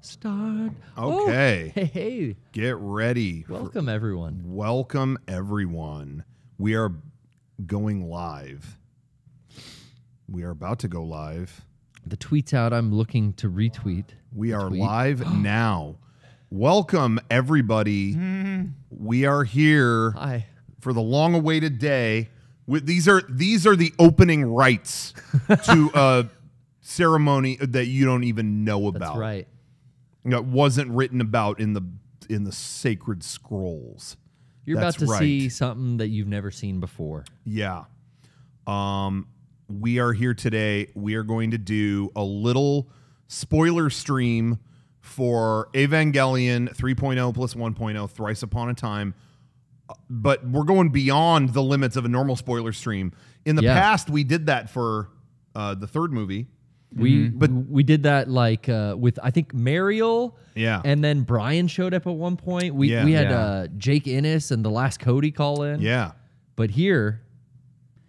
start. Okay. Oh, hey, hey. Get ready. for- Welcome, everyone. welcome everyone. We are going live. We are about to go live. The tweet's out. I'm looking to retweet. We are Tweet. live now. Welcome everybody. Hmm. We are here Hi. for the long-awaited day. With these are these are the opening rites to a ceremony that you don't even know about. That's right. That wasn't written about in the in the sacred scrolls. You're That's about to right. see something that you've never seen before. Yeah. Um, we are here today. We are going to do a little spoiler stream for Evangelion 3.0 plus 1.0 Thrice Upon a Time. Uh, But we're going beyond the limits of a normal spoiler stream. In the Yeah. past, we did that for uh, the third movie. We Mm-hmm. But- we did that like uh, with I think Mariel. Yeah. And then Brian showed up at one point. We Yeah. we had Yeah. uh, Jake Innes and the last Cody call in. Yeah. But here,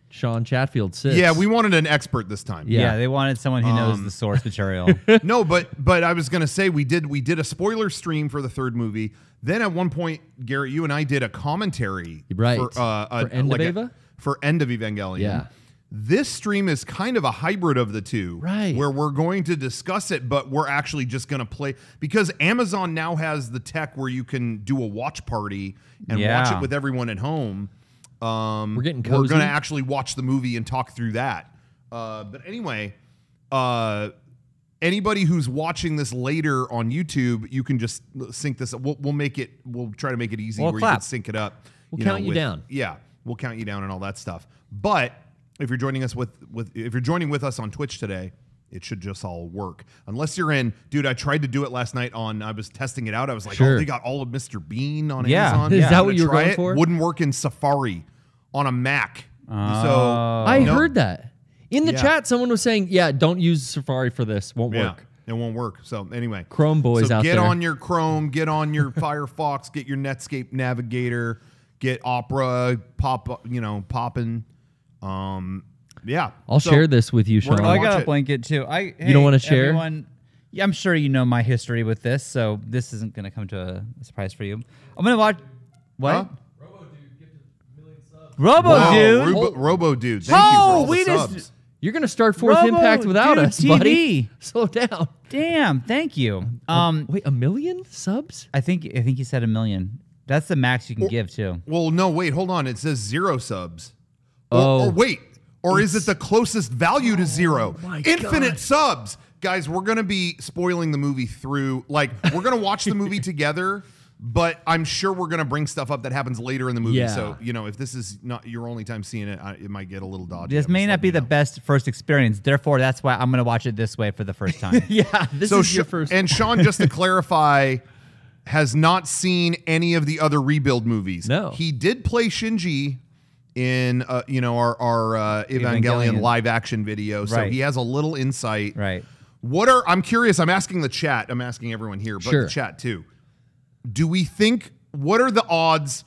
Shawn Chatfield sits. Yeah, we wanted an expert this time. Yeah. Yeah. they wanted someone who knows Um, the source material. no, but but I was gonna say we did we did a spoiler stream for the third movie. Then at one point, Garrett, you and I did a commentary Right. for uh, a- For End of like a- Eva? for End of Evangelion. Yeah. This stream is kind of a hybrid of the two, Right. Where we're going to discuss it, but we're actually just going to play because Amazon now has the tech where you can do a watch party and watch it with everyone at home. Um, We're getting We're going to actually watch the movie and talk through that. Uh, but anyway, uh, anybody who's watching this later on YouTube, you can just sync this. We'll, we'll make it. We'll try to make it easy We'll where you can sync it up. We'll count you with- down. Yeah, we'll count you down and all that stuff. But if you're joining us with with if you're joining with us on Twitch today, it should just all work. Unless you're in, dude. I tried to do it last night on. I was testing it out. I was like, Sure. oh, they got all of Mr. Bean on Yeah. Amazon. Is I'm that gonna what you were going it. for? Wouldn't work in Safari on a Mac. so Oh. I no. heard that. In the Yeah. chat, someone was saying, yeah, don't use Safari for this. Won't Yeah, work. it won't work. So anyway, Chrome boys so out get there. on your Chrome, get on your Firefox, get your Netscape Navigator, get Opera, pop, you know, popping. Um, yeah, I'll So- share this with you, we're Shawn. Oh, I watch got it. a blanket too. I You don't wanna share? Everyone, yeah, I'm sure you know my history with this, so this isn't going to come to a, a surprise for you. I'm going to watch. What? Huh? Robo Wow, dude. Robo, Robo dude. Thank Oh, you for all we the just- subs. You're gonna start Fourth Robo Impact without Dude us, buddy. Slow down. Damn, thank you. Um, Wait, a million subs? I think I think you said a million. That's the max you can give too. Well, no, wait, hold on. It says zero subs. Or, Oh. or wait, or is it the closest value to zero? Oh my Infinite God. subs. Guys, we're going to be spoiling the movie through, like, we're going to watch the movie together, but I'm sure we're going to bring stuff up that happens later in the movie. Yeah. So, you know, if this is not your only time seeing it, I, it might get a little dodgy. This may not be the know. best first experience. Therefore, that's why I'm going to watch it this way for the first time. Yeah, this So, is your first. and Shawn, just to clarify, has not seen any of the other rebuild movies. No. he did play Shinji in uh, you know our our uh, Evangelion, Evangelion. live action video, so Right. he has a little insight. right. What are I'm curious? I'm asking the chat. I'm asking everyone here, but Sure. the chat too. Do we think what are the odds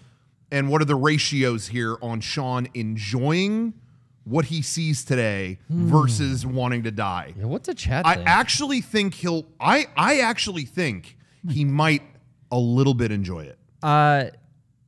and what are the ratios here on Shawn enjoying what he sees today Hmm. versus wanting to die? Yeah, what's a chat? I thing? actually think he'll. I I actually think he might a little bit enjoy it. Uh,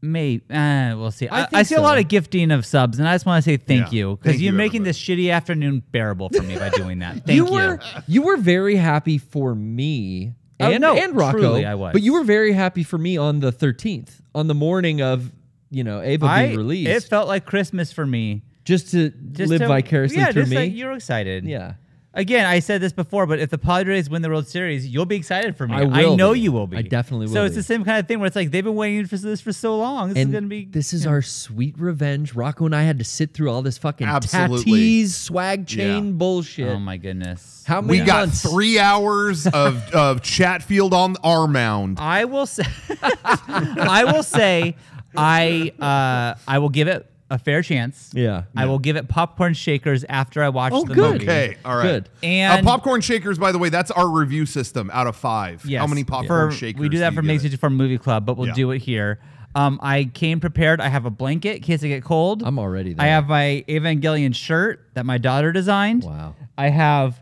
may uh, we'll see. I, I, think see a lot of gifting of subs, and I just want to say thank Yeah. you because you're you, making this shitty afternoon bearable for me by doing that. Thank you. you were you were very happy for me Oh, and no, and Rocco. truly I was. But you were very happy for me on the 13th, on the morning of you know Eva I, being released, it felt like Christmas for me. just to Just live to- vicariously yeah, through just me. Like you're excited. yeah. Again, I said this before, but if the Padres win the World Series, you'll be excited for me. I will know be. you will be. I definitely will. So it's be. the same kind of thing where it's like they've been waiting for this for so long. This and is gonna be. this is our sweet revenge. Rocco and I had to sit through all this fucking Absolutely. Tatis swag chain Yeah. bullshit. Oh my goodness. How many We got months? three hours of of Chatfield on our mound. I will say, I will say, I uh, I will give it a fair chance. Yeah. I will give it popcorn shakers after I watch Oh, the good. movie. Okay, all right. Good. And- uh, popcorn shakers, by the way, that's our review system out of five. Yes. How many popcorn For- shakers? We do that you for give Make it? 64 Movie Club, but we'll Yeah. do it here. Um, I came prepared. I have a blanket in case I get cold. I'm already there. I have my Evangelion shirt that my daughter designed. Wow. I have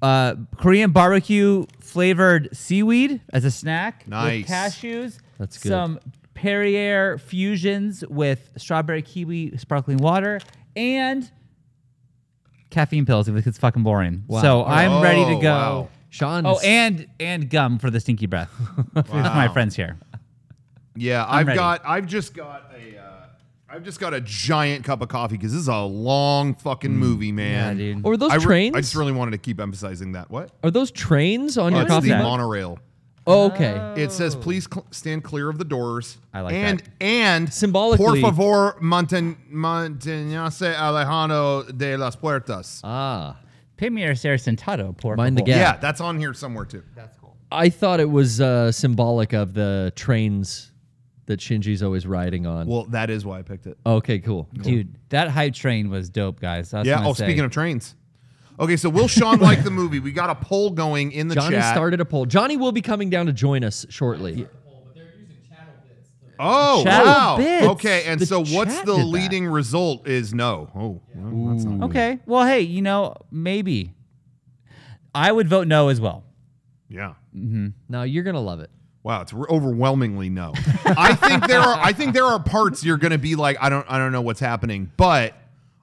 uh, Korean barbecue flavored seaweed as a snack. Nice. With cashews. That's good. Some Perrier fusions with strawberry kiwi sparkling water and caffeine pills if it's fucking boring. Wow. So I'm ready to Oh, go. wow. Shawn. Oh, and and gum for the stinky breath. With my friends here. Yeah, I've ready. got I've just got a uh, I've just got a giant cup of coffee because this is a long fucking movie, man. Yeah, dude. or those I re- trains? I just really wanted to keep emphasizing that. What? Are those trains on Oh, your it's coffee the monorail. Oh, okay. It says, "Please cl- stand clear of the doors." I like and, that. And Symbolically- por favor, manten- manténgase alejado de las puertas. Ah, Premier ser sentado, por Mind the gap. yeah, that's on here somewhere too. That's cool. I thought it was uh, symbolic of the trains that Shinji's always riding on. Well, that is why I picked it. okay, cool. Dude, that hype train was dope, guys. I Yeah. Oh, say. speaking of trains. Okay, so will Shawn like the movie? We got a poll going in the Johnny chat. started a poll. Johnny will be coming down to join us shortly. Oh, Chat wow. bits. Okay, and The so what's the did that. leading result is no. Oh, well, that's not good. Okay. Well, hey, you know, maybe. I would vote no as well. Yeah. Mm-hmm. Now you're gonna love it. Wow, it's overwhelmingly no. I think there are I think there are parts you're going to be like I don't I don't know what's happening, but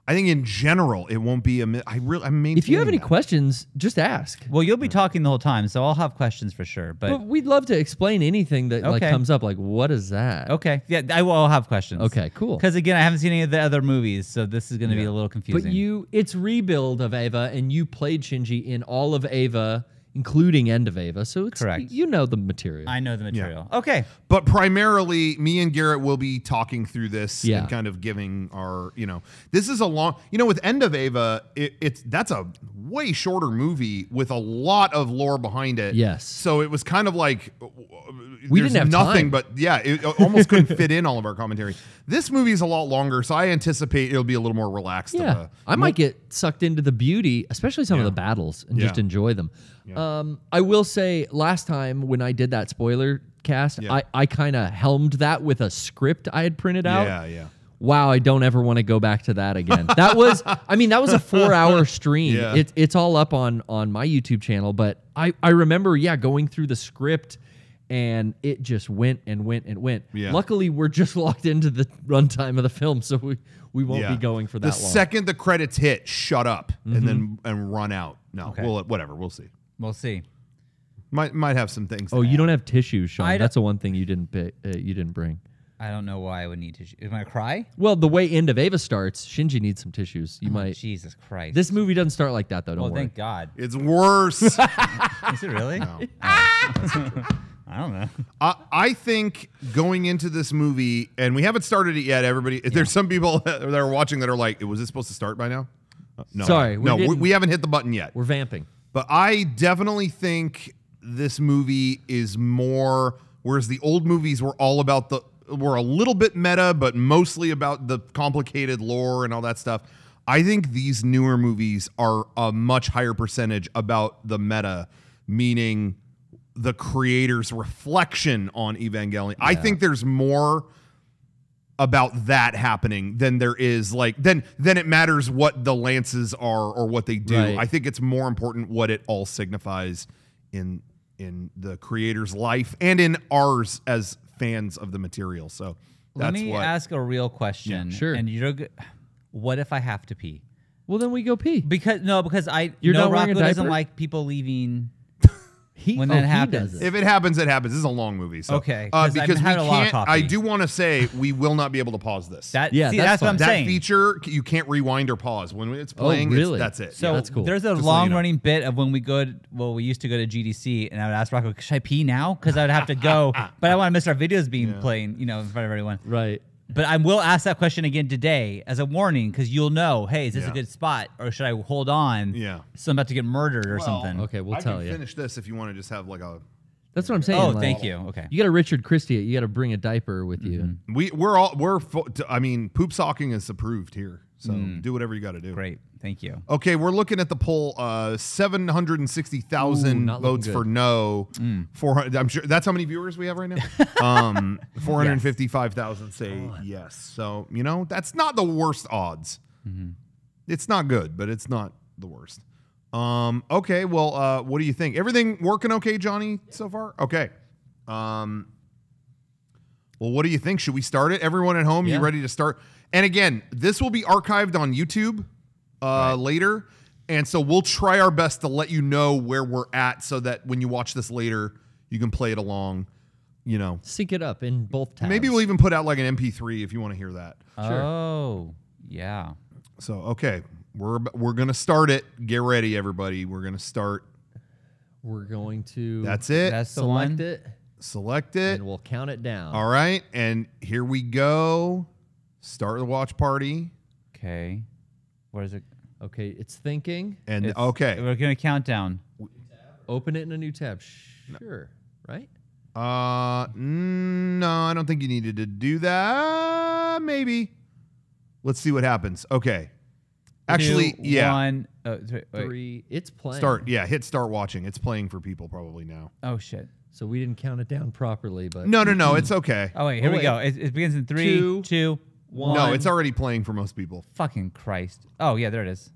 I think in general it won't be a mi- I really I'm If you have any that. questions, just ask. Well, you'll be talking the whole time, so I'll have questions for sure. But, But we'd love to explain anything that like Okay. comes up. Like, what is that? okay, yeah, I will I'll have questions. Okay, cool. Because again, I haven't seen any of the other movies, so this is going to be a little confusing. But you, it's rebuild of Eva, and you played Shinji in all of Eva, including End of Eva. So it's Correct. You know the material. I know the material. Okay. But primarily, me and Garrett will be talking through this Yeah. and kind of giving our, you know, this is a long, you know, with End of Eva, it, it's that's a way shorter movie with a lot of lore behind it. Yes. So it was kind of like We didn't have nothing, time. but yeah, it almost couldn't fit in all of our commentary. This movie is a lot longer, so I anticipate it'll be a little more relaxed. of Yeah, a- I might get sucked into the beauty, especially some of the battles, and just enjoy them. Um, I will say, last time when I did that spoiler cast, Yeah. I, I kind of helmed that with a script I had printed out. Yeah, yeah. Wow, I don't ever want to go back to that again. that was, I mean, that was a four-hour stream. Yeah. It, it's all up on on my YouTube channel, but I I remember, yeah, going through the script. And it just went and went and went. Yeah. Luckily, we're just locked into the runtime of the film, so we, we won't Yeah. be going for that the long. Mm-hmm. second the credits hit, shut up and then and run out. No, Okay. we'll whatever. We'll see. We'll see. Might might have some things. Oh, you add. don't have tissues, Shawn. I don't- That's the one thing you didn't pi- uh, you didn't bring. I don't know why I would need to. Am I gonna cry? Well, the way End of Eva starts, Shinji needs some tissues. You Oh, might. Jesus Christ. This movie doesn't start like that though. Don't Well, worry. thank God. It's worse. Is it really? I don't know. I, I think going into this movie, and we haven't started it yet. Everybody, there's some people that are watching that are like, "Was this supposed to start by now?" Uh, no, Sorry, we're no, we, getting- we haven't hit the button yet. We're vamping. But I definitely think this movie is more. Whereas the old movies were all about the were a little bit meta, but mostly about the complicated lore and all that stuff. I think these newer movies are a much higher percentage about the meta, meaning the creator's reflection on Evangelion. I think there's more about that happening than there is like then then it matters what the lances are or what they do. Right. I think it's more important what it all signifies in in the creator's life and in ours as fans of the material. So Let me what ask a real question. sure. And you're. g- What if I have to pee? Well, then we go pee. Because no, because I You're no not wearing a Rocco doesn't like people leaving. He, When oh, that he happens. it. if it happens, it happens. This is a long movie. So Okay, uh, 'cause I've because we had a lot of can't I do want to say we will not be able to pause this. That Yeah, see, that's that's, what. I'm that saying. feature you can't rewind or pause when it's playing. it's- really? that's it. So that's cool. there's a Just so you long know. running bit of when we go. To, well, we used to go to GDC, and I would ask Rocco, "Should I pee now?" Because I would have to go, but I want to miss our videos being playing, you know, in front of everyone. right. But I will ask that question again today as a warning, because you'll know, hey, is this Yeah. a good spot, or should I hold on? Yeah. so I'm about to get murdered or Well, something. Okay, we'll I tell can you. finish this if you want to just have like a That's what I'm saying. Oh, like, thank you. Okay. You got a Richard Christie. You got to bring a diaper with you. Mm-hmm. We we're all we're fo- t- I mean poop socking is approved here. So do whatever you got to do. Mm. Great. Thank you. Okay, we're looking at the poll. Uh, seven hundred and sixty thousand votes for no. Mm. Four hundred. I'm sure that's how many viewers we have right now. um, four hundred fifty-five thousand say yes. So you know that's not the worst odds. Mm-hmm. It's not good, but it's not the worst. Um, okay, well, uh, what do you think? Everything working okay, Johnny, so far? Okay. Um, well, what do you think? Should we start it? Everyone at home, Yeah. you ready to start? And again, this will be archived on YouTube uh, later. And so we'll try our best to let you know where we're at so that when you watch this later, you can play it along. You know, Sync it up in both tabs. maybe we'll even put out like an MP3 if you want to hear that. Oh, yeah. So, okay, we're we're gonna start it. Get ready, everybody. We're gonna start. We're going to That's it. That's the select one. it Select it. and we'll count it down. All right, and here we go. Start the watch party. Okay. What is it? Okay, it's thinking. And It's- okay, We're gonna count down. Open it in a new tab. Sure. Right? uh, mm, no, I don't think you needed to do that. Maybe. Let's see what happens. Okay. Actually, Two, yeah. One. Oh, th- wait. Three. It's playing. Start. Yeah, hit start watching. It's playing for people probably now. Oh shit. So we didn't count it down properly, but No, no, no. It's okay. Oh wait, here Oh, we wait. go. It, it begins in three, Two, two, one. No, it's already playing for most people. fucking Christ. Oh yeah, there it is.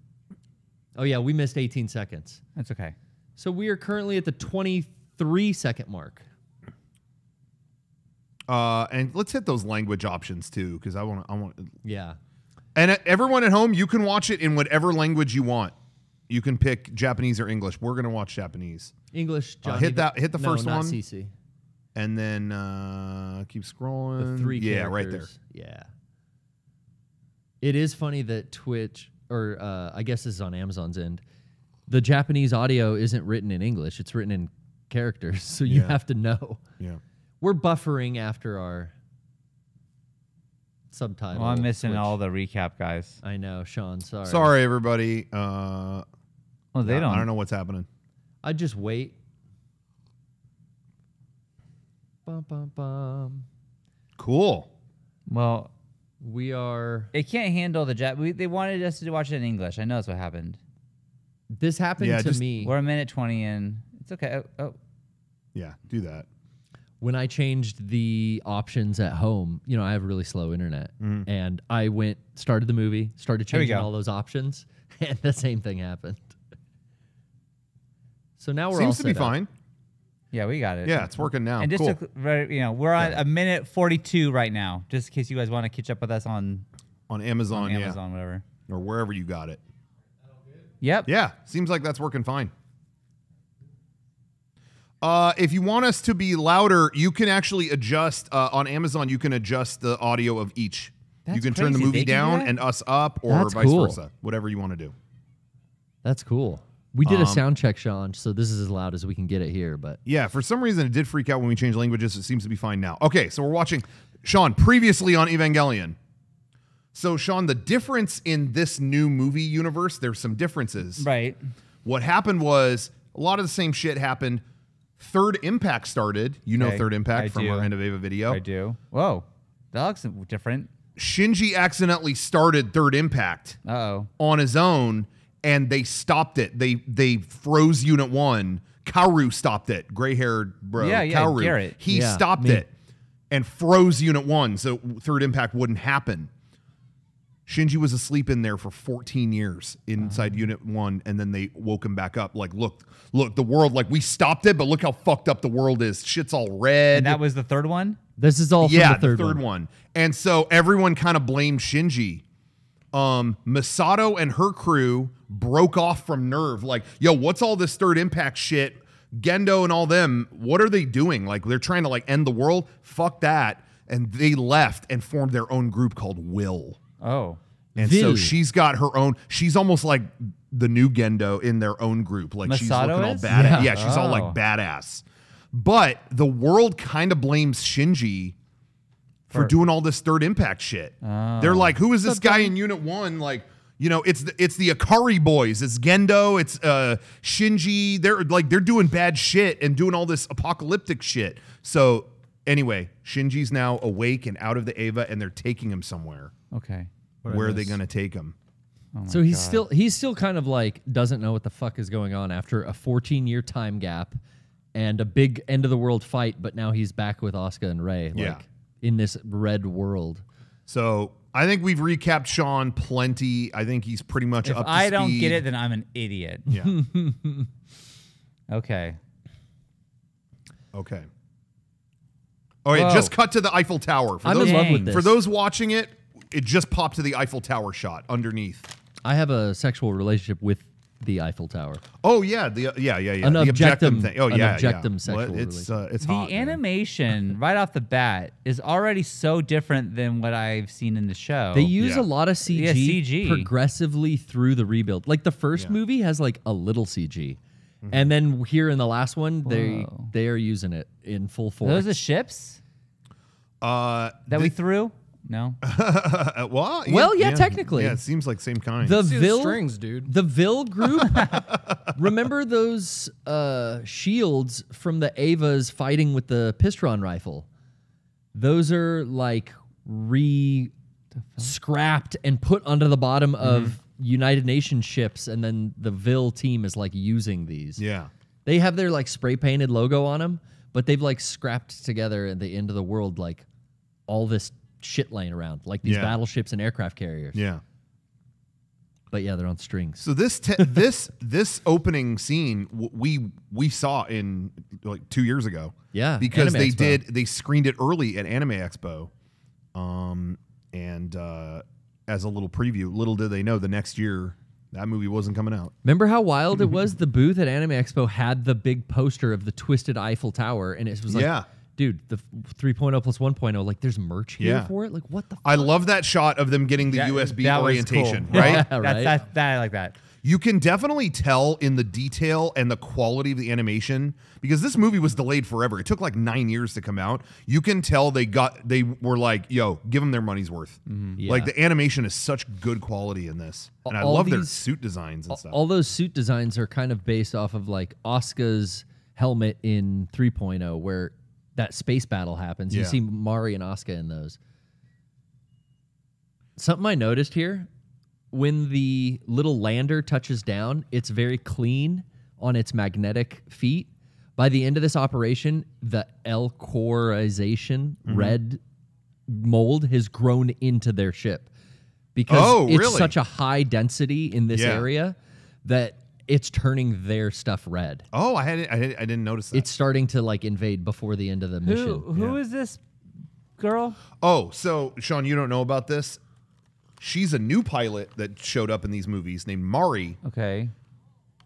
oh yeah, we missed 18 seconds. That's okay. So we are currently at the 23 second mark. Uh, and let's hit those language options too, because I want. I want. Yeah. And uh, everyone at home, you can watch it in whatever language you want. You can pick Japanese or English. We're gonna watch Japanese, English. Uh, hit that- hit the no, first not one. CC. and then uh, keep The scrolling. three. yeah, right there. Yeah. It is funny that Twitch, or uh, I guess this is on Amazon's end, the Japanese audio isn't written in English. It's written in characters, so you Yeah. have to know. Yeah. We're buffering after our subtitle. Well, I'm missing switch. all the recap, guys. I know, Shawn. Sorry. Sorry, everybody. Uh, Oh, they I- don't. I don't know what's happening. I just wait. Bum, bum, bum. Cool. Well, We are. it can't handle the Jap. We, they wanted us to watch it in English. I know that's what happened. This happened Yeah, to just- me We're a minute twenty in. It's okay. Oh, oh. Yeah, do that. when I changed the options at home. You know, I have really slow internet, mm. and I went started the movie, started There we changing go. all those options, and the same thing happened. So now we're all Seems to be set up. fine. Yeah, we got it. Yeah, it's working now. And just cool. to, right, you know, we're on a minute forty-two right now. Just in case you guys want to catch up with us on, on Amazon, on yeah, Amazon, whatever. or wherever you got it. Yep. Yeah, seems like that's working fine. Uh, if you want us to be louder, you can actually adjust uh, on Amazon. You can adjust the audio of each. That's you can turn the movie do down and us up, or That's vice cool. versa. Whatever you want to do. That's cool. We did a Um, sound check, Shawn, so this is as loud as we can get it here. But Yeah, for some reason it did freak out when we changed languages. It seems to be fine now. Okay, so we're watching Shawn previously on Evangelion. So Shawn, the difference in this new movie universe, there's some differences. Right. What happened was a lot of the same shit happened. Third Impact started. You know Okay, Third Impact I from do. our end of Eva video. I do. Whoa, that looks different. Shinji accidentally started Third Impact Uh oh. on his own and they stopped it. They they froze Unit 1. Kaoru stopped it. Gray-haired bro. Yeah, yeah, Kaoru. Garrett. He Yeah, stopped me. it and froze Unit 1 so Third Impact wouldn't happen. Shinji was asleep in there for 14 years inside um. Unit 1 and then they woke him back up like look look the world like we stopped it but look how fucked up the world is. Shit's all red. And that was the third one. this is all yeah, from the third, one. one. And so everyone kind of blamed Shinji. Um, Misato and her crew broke off from Nerv. Like, yo, what's all this third impact shit? Gendo and all them, what are they doing? Like, they're trying to like end the world. Fuck that. And they left and formed their own group called Wille. Oh. And so she's got her own. She's almost like the new Gendo in their own group. Like she's Misato looking all is? badass. Yeah, Yeah. she's all like Oh. badass. But the world kind of blames Shinji for, For- doing all this third impact shit. Oh. They're like, who is this guy in Unit One? Like, you know, it's the, it's the Ikari boys. It's Gendo. It's uh, Shinji. They're like they're doing bad shit and doing all this apocalyptic shit. So anyway, Shinji's now awake and out of the Eva, and they're taking him somewhere. Okay. Where are they going to take him? Oh So he's God. still he's still kind of like doesn't know what the fuck is going on after a 14 year time gap and a big end of the world fight, but now he's back with Asuka and Rei, like Yeah. In this red world. So I think we've recapped Shawn plenty. I think he's pretty much If up to I don't speed. get it, then I'm an idiot. yeah. Okay. Okay. All right, Whoa. just cut to the Eiffel Tower. For I'm those, in love with this. for those watching it, it just popped to the Eiffel Tower shot underneath. I have a sexual relationship with the Eiffel Tower. Oh yeah, the yeah yeah yeah An the objectum- thing. Oh an yeah, objectum yeah. sexual Well, it's uh, it's The hot, animation right off the bat is already so different than what I've seen in the show. They use yeah. a lot of CG, Yeah, CG. progressively through the rebuild. Like the first Yeah. movie has like a little CG. And then here in the last one, they Whoa. they are using it in full force. Those are ships Uh, that we threw. No. well, Well, yeah, technically. yeah, it seems like same kind. the See Vil strings, dude. The Wille group. remember those uh, shields from the Evas fighting with the Positron rifle? Those are like re scrapped and put under the bottom of United Nations ships, and then the Wille team is like using these. yeah, They have their like spray painted logo on them, but they've like scrapped together at the end of the world like all this shit laying around, like these Yeah. battleships and aircraft carriers. yeah. But yeah, they're on strings. So this te- this this opening scene w- we we saw in like two years ago. Yeah, because Anime they Expo. did they screened it early at Anime Expo, um, and uh, as a little preview. Little did they know the next year that movie wasn't coming out. Remember how wild it was? The booth at Anime Expo had the big poster of the twisted Eiffel Tower, and it was like, Yeah. Dude, the 3.0 plus 1.0, like there's merch here Yeah. for it. Like what the? I love that shot of them getting the That- USB that orientation, cool. right? Yeah, That's, right. that, that I like that. You can definitely tell in the detail and the quality of the animation because this movie was delayed forever. It took like nine years to come out. You can tell they got they were like, "Yo, give them their money's worth." Mm-hmm. Yeah. Like the animation is such good quality in this, and I All love their suit designs and stuff. all those suit designs are kind of based off of like Asuka's helmet in 3.0, where that space battle happens. You see Mari and Asuka in those. Something I noticed here when the little lander touches down, it's very clean on its magnetic feet. By the end of this operation, the Elcorization Mm-hmm. red mold has grown into their ship because Oh, it's really? such a high density in this Yeah. area that it's turning their stuff red. oh, I had I, had, I didn't notice that. It's starting to like invade before the end of the mission. Who who is this girl? oh, so Shawn, you don't know about this? She's a new pilot that showed up in these movies named Mari, Okay.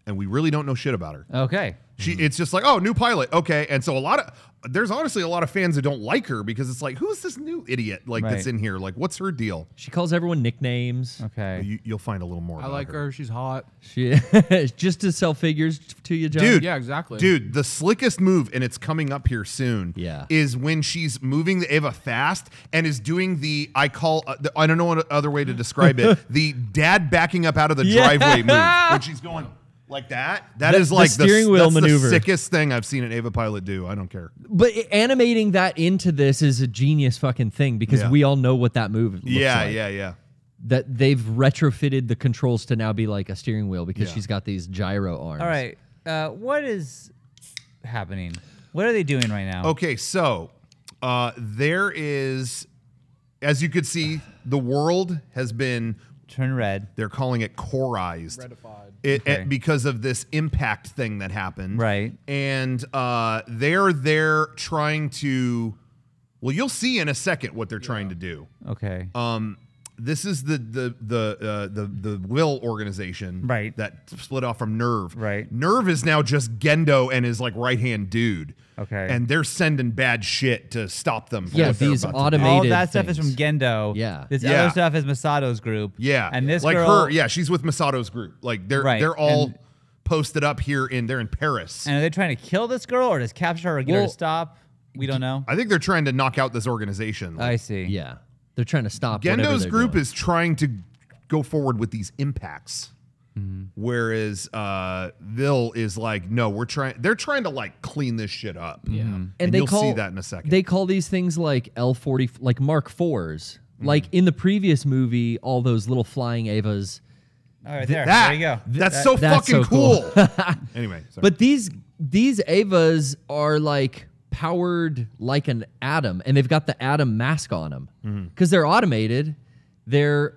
and we really don't know shit about her. Okay. She, it's just like, oh, new pilot, okay. And so a lot of there's honestly a lot of fans that don't like her because it's like, who's this new idiot like that's in here? Like, what's her deal? She calls everyone nicknames. Okay. You, you'll find a little more. I about like her. She's hot. She just to sell figures to you, John. Dude, Yeah, exactly. Dude, the slickest move, and it's coming up here soon. Yeah. is when she's moving the Eva fast and is doing the I call uh, the, I don't know what other way to describe it. the dad backing up out of the Yeah. driveway move when she's going like that. That The- is the like steering wheel that's maneuver. The sickest thing I've seen an Eva pilot do. I don't care. But animating that into this is a genius fucking thing because Yeah. we all know what that move looks yeah, like. yeah, yeah. That they've retrofitted the controls to now be like a steering wheel because Yeah. she's got these gyro arms. All right. Uh, what is happening? What are they doing right now? Okay, so uh, there is, as you could see, the world has been. Turn red. They're calling it coreized. Redified. it, Okay. it- because of this impact thing that happened. Right. And uh, they're there trying to. Well, you'll see in a second what they're trying to do. Okay. Um, this is the the the uh, the the Wille organization, Right. That split off from Nerv, Right. Nerv is now just Gendo and his like right hand dude. Okay. and they're sending bad shit to stop them. From Yeah, what these about to do. automated All that stuff is from. Gendo. Yeah. This Yeah. other stuff is Misato's group. Yeah, And this like girl. her, yeah, she's with Misato's group. Like they're Right, they're all and- posted up here in they're in Paris. And are they trying to kill this girl or just capture her or get her to stop? We don't know. I think they're trying to knock out this organization. I see. Yeah. They're trying to stop Gendo's group doing. is trying to go forward with these impacts. Mm-hmm. Whereas uh Wille is like, no, we're trying they're trying to like clean this shit up. Yeah. And, and they you'll call see that in a second. They call these things like L forty, like Mark fours. Mm. Like in the previous movie, all those little flying Evas. All right, there. that, there you go. That's That- so that's fucking so cool. cool. anyway, sorry. But these these Evas are like powered like an atom, and they've got the atom mask on them Mm-hmm. because they're automated. They're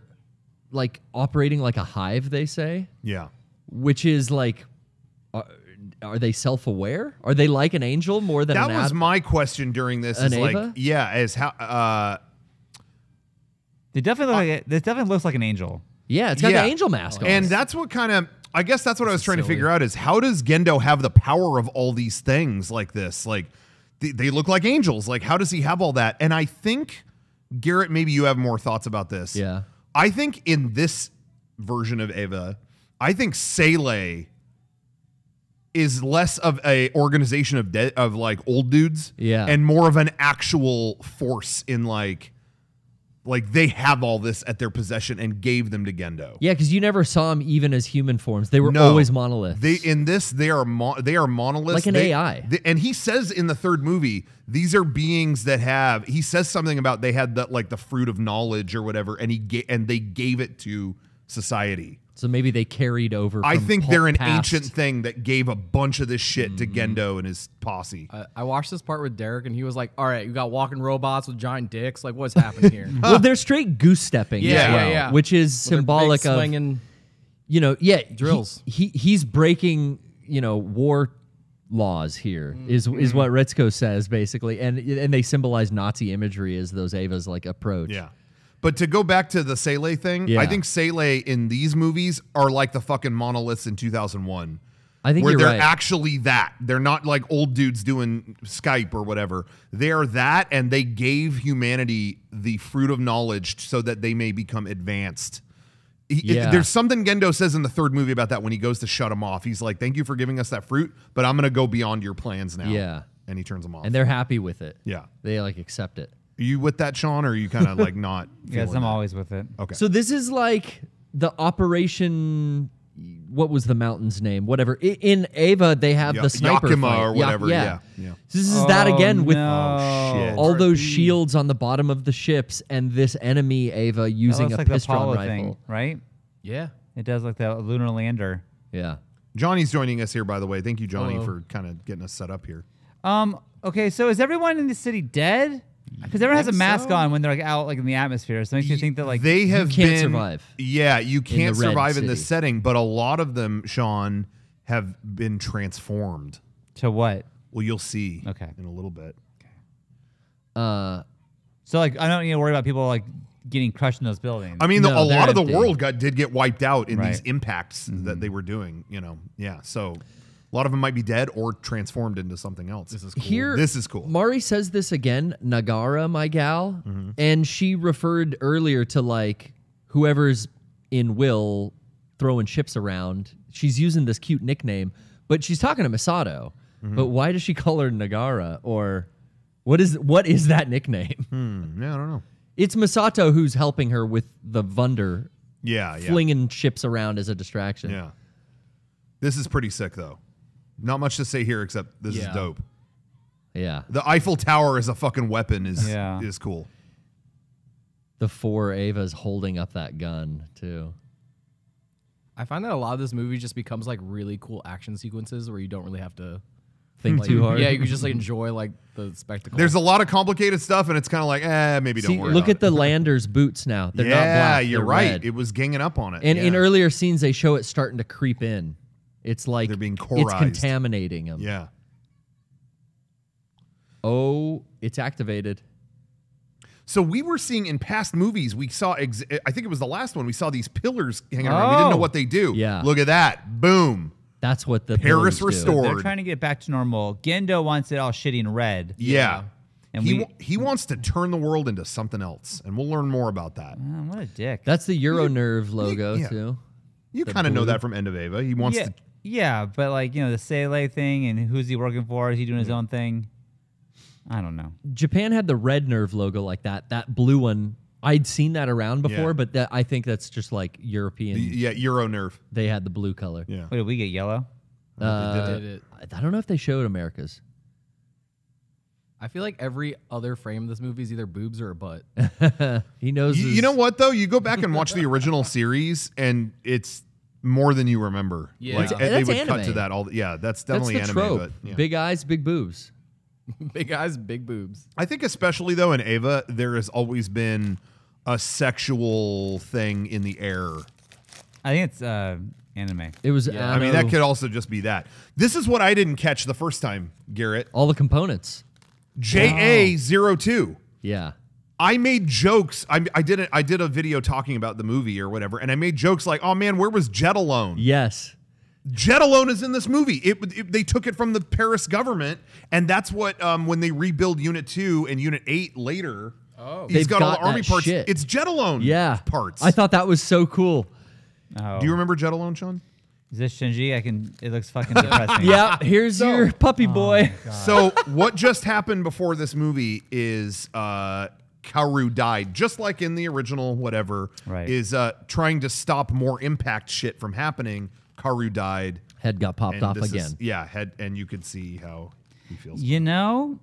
like operating like a hive. They say, Yeah. which is like, are, are they self-aware? Are they like an angel more than That an was atom? my question during this. An Is like, yeah, as how uh They definitely look like it. This definitely looks like an angel. yeah, it's got yeah. the angel mask on. And that's what kind of I guess that's what I was trying to figure out is how does Gendo have the power of all these things like this? Like they, they look like angels. Like how does he have all that? And I think Garrett, maybe you have more thoughts about this. Yeah. I think in this version of Eva, I think Seele is less of a organization of de- of like old dudes, Yeah. and more of an actual force in like, like they have all this at their possession and gave them to Gendo. yeah, because you never saw them even as human forms. They were No. always monoliths. They in this they are mo- they are monoliths Like an They- AI. they- and he says in the third movie these are beings that have he says something about they had the like the fruit of knowledge or whatever and he ga- and they gave it to society. So maybe they carried over. I think they're an past- ancient thing that gave a bunch of this shit Mm-hmm. to Gendo and his posse. I, I watched this part with Derrick, and he was like, "All right, you got walking robots with giant dicks. Like, what's happening here?" Well, they're straight goose stepping. Yeah, as yeah, well, yeah. Which is With their big symbolic of swinging- you know, yeah, Drills. He, he's breaking, you know, war laws here. Is is Mm-hmm. what Ritsuko says basically, and and they symbolize Nazi imagery as those Evas like approach. Yeah. But to go back to the Seele thing, Yeah. I think Seele in these movies are like the fucking monoliths in 2001. I think where they're right. actually that. They're not like old dudes doing Skype or whatever. They're that, and they gave humanity the fruit of knowledge so that they may become advanced. He- it- Yeah. there's something Gendo says in the third movie about that when he goes to shut him off. He's like, "Thank you for giving us that fruit, but I'm going to go beyond your plans now." Yeah. and he turns them off. and they're happy with it. yeah. They like accept it. Are you with that, Shawn, or are you kind of like not? Yes, I'm that? always with it. Okay. So this is like the operation. What was the mountain's name? Whatever. I- In Eva, they have Ya- the sniper Yashima fight. or Ya- whatever, yeah, yeah. So this is that again with no. shit. all those shields on the bottom of the ships and this enemy Eva That using looks a like the pistol Apollo rifle. thing, right? yeah. It does like the lunar lander. Yeah. Johnny's joining us here, by the way. Thank you, Johnny, Hello. for kind of getting us set up here. Um. Okay. So is everyone in the city dead? Because everyone has a mask so. on when they're like out like in the atmosphere. So it makes you think that like they have can't been, survive Yeah, you can't red survive in this setting, but a lot of them, Shawn, have been transformed. to what? Well, you'll see. Okay. in a little bit. Uh, So like I don't need to worry about people like getting crushed in those buildings. I mean, the, No, a lot of the world got did get wiped out in these Right. Mm-hmm. impacts that they were doing. You know, yeah. So lot of them might be dead or transformed into something else. This is cool. here, This is cool. Mari says this again, Nagara, my gal, Mm-hmm. and she referred earlier to like whoever's in Wille throwing ships around. She's using this cute nickname, but she's talking to Misato. Mm-hmm. But why does she call her Nagara or what is what is that nickname? Hmm, yeah, I don't know. It's Misato who's helping her with the Wunder Yeah, yeah, flinging ships around as a distraction. yeah. This is pretty sick, though. Not much to say here except this is dope. Yeah. The Eiffel Tower as a fucking weapon is Yeah. is cool. The four Avas holding up that gun too. I find that a lot of this movie just becomes like really cool action sequences where you don't really have to Think like, too hard. Yeah, you can just like enjoy like the spectacle. There's a lot of complicated stuff, and it's kind of like, eh, maybe don't worry. look about at the Lander's boots now. They're yeah, not black. you're they're right. red. It was ganging up on it. And in earlier scenes, they show it starting to creep in. It's like They're being corized. It's contaminating them. yeah. Oh, it's activated. So we were seeing in past movies, we saw. Ex- I think it was the last one. We saw these pillars hanging around. We didn't know Oh. what they do. Yeah. Look at that. Boom. That's what the Paris pillars do. restored. They're trying to get back to normal. Gendo wants it all shitty and red. Yeah. And he we- wa- he wants to turn the world into something else, and we'll learn more about that. Oh, what a dick. That's the EuroNerv logo yeah. too. You kind of know that from End of Eva. He wants yeah, to. Yeah, but like you know the Seele thing and who's he working for? Is he doing his own thing? I don't know. Japan had the red Nerv logo like that. That blue one, I'd seen that around before, Yeah. but that, I think that's just like European. Yeah, Euro Nerv. they had the blue color. Yeah. Wait, did we get yellow? Uh, did it. I don't know if they showed America's. I feel like every other frame of this movie is either boobs or a butt. he knows. You, his- you know what though? You go back and watch the original series, and it's more than you remember. Yeah. like That's- they that's would cut to that all. Yeah, that's That's definitely the anime. trope. But yeah. Big eyes, big boobs. big eyes, big boobs. I think especially though in Eva, there has always been a sexual thing in the air. I think it's uh, anime. It was. Yeah. I mean, that could also just be that. This is what I didn't catch the first time, Garrett. all the components. JA02. Yeah. I made jokes. I, I did a, I did a video talking about the movie or whatever, and I made jokes like, "Oh man, where was Jet Alone? Yes. Jet Alone is in this movie. It, it- they took it from the Paris government, and that's what um, when they rebuild Unit Two and Unit Eight later. Oh, he's They've got, all the army parts. shit. It's Jet Alone. Yeah. parts. I thought that was so cool. Oh. Do you remember Jet Alone, Shawn? Is this Shinji? I can. It looks fucking depressing. Yeah. Here's your puppy boy. So what just happened before this movie is uh Kaoru died, just like in the original, whatever. Right. Is uh trying to stop more impact shit from happening. Kaoru died. Head got popped off this is- again. yeah, head and you could see how he feels. You know,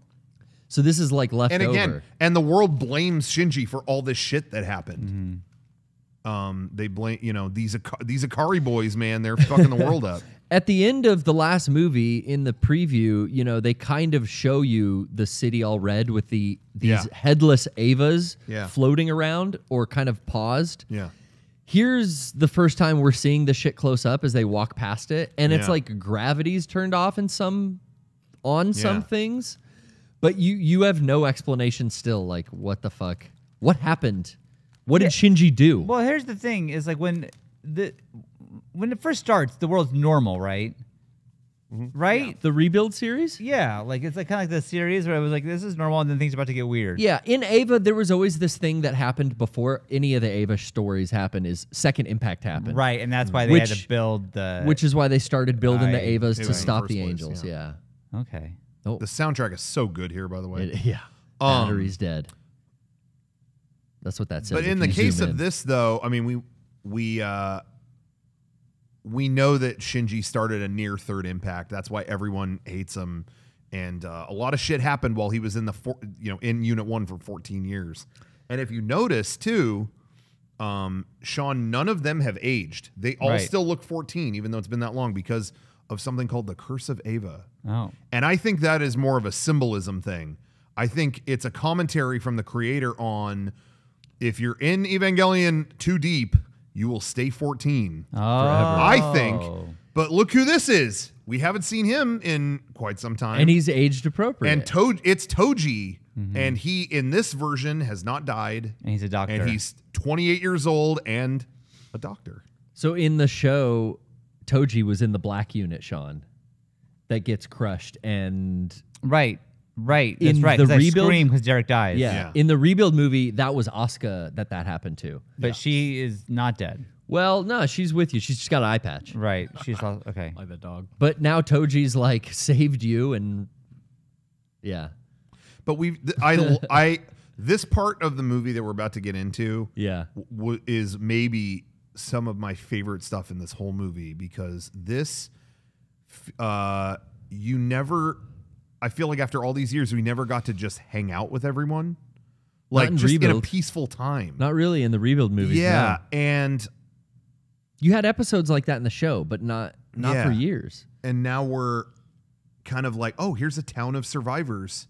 So this is like left and again, over. and the world blames Shinji for all this shit that happened. Mm-hmm. Um, they blame you know these Ak- these Ikari boys, man. They're fucking the world up. At the end of the last movie, in the preview, you know, they kind of show you the city all red with the these Yeah. headless Avas Yeah. floating around or kind of paused. Yeah, Here's the first time we're seeing the shit close up as they walk past it, and it's like gravity's turned off in some on some things, but you you have no explanation still. Like what the fuck? What happened? What did Shinji do? well, here's the thing: is like when the when it first starts, the world's normal, right? Mm-hmm. Right? the rebuild series? Yeah. like it's like kind of like the series where it was like this is normal, and then things are about to get weird. Yeah, in Eva, there was always this thing that happened before any of the Eva stories happened is second impact happened. Right, and that's why they had to build the. Which is why they started building Right. the Evas to in the stop first the place, angels. yeah. Yeah. okay. Oh, the soundtrack is so good here. By the way, it- yeah. Um, Battery's dead. That's what that says. But in the case of in. this, though, I mean, we we uh, we know that Shinji started a near third impact. That's why everyone hates him, and uh, a lot of shit happened while he was in the four, you know in Unit One for 14 years. And if you notice too, um, Shawn, none of them have aged. They all Right. still look 14, even though it's been that long, because of something called the Curse of Eva. Oh. And I think that is more of a symbolism thing. I think it's a commentary from the creator on if you're in Evangelion too deep, you will stay 14. Oh. I think. But look who this is. We haven't seen him in quite some time. and he's aged appropriate. and to- it's Toji. Mm-hmm. And he in this version has not died. And he's a doctor. And he's 28 years old and a doctor. so in the show, Toji was in the black unit, Shawn, that gets crushed, and right. Right. That's In right. the 'cause I rebuild- scream because Derrick dies. yeah, Yeah. in the rebuild movie, that was Asuka that that happened to. But she is not dead. Well, no, she's with you. She's just got an eye patch. Right. She's all, okay. Like the dog. But now Toji's like saved you, and yeah, But we I I this part of the movie that we're about to get into yeah. w- is maybe some of my favorite stuff in this whole movie because this uh you never I feel like after all these years we never got to just hang out with everyone like in just in a Rebuild. peaceful time. Not really in the rebuild movies. yeah, no. and you had episodes like that in the show, but not not for Yeah. years. and now we're kind of like, oh, here's a town of survivors.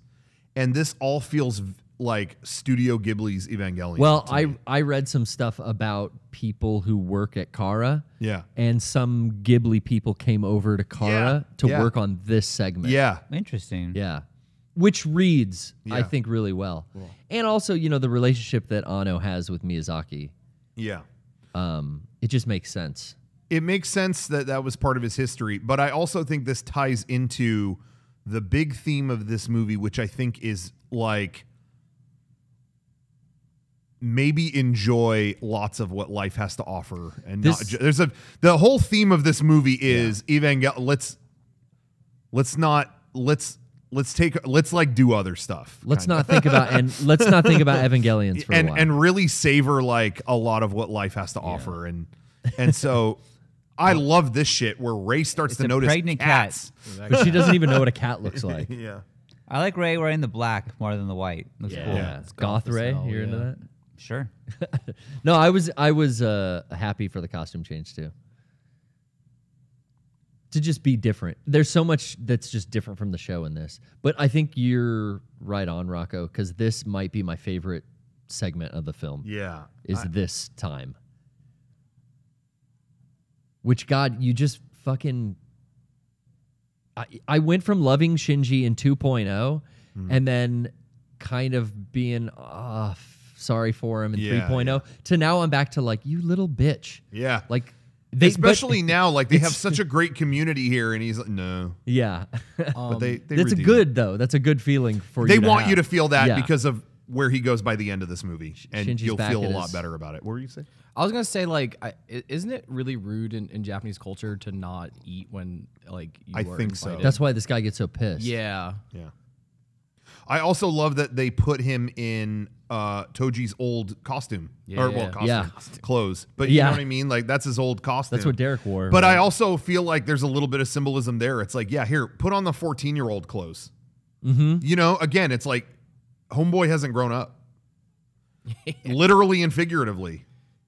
And this all feels v- like Studio Ghibli's Evangelion. Well, I me. I read some stuff about people who work at Khara. Yeah. And some Ghibli people came over to Khara Yeah, to yeah. work on this segment. Yeah. Interesting. Yeah. Which reads, I think, really well. And also, you know, the relationship that Anno has with Miyazaki. Yeah. Um, it just makes sense. it makes sense that that was part of his history, but I also think this ties into the big theme of this movie, which I think is like maybe enjoy lots of what life has to offer, and not This- ju- there's a the whole theme of this movie is evangel. Let's let's not let's let's take let's like do other stuff. Let's kinda. not think about and let's not think about Evangelions for a and while. and really savor like a lot of what life has to offer, and and so. I love this shit where Rei starts It's to a notice pregnant cat. cats. but she doesn't even know what a cat looks like. Yeah. I like Rei wearing the black more than the white. Looks cool. Yeah, it's goth goth Rei. hell, You're into that? Sure. No, I was I was uh, happy for the costume change too. to just be different. There's so much that's just different from the show in this. But I think you're right on, Rocco, because this might be my favorite segment of the film. Yeah. Is I- this time. Which God, you just fucking I, I went from loving Shinji in 2.0 Hmm. and then kind of being uh, f- sorry for him in Yeah, 3.0 yeah. Oh, to now I'm back to like you little bitch. yeah. Like they but- Especially now, like they have such a great community here, and he's like, no. yeah. But they, they That's a redeem it. good though. That's a good feeling for They you. to want have. you to feel that Yeah. because of where he goes by the end of this movie, and Shinji's you'll feel a lot his- better about it. What were you saying? I was gonna say like, I, i- isn't it really rude in, in Japanese culture to not eat when like you I are think so. invited? That's why this guy gets so pissed. yeah. Yeah. I also love that they put him in uh, Toji's old costume. Yeah, or, yeah, well, costume. Yeah. Clothes. But you Yeah. know what I mean? Like, that's his old costume. That's what Derrick wore. But I also feel like there's a little bit of symbolism there. It's like, yeah, here, put on the 14 year old clothes. Mhm. You know, again, it's like Homeboy hasn't grown up, literally and figuratively.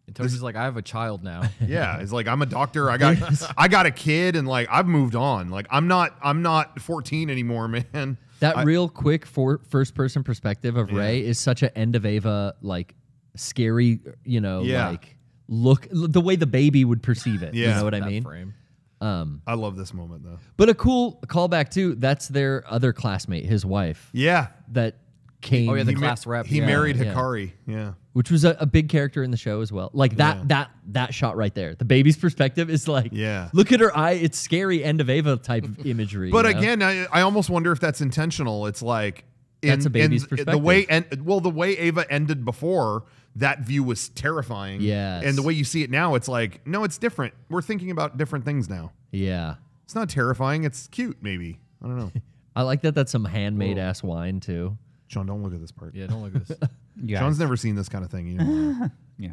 And Toji's like, I have a child now. Yeah, it's like I'm a doctor. I got I got a kid, and like I've moved on. Like I'm not I'm not 14 anymore, man. That I- real quick for first person perspective of Rei is such an end of Eva like scary, you know, Yeah. like look the way the baby would perceive it. You Yeah. know what I that mean? frame. Um I love this moment though. but a cool callback too, that's their other classmate, his wife, Yeah, that came Oh, yeah, the He ma- class rep. He yeah. married yeah. Hikari. Yeah. Which was a, a big character in the show as well. Like that Yeah. that that shot right there. The baby's perspective is like Yeah. look at her eye, it's scary end of Eva type of imagery. But you know? again, I, I almost wonder if that's intentional. It's like in, That's a baby's in The way and well, the way Eva ended before, that view was terrifying. Yeah, And the way you see it now, it's like no, it's different. We're thinking about different things now. Yeah. It's not terrifying. It's cute, maybe. I don't know. I like that that's some handmade ass wine too. John, don't look at this part. Yeah, don't look at this. You Shawn's guys. never seen this kind of thing. You know. Yeah.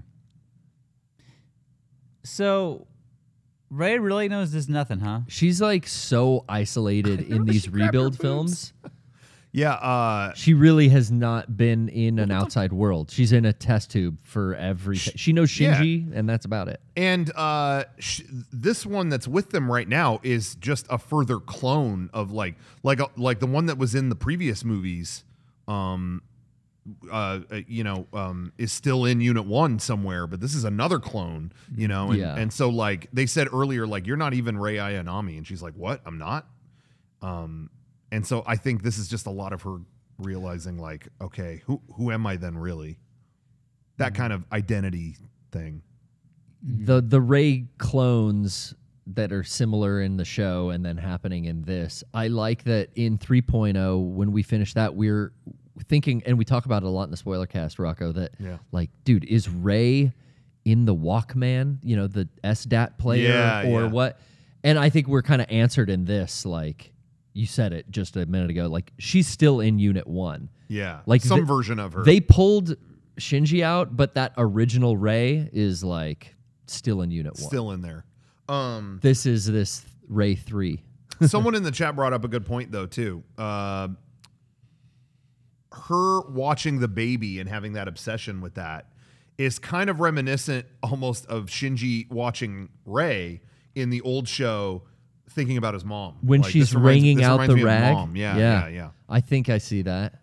So, Rei really knows this nothing, huh? She's like so isolated in these rebuild films. yeah. Uh, She really has not been in an outside world. She's in a test tube for everything. She knows yeah. Shinji, and that's about it. And uh, sh- this one that's with them right now is just a further clone of like like a, like the one that was in the previous movies. Um, uh, uh, you know, um, is still in Unit One somewhere, but this is another clone. You know, and, Yeah. and so like they said earlier, like you're not even Rei Ayanami, and she's like, "What? I'm not." Um, and so I think this is just a lot of her realizing, like, okay, who who am I then really? That kind of identity thing. The the Rei clones that are similar in the show and then happening in this. I like that in 3.0 when we finish that we're thinking and we talk about it a lot in the spoiler cast Rocco that Yeah. like dude is Rei in the Walkman, you know, the SDAT player Yeah, or yeah. what? And I think we're kind of answered in this like you said it just a minute ago like she's still in unit 1. Yeah, Like some the- version of her. They pulled Shinji out, but that original Rei is like still in unit 1. still in there. Um, This is this Rei 3. someone in the chat brought up a good point though too. Uh, her watching the baby and having that obsession with that is kind of reminiscent almost of Shinji watching Rei in the old show thinking about his mom When Like, she's this reminds- wringing out the me rag. mom. Yeah, yeah, yeah. I think I see that.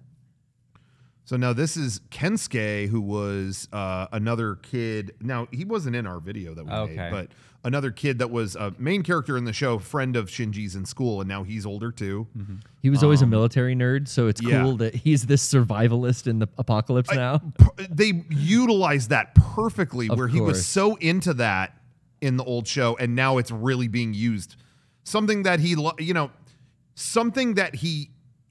So now this is Kensuke, who was uh, another kid. Now he wasn't in our video that we Okay. made, but another kid that was a main character in the show, friend of Shinji's in school, and now he's older too. He was always a military nerd, so it's Um, yeah. cool that he's this survivalist in the apocalypse now. They utilized that perfectly, Of where he was so into that in the old show, and now it's really being used. Something that he, lo- you know, something that he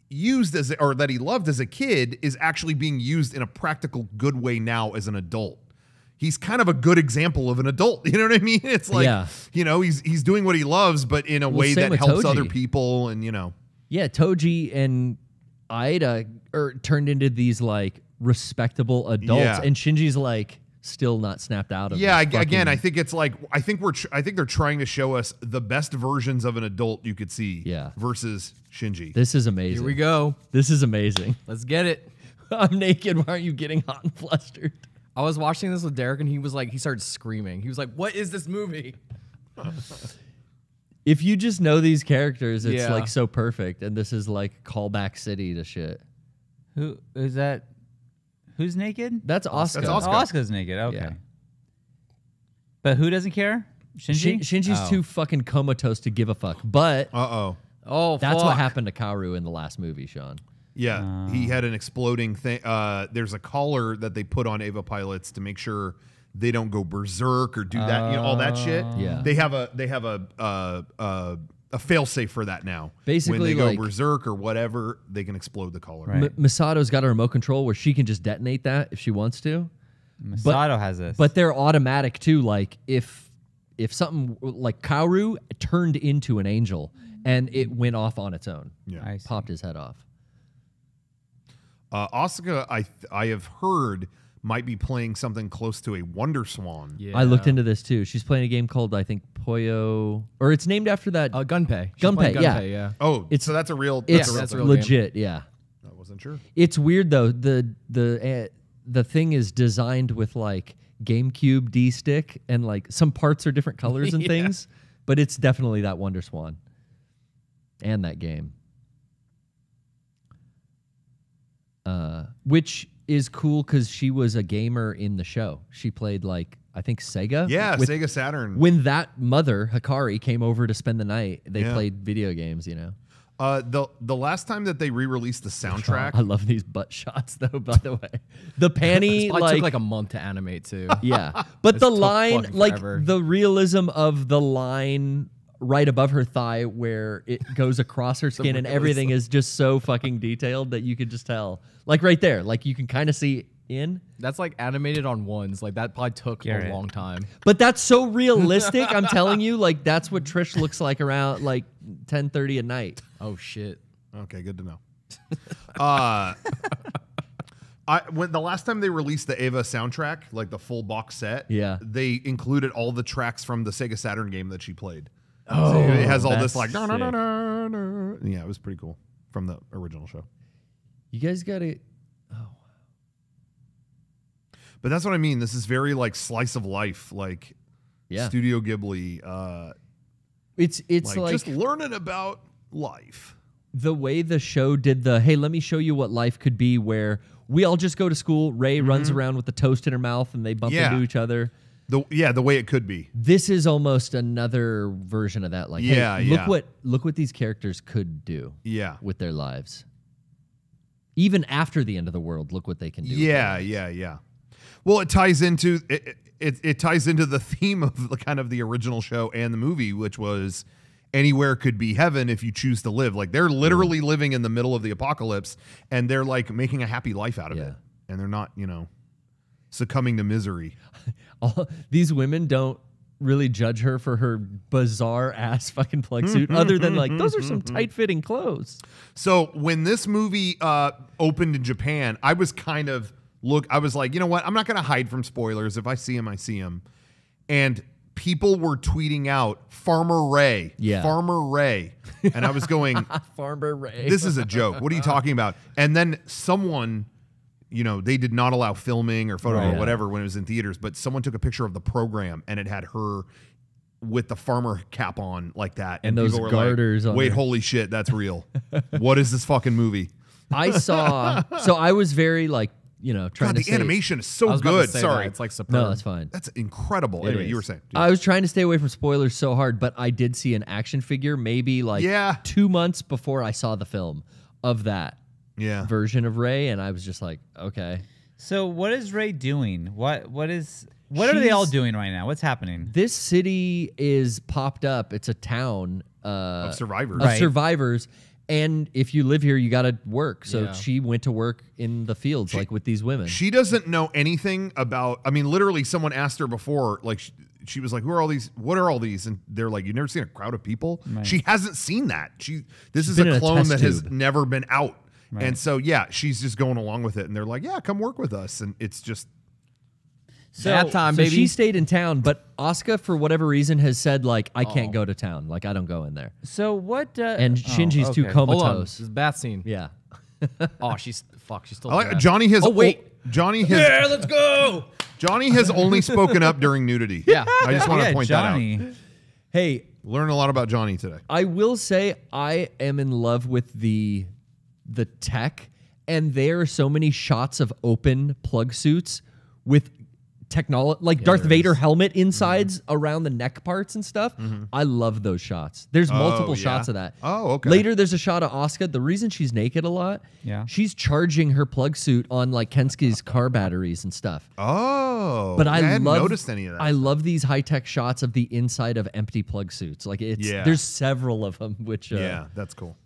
used as or that he loved as a kid is actually being used in a practical good way now as an adult. He's kind of a good example of an adult. You know what I mean? It's like, Yeah. you know, he's he's doing what he loves, but in a Well, way that helps Toji. other people, and you know, Yeah, Toji and Aida are er, turned into these like respectable adults, Yeah. and Shinji's like still not snapped out of. It. Yeah, this ag- again, I think it's like I think we're tr- I think they're trying to show us the best versions of an adult you could see. Yeah. Versus Shinji. this is amazing. Here we go. This is amazing. Let's get it. I'm naked. Why aren't you getting hot and flustered? I was watching this with Derrick, and he was like, he started screaming. He was like, "What is this movie?" If you just know these characters, it's Yeah. like so perfect, and this is like callback city to shit. Who is that? Who's naked? That's Asuka. That's Oh, Asuka. Asuka's naked. Okay. Yeah. But who doesn't care? Shinji. Shin- Shinji's Oh. too fucking comatose to give a fuck. But Uh oh. Oh, that's fuck. what happened to Kaoru in the last movie, Shawn. Yeah, he had an exploding thing. Uh, there's a collar that they put on Eva pilots to make sure they don't go berserk or do that, you know, all that shit. Yeah. they have a they have a uh, uh, a failsafe for that now. Basically, when they go like- berserk or whatever, they can explode the collar. Right. M- Misato's got a remote control where she can just detonate that if she wants to. Misato has this. But they're automatic too. Like if if something like Kaoru turned into an angel and it went off on its own, Yeah. I popped his head off. Uh, Asuka, I I have heard might be playing something close to a Wonder Swan. Yeah. I looked into this too. She's playing a game called I think Poyo, or it's named after that. Uh, Gunpei. She's Gunpei, playing yeah. Yeah. Oh, It's- it's so that's a real. it's That's a real that's a thing. real game. legit. Yeah, I wasn't sure. it's weird though. The the uh, the thing is designed with like GameCube D stick and like some parts are different colors and Yeah. things, but it's definitely that Wonder Swan and that game. Uh, which is cool because she was a gamer in the show. She played like I think Sega. Yeah, with- Sega Saturn. When that mother Hikari came over to spend the night, they Yeah. played video games. You know. Uh, the the last time that they re-released the soundtrack, I love these butt shots though. By the way, the This panty probably like, took like a month to animate too. yeah, but the line like forever. the realism of the line right above her thigh where it goes across her skin and everything is just so fucking detailed that you could just tell like right there like you can kind of see in That's like animated on ones. Like that probably took Garrett. a long time. but that's so realistic i'm telling you like that's what trish looks like around like 10:30 at night Oh shit. Okay, good to know. uh, I when the last time they released the Eva soundtrack, like the full box set, Yeah. they included all the tracks from the Sega Saturn game that she played. Oh, it has all this like, "Na, na, na, sick. na, na." yeah, it was pretty cool from the original show. you guys got to Oh. But that's what I mean. This is very like slice of life, like yeah Studio Ghibli, uh, it's it's like, like, just learning about life. the way the show did the hey let me show you what life could be where we all just go to school Rei runs around with the toast in her mouth and they bump Mm-hmm. Yeah. into each other The yeah, the way it could be. this is almost another version of that like hey, Yeah, look yeah. what look what these characters could do Yeah. with their lives even after the end of the world look what they can do with their Yeah, lives. yeah, yeah. Well, it ties into it, it. It ties into the theme of the kind of the original show and the movie, which was anywhere could be heaven if you choose to live. Like they're literally mm. living in the middle of the apocalypse, and they're like making a happy life out of Yeah. it, and they're not, you know, succumbing to misery. all, these women don't really judge her for her bizarre ass fucking plug suit mm-hmm, other than like mm-hmm, those are some mm-hmm. tight fitting clothes So when this movie uh, opened in Japan, I was kind of look. I was like, you know what? I'm not going to hide from spoilers. If I see him, I see him. And people were tweeting out Farmer Rei, Yeah. Farmer Rei, and I was going, farmer Rei this is a joke. What are you talking about? And then someone. You know, they did not allow filming or photo Right. or whatever when it was in theaters, but someone took a picture of the program and it had her with the farmer cap on like that. And those were garters Like, on Wait, her." holy shit, that's real. what is this fucking movie? I saw. So I was very like, you know, trying God, to the animation is so was about to good. Sorry. that. It's like superb. No, that's fine. That's incredible. It anyway, you were saying. I was trying to stay away from spoilers so hard, but I did see an action figure maybe like Yeah. two months before I saw the film of that yeah. version of Rei, and I was just like, okay. So what is Rei doing? What what is what are they all doing right now? What's happening? This city is popped up. It's a town uh, Of survivors. of Right. survivors. And if you live here, you got to work. So Yeah. she went to work in the fields, like with these women. She doesn't know anything about. I mean, literally, someone asked her before, like, she, she was like, "Who are all these? What are all these?" And they're like, "You've never seen a crowd of people." She hasn't seen that. She this is been in a a clone test that has tube. never been out, and so yeah, she's just going along with it. And they're like, "Yeah, come work with us." And it's just So Nap time, so baby. she stayed in town, but Asuka, for whatever reason, has said like, "I can't go to town. Like, I don't go in there." so what? Uh, And oh, Shinji's too comatose. Hold on. This is bath scene. Yeah. Oh, she's fuck. She's still. Like. Johnny has. Oh, wait. Johnny has. Yeah, let's go. Johnny has only spoken up during nudity. Yeah. I just want to yeah, point Johnny. That out. Hey, Learn a lot about Johnny today. I will say I am in love with the the tech, and there are so many shots of open plug suits with technology, like Darth Vader is. helmet insides around the neck parts and stuff. I love those shots. There's multiple Oh, shots of that. Oh, okay. Later, there's a shot of Asuka. The reason she's naked a lot, Yeah. she's charging her plug suit on like Kensuke's car batteries and stuff. Oh, But I, hadn't love noticed any of that. I love these high tech shots of the inside of empty plug suits. Like it's Yeah. there's several of them. Which uh, yeah, that's cool.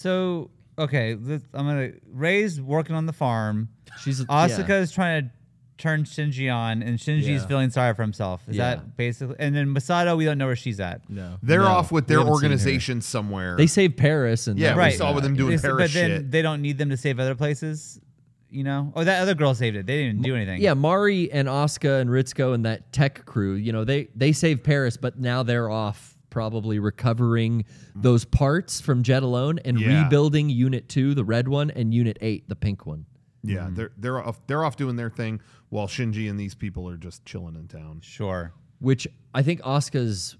So okay, this, I'm gonna Rei's working on the farm. she's Asuka yeah. is trying to turn Shinji on, and Shinji's Yeah. feeling sorry for himself. Is Yeah. that basically? And then Misato, we don't know where she's at. No. They're No, off with their haven't seen her. organization somewhere. They saved Paris and Yeah, that we was saw with them doing This- Paris but then shit. they don't need them to save other places. You know? Oh, that other girl saved it. They didn't even do anything. Yeah, Mari and Asuka and Ritsuko and that tech crew, you know, they they saved Paris, but now they're off probably recovering those parts from Jet Alone and Yeah. rebuilding Unit 2, the red one, and Unit 8, the pink one. yeah, Mm-hmm. they're they're off they're off doing their thing while Shinji and these people are just chilling in town. Sure. Which I think Asuka's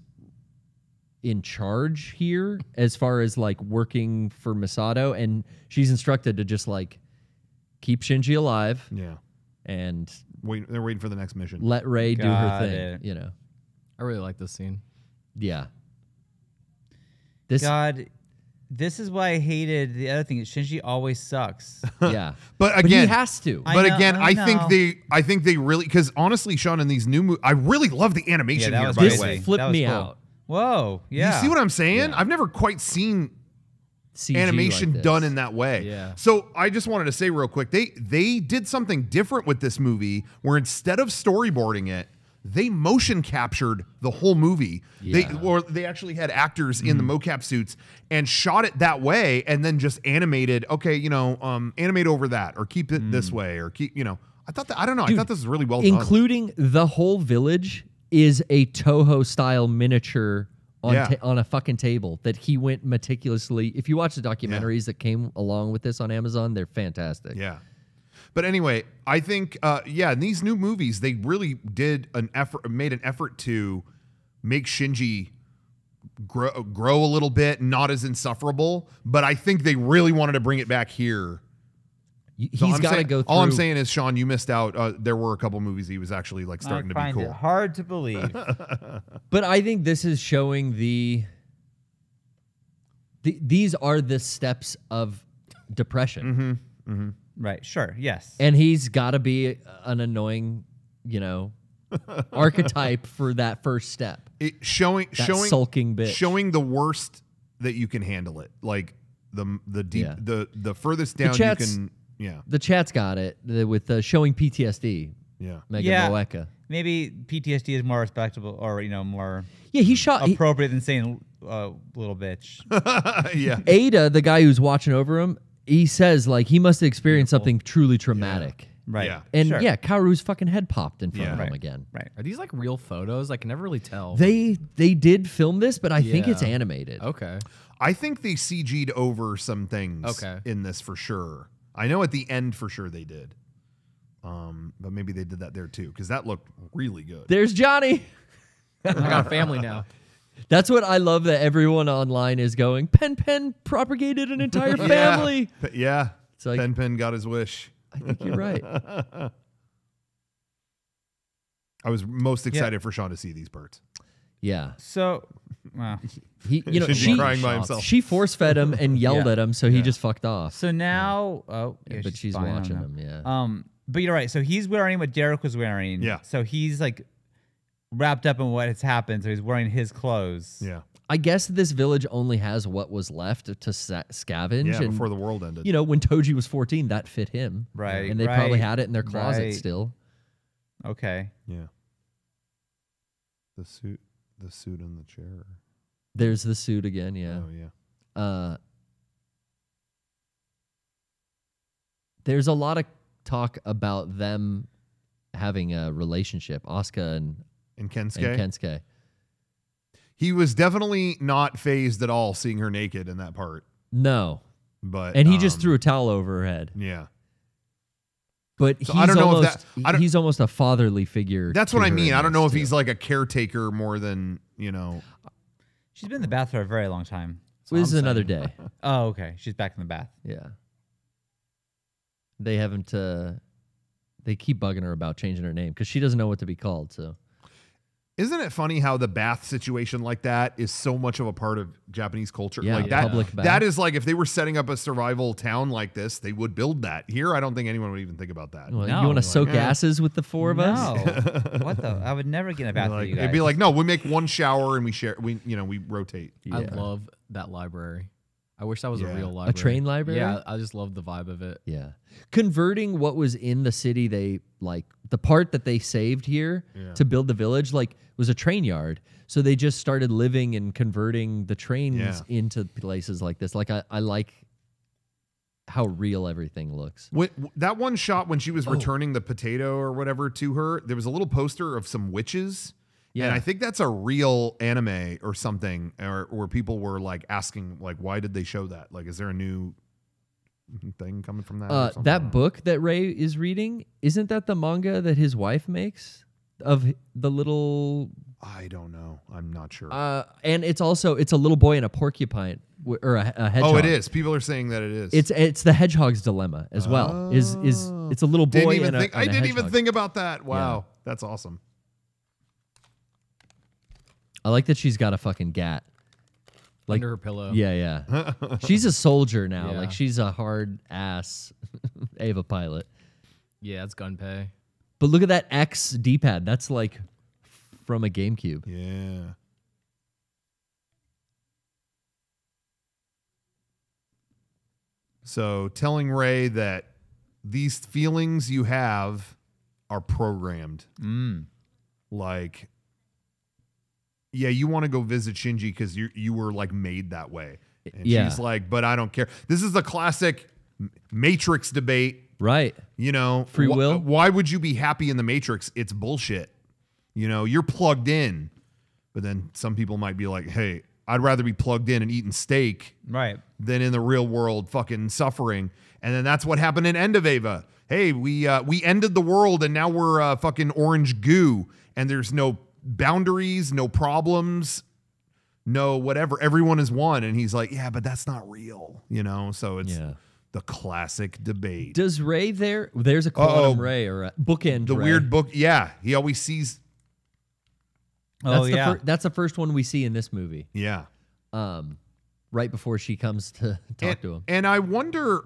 in charge here as far as like working for Misato and she's instructed to just like keep Shinji alive Yeah, and wait, they're waiting for the next mission. let Rei do her thing, it. you know. I really like this scene. Yeah. This God, this is why I hated the other thing. is Shinji always sucks. yeah. But But again, he has to. I but know- again, I I, think know. they, I think they really, because honestly, Shawn, in these new, mo- I really love the animation yeah, that here. was By This the way, crazy. flipped was me cool. out. Whoa, yeah. you see what I'm saying? Yeah. I've never quite seen CG animation like this. done in that way. Yeah. So I just wanted to say real quick, they they did something different with this movie where instead of storyboarding it, they motion captured the whole movie. They or they actually had actors in the mocap suits and shot it that way and then just animated, okay, you know, um animate over that or keep it this way or keep, you know. I thought that I don't know. I thought this was really well done. Including the whole village is a Toho style miniature on Yeah. on a fucking table that he went meticulously. If you watch the documentaries that came along with this on Amazon, they're fantastic. Yeah. But anyway, I think uh, yeah, in these new movies, they really did an effort, made an effort to make Shinji grow grow a little bit, not as insufferable. But I think they really wanted to bring it back here. Y- So got to go through. All I'm saying is, Shawn, you missed out. Uh, there were a couple movies he was actually like starting to I be find it cool. hard to believe. But I think this is showing the, the these are the steps of depression. Mm-hmm. Right. Sure. Yes. And he's got to be an annoying, you know, archetype for that first step. It, showing That showing sulking bitch. showing the worst that you can handle it, like the the deep Yeah. the the furthest down you chat's- can. Yeah, The chat's got it the, with uh, showing PTSD. yeah. Megan Yeah. Moeka. Maybe PTSD is more respectable, or you know, more Yeah, he shot he- appropriate than saying uh, "little bitch." yeah. Aida, the guy who's watching over him. He says like he must have experienced something truly traumatic. Right. Yeah. And Sure. yeah, Kaoru's fucking head popped in front Yeah. of him Right. again. Right. Are these like real photos? I can never really tell. They they did film this, but I think it's Yeah. animated. okay. I think they CG'd over some things Okay. in this for sure. I know at the end for sure they did. Um, but maybe they did that there too because that looked really good. There's Johnny. I got a family now. That's what I love that everyone online is going. Pen Pen propagated an entire family. Yeah, P- yeah. It's like- Pen Pen got his wish. I think you're right. I was most excited for Shawn to see these parts. Yeah. So, well, He you know she crying by himself. she force fed him and yelled Yeah. at him, so he Yeah. just fucked off. so now, oh, yeah, but she's fine, watching know. him, yeah. Um, but you're right. So he's wearing what Derrick was wearing. Yeah. So he's like wrapped up in what has happened. So he's wearing his clothes. Yeah. I guess this village only has what was left to sa- scavenge. Yeah, and, before the world ended. you know, when Toji was 14, that fit him. Right, And they probably had it in their closet right. still. Okay. yeah. The suit the suit and the chair. There's the suit again, yeah. Oh yeah. Uh, there's a lot of talk about them having a relationship, Asuka and, And Kensuke. and Kensuke. he was definitely not phased at all seeing her naked in that part. No. But And he just um, threw a towel over her head. Yeah. But So he's I don't know if almost, that- I don't- he's almost a fatherly figure. That's what I mean. I don't know if too. he's like a caretaker more than you know. She's been in the bath for a very long time. So This is I'm another saying. day. Oh, okay. She's back in the bath. Yeah. They haven't. Uh, they keep bugging her about changing her name because she doesn't know what to be called. So Isn't it funny how the bath situation like that is so much of a part of Japanese culture? Yeah, like that, public bath. that is like if they were setting up a survival town like this, they would build that. Here, I don't think anyone would even think about that. Well, No, you want to like, soak eh. asses with the four of us? no. us? what the? I would never get a bath Like, with you guys. it'd be like, no, we make one shower and we share. We you know we rotate. Yeah. I love that library. I wish that was Yeah. a real library. A train library? Yeah, I just love the vibe of it. Yeah. Converting what was in the city, they like the part that they saved here Yeah. to build the village, like was a train yard. So they just started living and converting the trains Yeah. into places like this. Like I, I like how real everything looks. When, that one shot when she was Oh. returning the potato or whatever to her, there was a little poster of some witches. Yeah. And I think that's a real anime or something, or where people were like asking, like, why did they show that? Like, is there a new thing coming from that? Uh? That book that Rei is reading, isn't that the manga that his wife makes of the little I don't know. I'm not sure. uh and it's also it's a little boy and a porcupine or a, a hedgehog. oh, it is. People are saying that it is. It's it's the hedgehog's dilemma as well. Is is it's a little boy didn't even and a, think. I and a didn't even think about that. Wow, that's awesome. I like that she's got a fucking gat. Like Under her pillow. yeah, yeah. she's a soldier now. Yeah. Like she's a hard ass Eva pilot. Yeah, it's Gunpei. But look at that X D-pad. That's like from a GameCube. Yeah. So telling Rei that these feelings you have are programmed. Mm. Like, yeah, you want to go visit Shinji because you you were like made that way. And Yeah. she's like, but I don't care. This is the classic Matrix debate. Right. You know, Free wh- will? Why would you be happy in the Matrix? It's bullshit. You know, you're plugged in. But then some people might be like, hey, I'd rather be plugged in and eating steak Right. than in the real world fucking suffering. And then that's what happened in End of Eva. Hey, we uh, we ended the world and now we're uh, fucking orange goo and there's no boundaries, no problems, no whatever. Everyone is one. And he's like, yeah, but that's not real, you know? So it's Yeah. the classic debate. Does Rei there? There's a quantum Uh-oh. Rei or a bookend. the Rei. weird book, yeah, he always sees, That's oh the yeah. fir- that's the first one we see in this movie. yeah. Um, right before she comes to talk and, to him. And I wonder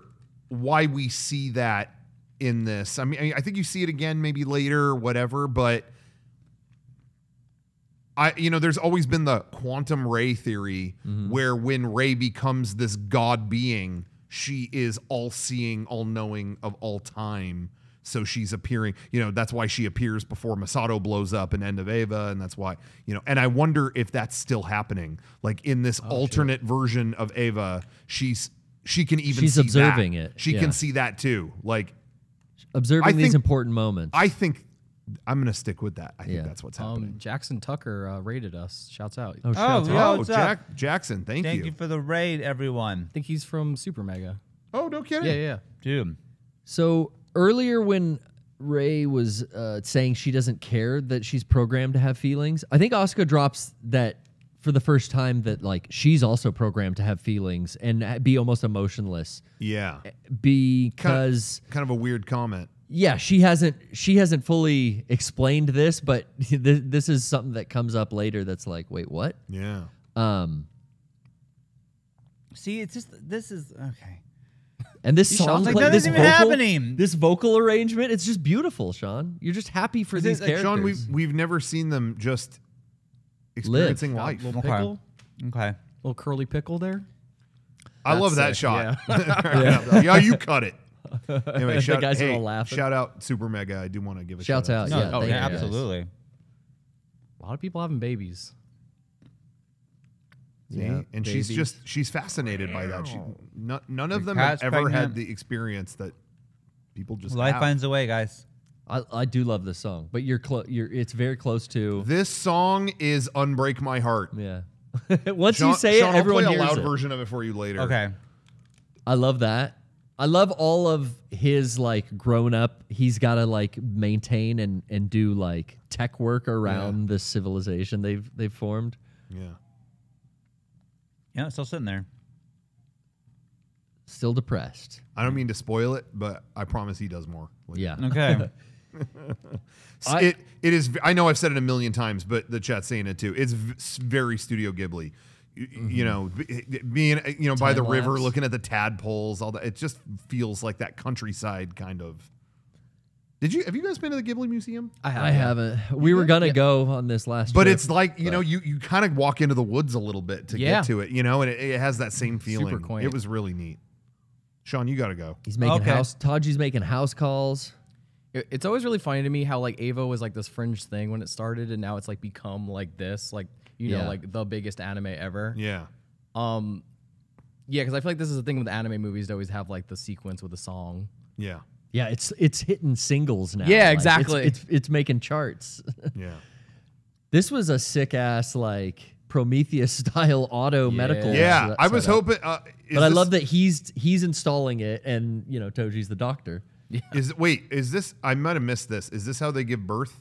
why we see that in this. I mean, I think you see it again maybe later or whatever, but I you know, there's always been the quantum Rei theory Mm-hmm. where when Rei becomes this god being, she is all seeing, all knowing of all time. So she's appearing, you know, that's why she appears before Misato blows up in End of Eva. And that's why, you know, and I wonder if that's still happening. Like in this Oh, alternate version of Eva, she's she can even She's observing that. it, She yeah. can see that too. Like Observing I these think- important moments. I think I'm gonna stick with that. I think Yeah. that's what's happening. Um, Jackson Tucker uh, rated us. Shouts out. oh, Oh, shouts yeah. out. oh, what's? Jack Jackson, thank, Thank you. you for the raid, everyone. I think he's from Super Mega. oh, no kidding. Yeah, yeah. Dude. So earlier when Rei was uh, saying she doesn't care that she's programmed to have feelings, I think Asuka drops that for the first time that like she's also programmed to have feelings and ha- be almost emotionless Yeah. because Kind of a weird comment. Yeah she hasn't she hasn't fully explained this but th- this is something that comes up later that's like wait what Yeah. um See, it's just this is okay. and this song shocked? Like, play- that this isn't even vocal, happening. this vocal arrangement it's just beautiful Shawn you're just happy for these it- characters Shawn, we've we've never seen them just experiencing Got a life. Little Okay. pickle. Okay. Little curly pickle there. I love that That's shot. sick, yeah. you cut it. Anyway, The shout, guys are all laughing. shout out Super Mega. I do want to give a Shouts shout out. out, to No, Yeah, oh, yeah, you guys. absolutely. A lot of people having babies. See? Yeah, and she's just she's fascinated by that. She, none, none of The them have cat's ever had the experience that people just Life have. finds a way, guys. I, I do love this song, but you're close. You're it's very close to This song is "Unbreak My Heart." yeah. Once Shawn, you say Shawn, it, everyone I'll play hears a loud it. version of it for you later. Okay. I love that. I love all of his like grown up. He's got to like maintain and and do like tech work around the civilization they've they've formed. Yeah. Yeah, it's still sitting there. Still depressed. I don't mean to spoil it, but I promise he does more. Like, Yeah. Okay. I- it it is. I know I've said it a million times, but the chat's saying it too. It's v- s- very Studio Ghibli. You, you mm-hmm. know, eh, eh, being eh, you know by the Time river, lapse. looking at the tadpoles, all that. It just feels like that countryside kind of. Did you have you guys been to the Ghibli Museum? I have. I yeah. haven't. We were gonna go on this last. But trip, it's like you know, you you kind of walk into the woods a little bit to Yeah. get to it, you know, and it, it has that mm-hmm. same feeling. Super quaint. It was really neat. Shawn, you got to go. he's making Okay. house. Toji's making house calls. It- It's always really funny to me how like Eva was like this fringe thing when it started, and now it's like become like this, like you Yeah. know, like the biggest anime ever. Yeah, Um, yeah, because I feel like this is the thing with anime movies; they always have like the sequence with a song. yeah, Yeah, it's it's hitting singles now. Yeah, Like, it's- exactly. It's, it's making charts. yeah. this was a sick ass like Prometheus style auto medical. Yeah, set- I was hoping. Uh, is But I love that he's he's installing it, and you know Toji's the doctor. Is wait, is this? I might have missed this. Is this how they give birth?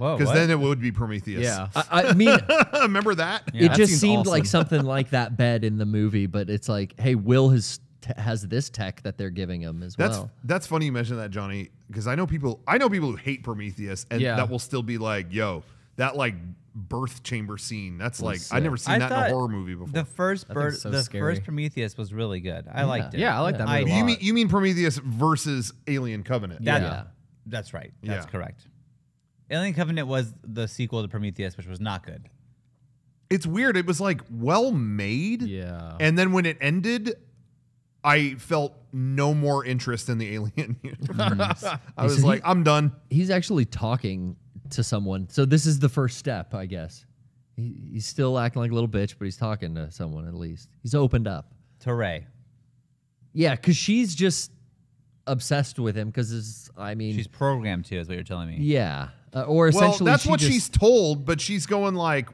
Whoa. Because then it would be Prometheus. Yeah, I, I mean, remember that? it that just seems seemed like something like that bed in the movie, but it's like, hey, Will has t- has this tech that they're giving him as That's well. that's funny you mentioned that, Johnny, because I know people. I know people who hate Prometheus, and Yeah. that will still be like, "Yo, that like birth chamber scene. That's like Was I've never seen I that in a horror movie before." The first That bird, thing's so the scary. first Prometheus was really good. I liked it. yeah, I like that I- movie. a you mean you mean Prometheus versus Alien Covenant? That- Yeah. That's right. That's Yeah. correct. Alien Covenant was the sequel to Prometheus, which was not good. It's weird. It was like well made. Yeah. And then when it ended, I felt no more interest in the Alien universe. I was So he- like, I'm done. He's actually talking to someone, so this is the first step, I guess. He, he's still acting like a little bitch, but he's talking to someone at least. He's opened up. To Rei. Yeah, because she's just obsessed with him. Because I mean, She's programmed to, is what you're telling me. yeah, uh, or Well, that's she what just- she's told, but she's going like,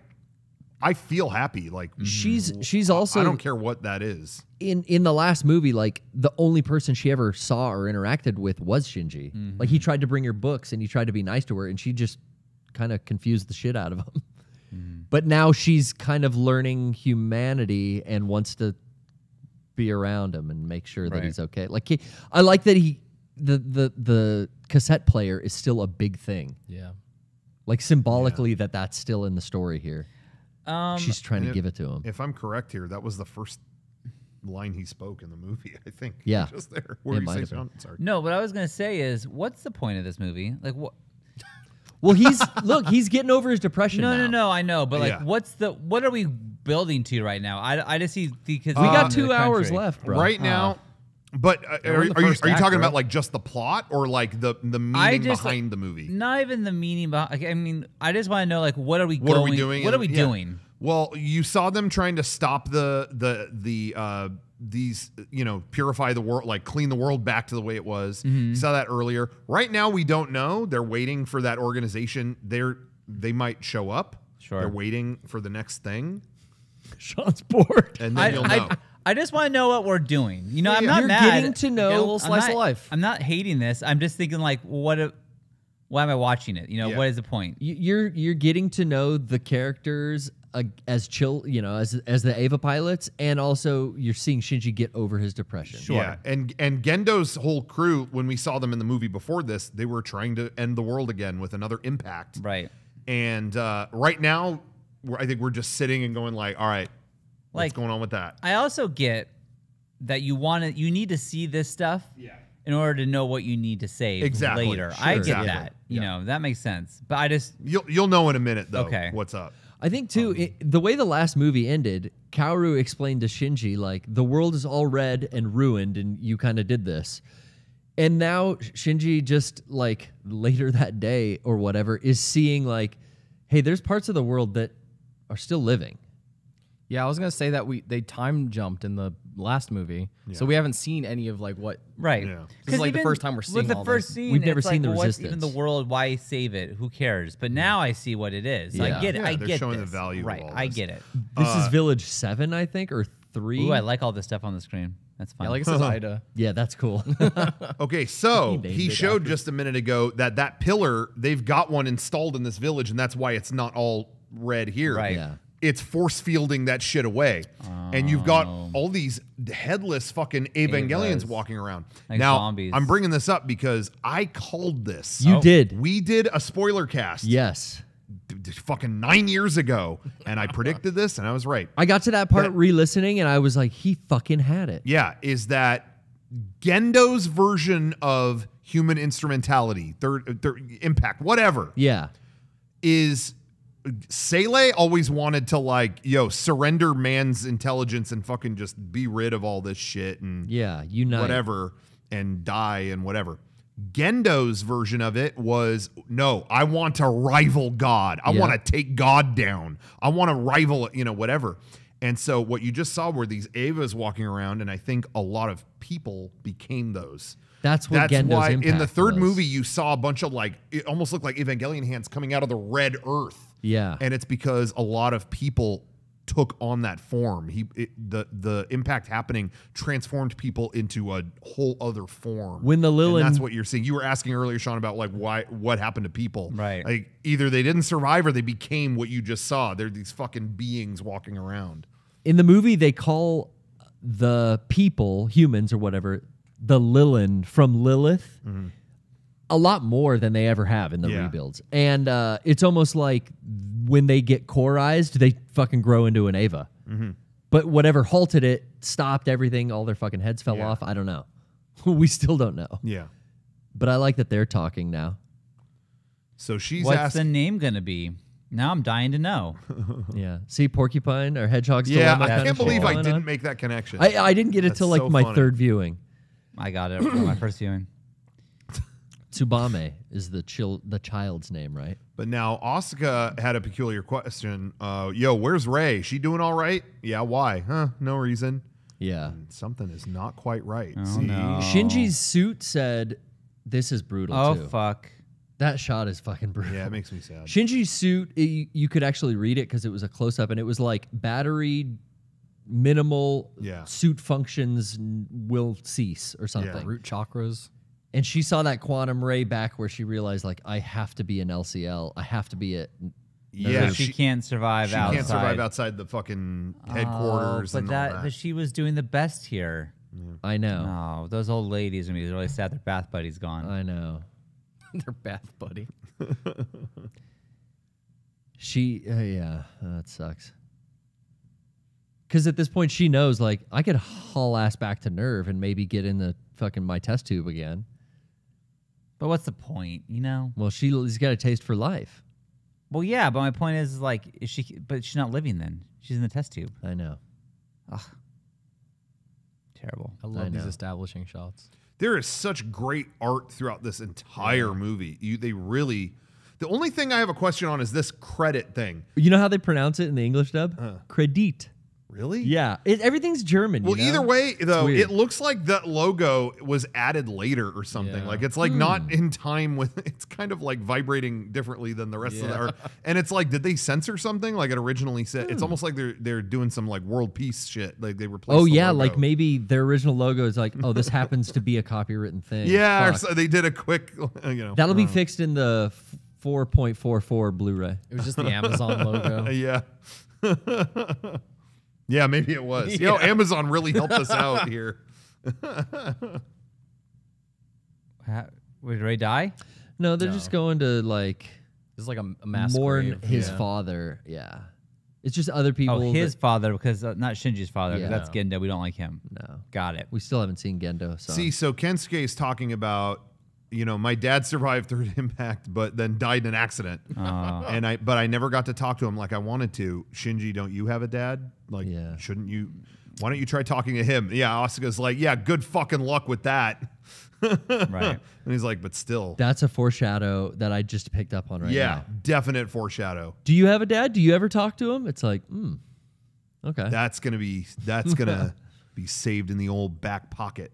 I feel happy. Like She's she's also I don't care what that is. in in the last movie, like the only person she ever saw or interacted with was Shinji. Mm-hmm. Like he tried to bring her books and he tried to be nice to her, and she just kind of confused the shit out of him. Mm-hmm. But now she's kind of learning humanity and wants to be around him and make sure that Right. he's okay. Like he, I like that he the the the cassette player is still a big thing. yeah. Like symbolically that that's still in the story here. Um, She's trying to and it- give it to him. If I'm correct here, that was the first line he spoke in the movie. I think. Yeah. just there. It What were you might saying, have been. Shawn? Sorry. no, what I was gonna say is, what's the point of this movie? Like, what? Well, he's look, he's getting over his depression. No, now. no, no. I know, but like, Yeah. what's the? What are we building to right now? I, I just see because We Uh, got two hours left, bro. Right now. But uh, are, are you, are you talking about like just the plot or like the the meaning just behind the movie? Not even the meaning behind. I mean, I just want to know, like, what are we what going? are we doing? What are we Yeah. doing? Well, you saw them trying to stop the the the uh these you know purify the world like clean the world back to the way it was. Mm-hmm. You saw that earlier. Right now we don't know. They're waiting for that organization. They're they might show up. Sure. They're waiting for the next thing Shawn's bored. and then I, you'll know. I, I just want to know what we're doing. You know, I'm Yeah, not you're mad. getting to know- Get a little slice not- of life. I'm not hating this. I'm just thinking, like, what? a- Why am I watching it? You know, Yeah. what is the point? You- You're you're getting to know the characters uh, as chill, you know, as as the Eva pilots, and also you're seeing Shinji get over his depression. Yeah, and and Gendo's whole crew, when we saw them in the movie before this, they were trying to end the world again with another impact. Right. And uh, right now, we're, I think we're just sitting and going like, all right, what's going on with that? I also get that you want to. You need to see this stuff. Yeah. In order to know what you need to say Exactly. later, Sure. I get Exactly. that. You Yeah. know that makes sense. But I just You'll you'll know in a minute though. Okay. what's up? I think too, um, it, the way the last movie ended, Kaoru explained to Shinji like the world is all red and ruined, and you kind of did this. And now Shinji just like later that day or whatever is seeing like, hey, there's parts of the world that are still living. Yeah, I was gonna say that we they time jumped in the last movie, so we haven't seen any of like what. Right. Yeah. This is like the first time we're seeing with the all first this. scene. We've never it's seen like, the what's even the world? Why save it? Who cares? But now I see what it is. I get it. Yeah, I they're get showing the this. value of Right. all I get it. This Uh, is Village Seven, I think, or three. Ooh, I like all this stuff on the screen. That's fine. Yeah, like it says Aida. Yeah, that's cool. Okay, so He he showed after- just a minute ago that that pillar they've got one installed in this village, and that's why it's not all red here. Right. Yeah. It's force fielding that shit away, and you've got Oh. all these headless fucking Evangelions Evas. walking around. Like now zombies. I'm bringing this up because I called this. you oh. did. We did a spoiler cast. Yes. d- d- fucking nine years ago, and I predicted this, and I was right. I got to that part re-listening and I was like, he fucking had it. Yeah, is that Gendo's version of human instrumentality, third, third impact, whatever, Yeah. is Seele always wanted to like, yo, surrender man's intelligence and fucking just be rid of all this shit and Yeah. Unite. whatever and die and whatever. Gendo's version of it was no, I want to rival God. I Yeah. want to take God down. I want to rival, you know, whatever. And so what you just saw were these Evas walking around, and I think a lot of people became those. That's what That's Gendo's why in the third was. movie you saw a bunch of like it almost looked like Evangelion hands coming out of the red earth. Yeah. And it's because a lot of people took on that form. He it, the the impact happening transformed people into a whole other form. When the And Lilin- that's what you're seeing. You were asking earlier, Shawn, about like why what happened to people. Right. Like either they didn't survive or they became what you just saw. They're these fucking beings walking around. in the movie they call the people humans or whatever the lilin from lilith mm-hmm. A lot more than they ever have in the Yeah. rebuilds and uh, it's almost like when they get coreized they fucking grow into an Eva but whatever halted it stopped everything all their fucking heads fell Yeah. off i don't know we still don't know Yeah. but i like that they're talking now So she's What's asking. the name gonna be? Now I'm dying to know. yeah see porcupine or hedgehog's yeah, I can't believe I didn't on. make that connection. I, I didn't get it That's till like so my funny. third viewing I got it on my first viewing. Tsubame is the chil- the child's name, right? But now Asuka had a peculiar question. Uh, yo, where's Rei? She doing all right? Yeah, why? Huh? No reason. Yeah. Something is not quite right. Oh, See? no. Shinji's suit said, "This is brutal Oh too." fuck. That shot is fucking brutal. Yeah, it makes me sad. Shinji's suit, it- you could actually read it because it was a close up, and it was like battery minimal Yeah. suit functions n- will cease or something. Root chakras. And she saw that quantum Rei back where she realized like I have to be an LCL. I have to be a yeah, So she, she, can't survive she outside. can't survive outside the fucking Oh, headquarters but and that, all that. but she was doing the best here. I know. Oh, those old ladies are gonna be really sad their bath buddy's gone. I know. Their bath buddy. She, uh, yeah, that sucks. Because at this point, she knows like I could haul ass back to Nerv and maybe get in the fucking my test tube again. But what's the point, you know? Well, she's got a taste for life. Well, yeah, but my point is like, is she? But she's not living then. She's in the test tube. I know. Ugh. Terrible. I love these know. establishing shots. there is such great art throughout this entire movie. You, they really. The only thing I have a question on is this credit thing. You know how they pronounce it in the English dub? Uh-huh. Credit. Really? Yeah, it, everything's German. you Well, know? either way, though, it looks like that logo was added later or something. Yeah. Like it's like Hmm. not in time with. It's kind of like vibrating differently than the rest of the Yeah. art. And it's like, did they censor something? Like it originally said. Hmm. It's almost like they're they're doing some like world peace shit. Like they replaced. Oh the yeah, logo. like maybe their original logo is like, oh, this happens to be a copywritten thing. Yeah, or so they did a quick. You know. That'll be fixed in the 4.44 Blu-ray. It was just the Amazon logo. yeah. Yeah, maybe it was. You know, Amazon really helped us out here. Ha- Would Rei die? No, they're No. just going to like It's like a, a mass mourn grave. his Yeah. father. Yeah, it's just other people. Oh, his that- father, because uh, not Shinji's father. 'cause Yeah. That's Gendo. We don't like him. no, Got it. we still haven't seen Gendo. So See, so Kensuke is talking about, you know, my dad survived third impact, but then died in an accident. Oh. and I, but I never got to talk to him like I wanted to. Shinji, don't you have a dad? Like, Yeah. shouldn't you? Why don't you try talking to him? Yeah, Asuka's like, yeah, good fucking luck with that. Right. And he's like, but still, that's a foreshadow that I just picked up on right yeah, now. Yeah, definite foreshadow. Do you have a dad? Do you ever talk to him? It's like, hmm, okay. That's gonna be that's gonna be saved in the old back pocket.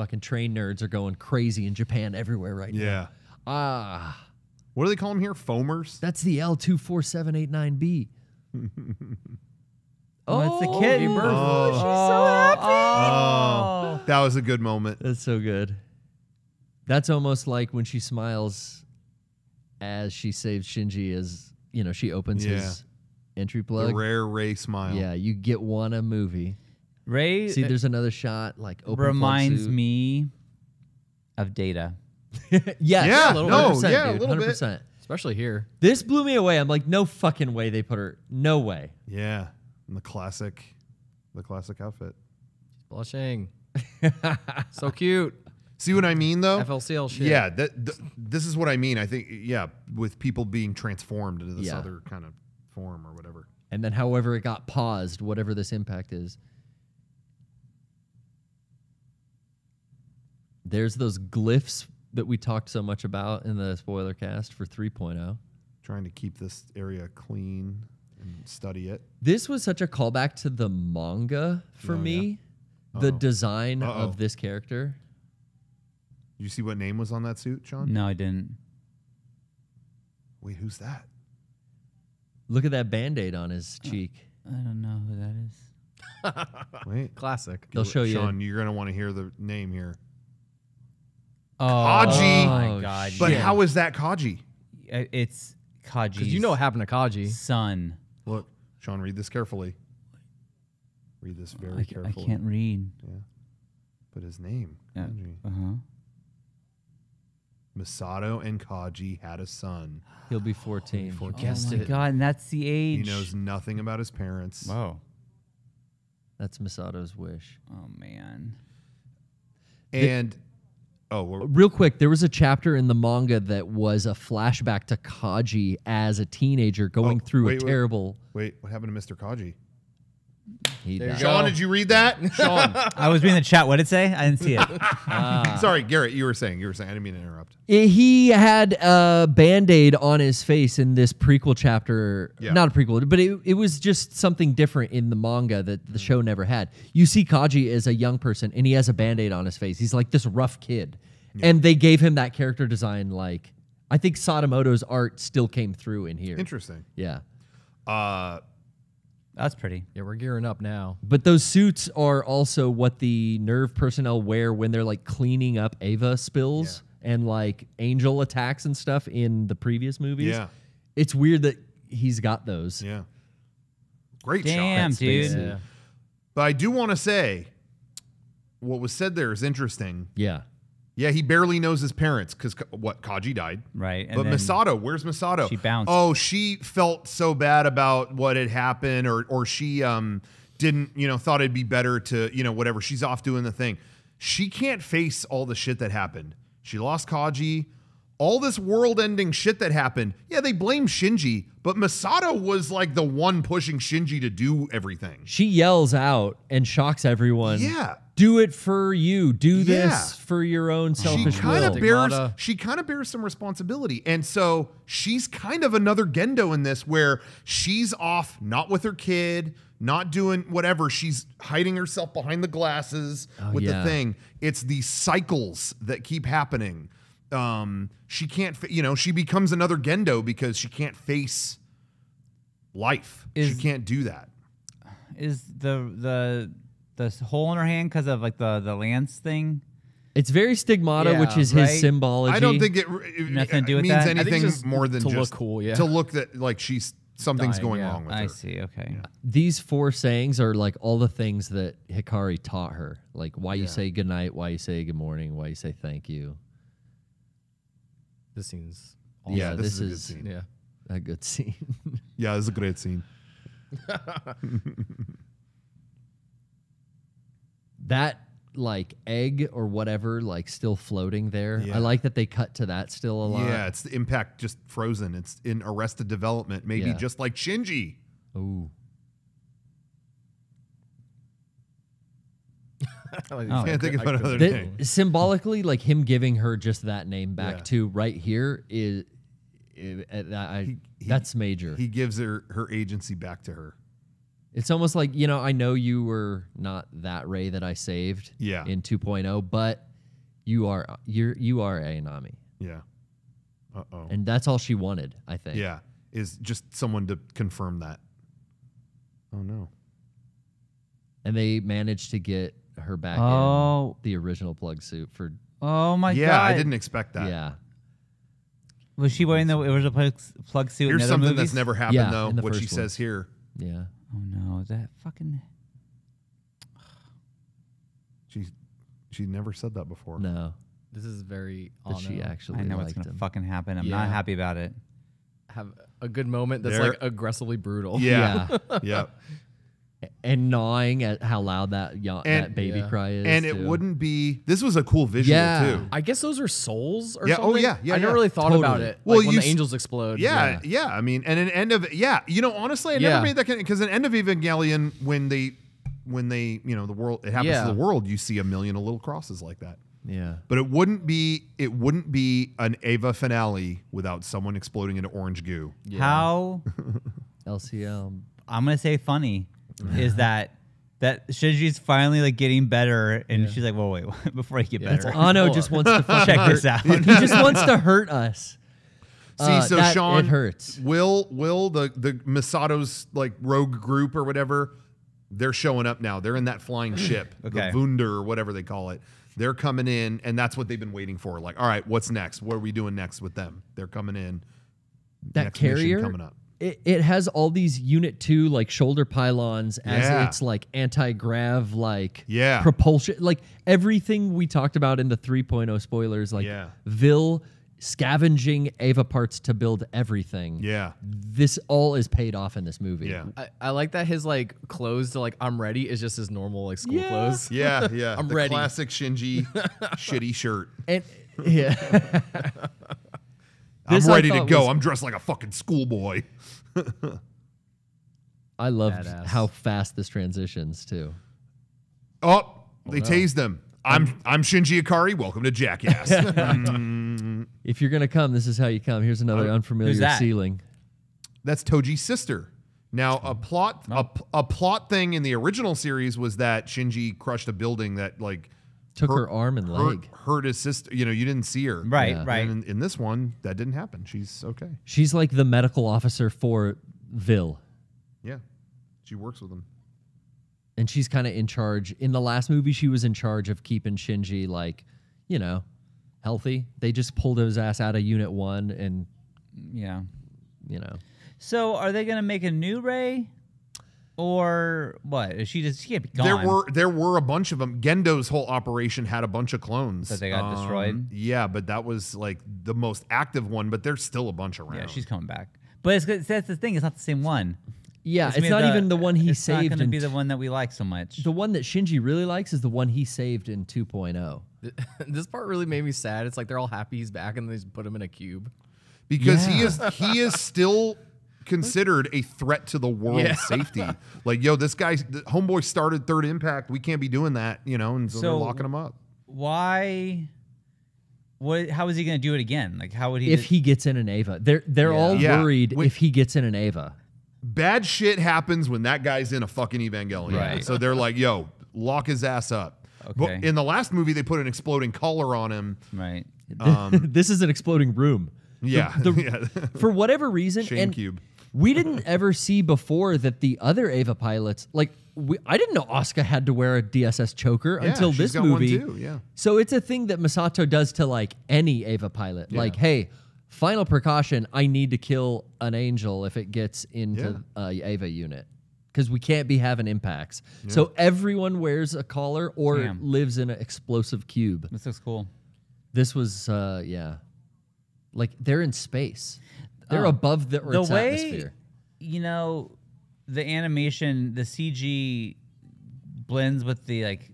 Fucking train nerds are going crazy in Japan everywhere right now. Yeah. Ah, What do they call them here? Foamers. that's the L24789B. Oh, it's the Oh, kid. Oh. she's so happy. Oh, that was a good moment. That's so good. That's almost like when she smiles as she saves Shinji as you know, she opens Yeah. his entry The plug. rare Rei smile. Yeah, you get one a movie. Rei See, uh, there's another shot like open plug reminds suit. me of Data. yes, Yeah, little no, 100%, yeah, a dude, little bit. 100%. Especially here. This blew me away. I'm like, no fucking way they put her. No way. Yeah. And the classic, the classic outfit. Blushing. so cute. See what I mean, though? FLCL shit. Yeah, that, th- this is what I mean. I think, yeah, with people being transformed into this Yeah. other kind of form or whatever. And then, however, it got paused, whatever this impact is. There's those glyphs that we talked so much about in the spoiler cast for oh. 3.0. Trying to keep this area clean and study it. This was such a callback to the manga for Oh, yeah. me. The design Uh-oh. of this character. You see what name was on that suit, Shawn? No, I didn't. Wait, who's that? Look at that band aid on his uh, cheek. I don't know who that is. Wait. Classic. They'll show you. Shawn, you're going to want to hear the name here. Oh, Kaji. my Oh, god! But shit. how is that Kaji? Uh, It's Kaji. Because you know what happened to Kaji. son. Look, Shawn, read this carefully. Read this very I, ca- I can't read. Yeah. But his name, Yeah. Kaji. Uh huh. Misato and Kaji had a son. He'll be 14. Oh Guessed my it. god! And that's the age. He knows nothing about his parents. Whoa. That's Misato's wish. Oh man. And oh, we're- Real quick, there was a chapter in the manga that was a flashback to Kaji as a teenager going Oh, through wait, a wait. terrible. wait, what happened to Mr. Kaji? He There you died. go. Shawn, did you read that? Shawn, I was reading the chat. What did it say? I didn't see it. sorry, Garrett, you were saying, you were saying. I didn't mean to interrupt. He had a band aid on his face in this prequel chapter. Yeah. Not a prequel, but it, it was just something different in the manga that the show never had. You see Kaji as a young person and he has a band aid on his face. He's like this rough kid. And they gave him that character design like. I think Sadamoto's art still came through in here. Interesting. Yeah. Uh, That's pretty. Yeah, we're gearing up now. But those suits are also what the Nerv personnel wear when they're like cleaning up Eva spills and like angel attacks and stuff in the previous movies. Yeah. It's weird that he's got those. yeah. Great Damn, shot. dude. Yeah. But I do want to say what was said there is interesting. Yeah. Yeah, he barely knows his parents because what Kaji died. Right. And but Misato, where's Misato? she bounced. Oh, she felt so bad about what had happened, or or she um didn't, you know, thought it'd be better to, you know, whatever. She's off doing the thing. She can't face all the shit that happened. She lost Kaji. All this world-ending shit that happened. Yeah, they blame Shinji, but Misato was like the one pushing Shinji to do everything. She yells out and shocks everyone. Yeah. Do it for you. Do this Yeah. for your own selfish she kind will. of bears Stigmata. she kind of bears some responsibility and so she's kind of another gendo in this where she's off not with her kid not doing whatever she's hiding herself behind the glasses with yeah. the thing it's these cycles that keep happening um she can't fa- you know she becomes another gendo because she can't face life she can't do that is the the the hole in her hand because of like the the lance thing. It's very stigmata, which Yeah, is right? his symbology. I don't think it, it, Nothing to do with means that? I think anything just more than to look just cool, yeah. To look that like she's something's Dying, going yeah. wrong with her. I her. see. Okay. Uh, these four sayings are like all the things that Hikari taught her. Like why you say good night, why you say good morning, why you say thank you. This scene's Yeah, Yeah, this, this is a good scene. yeah. a good scene. Yeah, this is a great scene. that like egg or whatever, like still floating there. Yeah. I like that they cut to that still a lot. Yeah, it's the impact just frozen. It's in arrested development, maybe Yeah. just like Shinji. Ooh. Oh. Can't think of another That- name. symbolically, like him giving her just that name back Yeah. too, right here is, eh, i- i- I- He- he- that's major. He gives her her agency back to her. It's almost like, you know, I know you were not that Rei that I saved Yeah. in 2.0, but you are you're you are Ayanami. Yeah. Uh oh. And that's all she wanted, I think. Yeah, is just someone to confirm that. Oh no. and they managed to get her back Oh. in the original plug suit for Oh my yeah, god! Yeah, I didn't expect that. yeah. Was she wearing the original plug, plug suit? Here's in something movies? that's never happened Yeah, though. What she one. says here. Yeah. Oh no! Is that fucking? She she never said that before. No. This is very. But she actually I know what's liked gonna him. fucking happen. I'm not happy about it. have a good moment that's There- like aggressively brutal. Yeah. yeah. And gnawing at how loud that yawn, And- that baby Yeah. cry is. And it wouldn't be this was a cool visual Yeah. too. I guess those are souls or Yeah, oh, yeah, yeah, I never really thought about it. Well, like when the s- angels explode. Yeah, yeah, I mean, and an end of yeah, you know, honestly, I Yeah. never made that because an end of Evangelion when they when they you know the world it happens Yeah. to the world, you see a million of little crosses like that. Yeah. But it wouldn't be it wouldn't be an Eva finale without someone exploding into orange goo. How LCL. I'm gonna say funny is that that Shinji's finally like getting better, and she's like, "Whoa, wait, before I get better, Anno just wants to fucking check this out." he just wants to hurt us. See, Uh, so that- Shawn it hurts. Will Will the the Misato's like rogue group or whatever, they're showing up now. They're in that flying ship, Okay. the Wunder or whatever they call it. They're coming in, and that's what they've been waiting for. Like, all right, what's next? What are we doing next with them? They're coming in. That Next mission carrier coming up. It, it has all these Unit Two like shoulder pylons as Yeah. its like anti grav like Yeah. propulsion like everything we talked about in the 3.0 spoilers like Yeah. Wille scavenging Eva parts to build everything. Yeah, This all is paid off in this movie. yeah, I, I like that his like clothes to like I'm ready is just his normal like school Yeah. clothes. yeah, yeah. I'm the ready. Classic Shinji shitty shirt. And yeah. I'm I ready to go. was- I'm dressed like a fucking schoolboy. I love Badass. how fast this transitions too. Oh, they tased them. I'm I'm Shinji Ikari. Welcome to Jackass. If you're gonna come, this is how you come. Here's another Uh, unfamiliar that? ceiling. That's Toji's sister. Now, a plot a, a plot thing in the original series was that Shinji crushed a building that like Took hurt- her arm and hurt, leg. hurt his sister. You know, you didn't see her. right, Yeah. right. And in, in this one, that didn't happen. She's okay. She's like the medical officer for Wille. Yeah, she works with him. and she's kind of in charge. In the last movie, she was in charge of keeping Shinji like, you know, healthy. They just pulled his ass out of Unit One, and yeah. you know, So, are they gonna make a new Rei, or what? Is she just she can't be gone? There were there were a bunch of them. Gendo's whole operation had a bunch of clones That they got destroyed? Um, yeah, but that was like the most active one. But there's still a bunch around. yeah, she's coming back. But it's good- that's the thing. It's not the same one. yeah, it's, gonna be not even the one he it's not saved. gonna be the one that we like so much. the one that Shinji really likes is the one he saved in oh. 2.0. this part really made me sad. It's like they're all happy he's back and they just put him in a cube. because he is he is still considered a threat to the world's Yeah. safety. Like, yo, this guy, homeboy started Third Impact. We can't be doing that, you know, and so, they're locking him up. Why? What? How is he gonna do it again? Like, how would he? If just- he gets in an Eva, they're they're all Yeah. worried Wait. if he gets in an Eva. Bad shit happens when that guy's in a fucking Evangelion. Right. So they're like, yo, lock his ass up. But Okay. in the last movie, they put an exploding collar on him. right. Um, this is an exploding room. Yeah. The- yeah. For whatever reason, Shame and cube. We didn't ever see before that the other Eva pilots, like we, I didn't know Asuka had to wear a DSS choker Yeah, until she's this got one movie. too, yeah. So it's a thing that Misato does to like any Eva pilot. Like, hey, final precaution, I need to kill an angel if it gets into a Eva unit. Because we can't be having impacts. So everyone wears a collar or Damn. lives in an explosive cube. This looks cool. This was, uh, yeah, like they're in space. They're Oh. above the Earth's the Earth's way atmosphere. you know the animation, the CG blends with the like.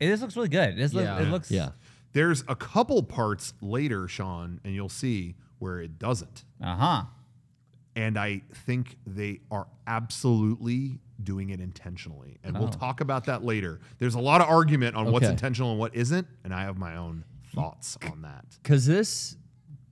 It just looks really good. This look- Yeah. it looks. Yeah. There's a couple parts later, Shawn, and you'll see where it doesn't. Uh huh. And I think they are absolutely doing it intentionally. And we'll Oh. talk about that later. There's a lot of argument on what's intentional and what isn't, and I have my own thoughts on that. because this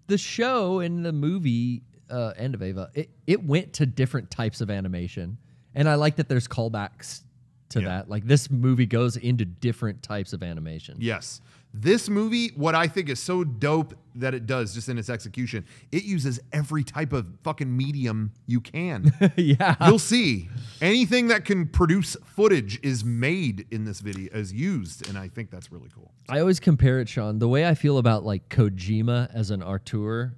the show and the movie uh, end of Eva it, it went to different types of animation and i like that there's callbacks to Yeah. that. Like this movie goes into different types of animation. Yes. This movie, what I think is so dope that it does just in its execution, it uses every type of fucking medium you can. yeah. You'll see anything that can produce footage is made in this video, is used, and I think that's really cool. I always compare it, Shawn. The way I feel about like Kojima as an auteur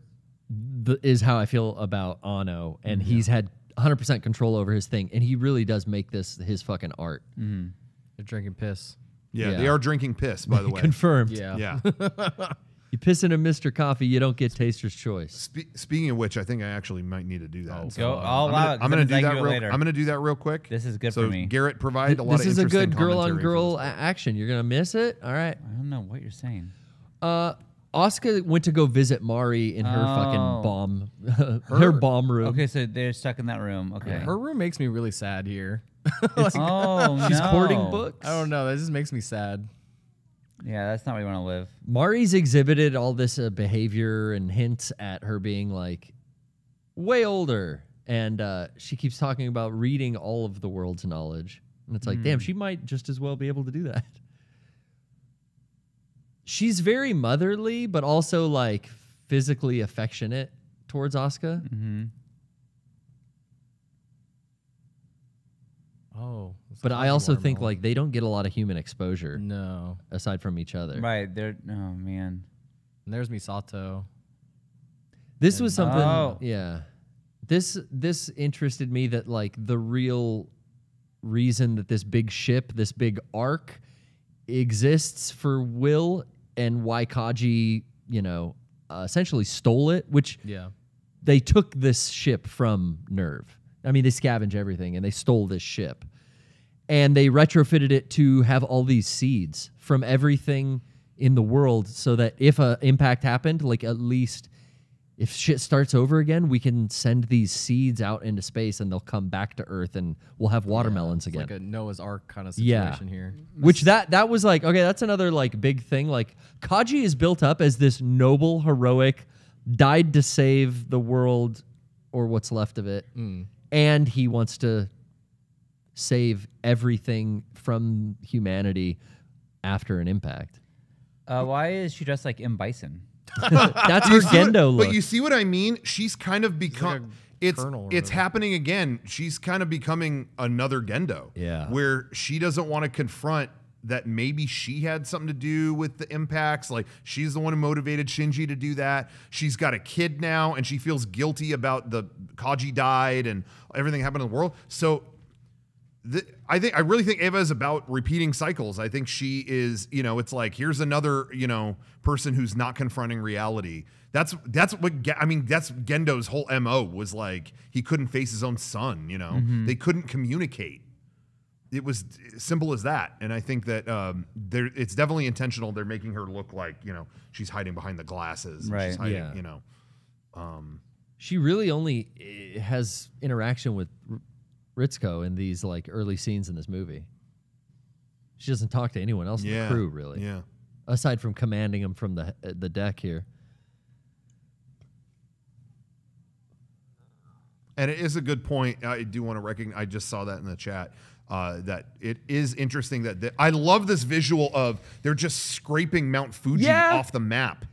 th- is how I feel about Anno, and mm-hmm. he's had 100% control over his thing, and he really does make this his fucking art. Mm-hmm. They're drinking piss. Yeah, Yeah. they are drinking piss, by the way. Confirmed. Yeah. yeah. You piss in a Mr. Coffee, you don't get Taster's Choice. Spe- speaking of which, I think I actually might need to do that. So, Go. I'll I'm allow gonna, it. 'cause I'm gonna do that can do it real. later. I'm gonna do that real quick. This is good so for me. Garrett provide a lot of. This of is a good girl on girl action. You're gonna miss it. All right. I don't know what you're saying. Uh, Asuka went to go visit Mari in her Oh. fucking bomb, her, bomb room. Okay, so they're stuck in that room. Okay. Her room makes me really sad here. oh, She's no. hoarding books. I don't know. That just makes me sad. Yeah, that's not where you want to live. Mari's exhibited all this uh, behavior and hints at her being like way older, and uh, she keeps talking about reading all of the world's knowledge, and it's like, damn, she might just as well be able to do that. She's very motherly, but also like physically affectionate towards Asuka. Mm-hmm. Oh. But I also think watermelon. like they don't get a lot of human exposure no. aside from each other. Right. They're. Oh man. And there's Misato. This was something Oh. yeah. This this interested me that like the real reason that this big ship, this big arc exists for Wille and why Kaji, you know, uh, essentially stole it, which Yeah. they took this ship from Nerv. I mean, they scavenge everything and they stole this ship. And they retrofitted it to have all these seeds from everything in the world so that if an impact happened, like at least if shit starts over again, we can send these seeds out into space and they'll come back to Earth and we'll have watermelons It's again. like a Noah's Ark kind of Yeah. situation here. Which that that was like okay, that's another like big thing. Like Kaji is built up as this noble, heroic, died to save the world or what's left of it, and he wants to save everything from humanity after an impact. Uh, why is she dressed like M Bison? That's her See what- Gendo look. But you see what I mean? She's kind of become. a It's it's happening again. She's kind of becoming another Gendo. Yeah. Where she doesn't want to confront that maybe she had something to do with the impacts. Like she's the one who motivated Shinji to do that. She's got a kid now, and she feels guilty about the Kaji died and everything happened in the world. So th- I think I really think Eva is about repeating cycles. I think she is, you know, it's like here's another, you know, person who's not confronting reality. That's that's what I mean. That's Gendo's whole mo was like he couldn't face his own son. You know, they couldn't communicate. It was simple as that, and I think that um, there it's definitely intentional. They're making her look like you know she's hiding behind the glasses. Right. She's hiding, Yeah. You know. she really only eh, has interaction with R- Ritsuko in these like early scenes in this movie. She doesn't talk to anyone else in the crew really. Yeah. aside from commanding them from the uh, the deck here. And it is a good point. I do want to recognize. I just saw that in the chat. Uh, that it is interesting that I love this visual of they're just scraping Mount Fuji Yeah. off the map.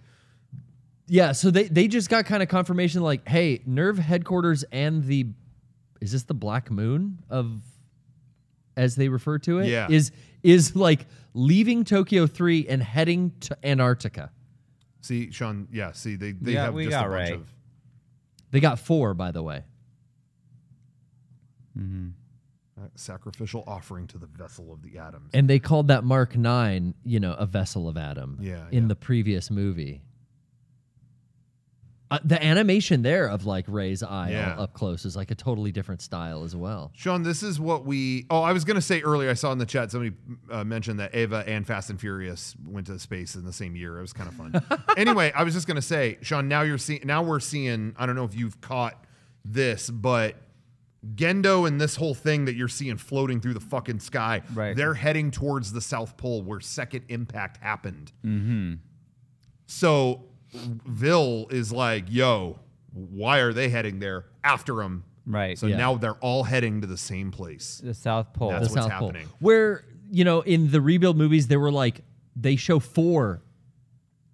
Yeah, so they they just got kind of confirmation like, hey, Nerv headquarters and the is this the Black Moon of as they refer to it? Yeah. Is is like leaving Tokyo 3 and heading to Antarctica. See, Shawn. Yeah. See, they they Yeah, have we just got a bunch right. of They got 4 by the way. uh, sacrificial offering to the vessel of the Adams. And they called that Mark 9, you know, a vessel of Adam Yeah, in yeah. the previous movie. Uh, the animation there of like Rei's eye Yeah. up close is like a totally different style as well. Shawn, this is what we. Oh, I was going to say earlier. I saw in the chat somebody uh, mentioned that Eva and Fast and Furious went to space in the same year. It was kind of fun. anyway, I was just going to say, Shawn. Now you're seeing. Now we're seeing. I don't know if you've caught this, but Gendo and this whole thing that you're seeing floating through the fucking sky. Right. They're heading towards the South Pole where Second Impact happened. Mm-hmm. So, Wille is like, "Yo, why are they heading there after him?" Right. So Yeah. now they're all heading to the same place. the South Pole. That's the what's South Pole. happening. Where you know in the rebuild movies they were like they show four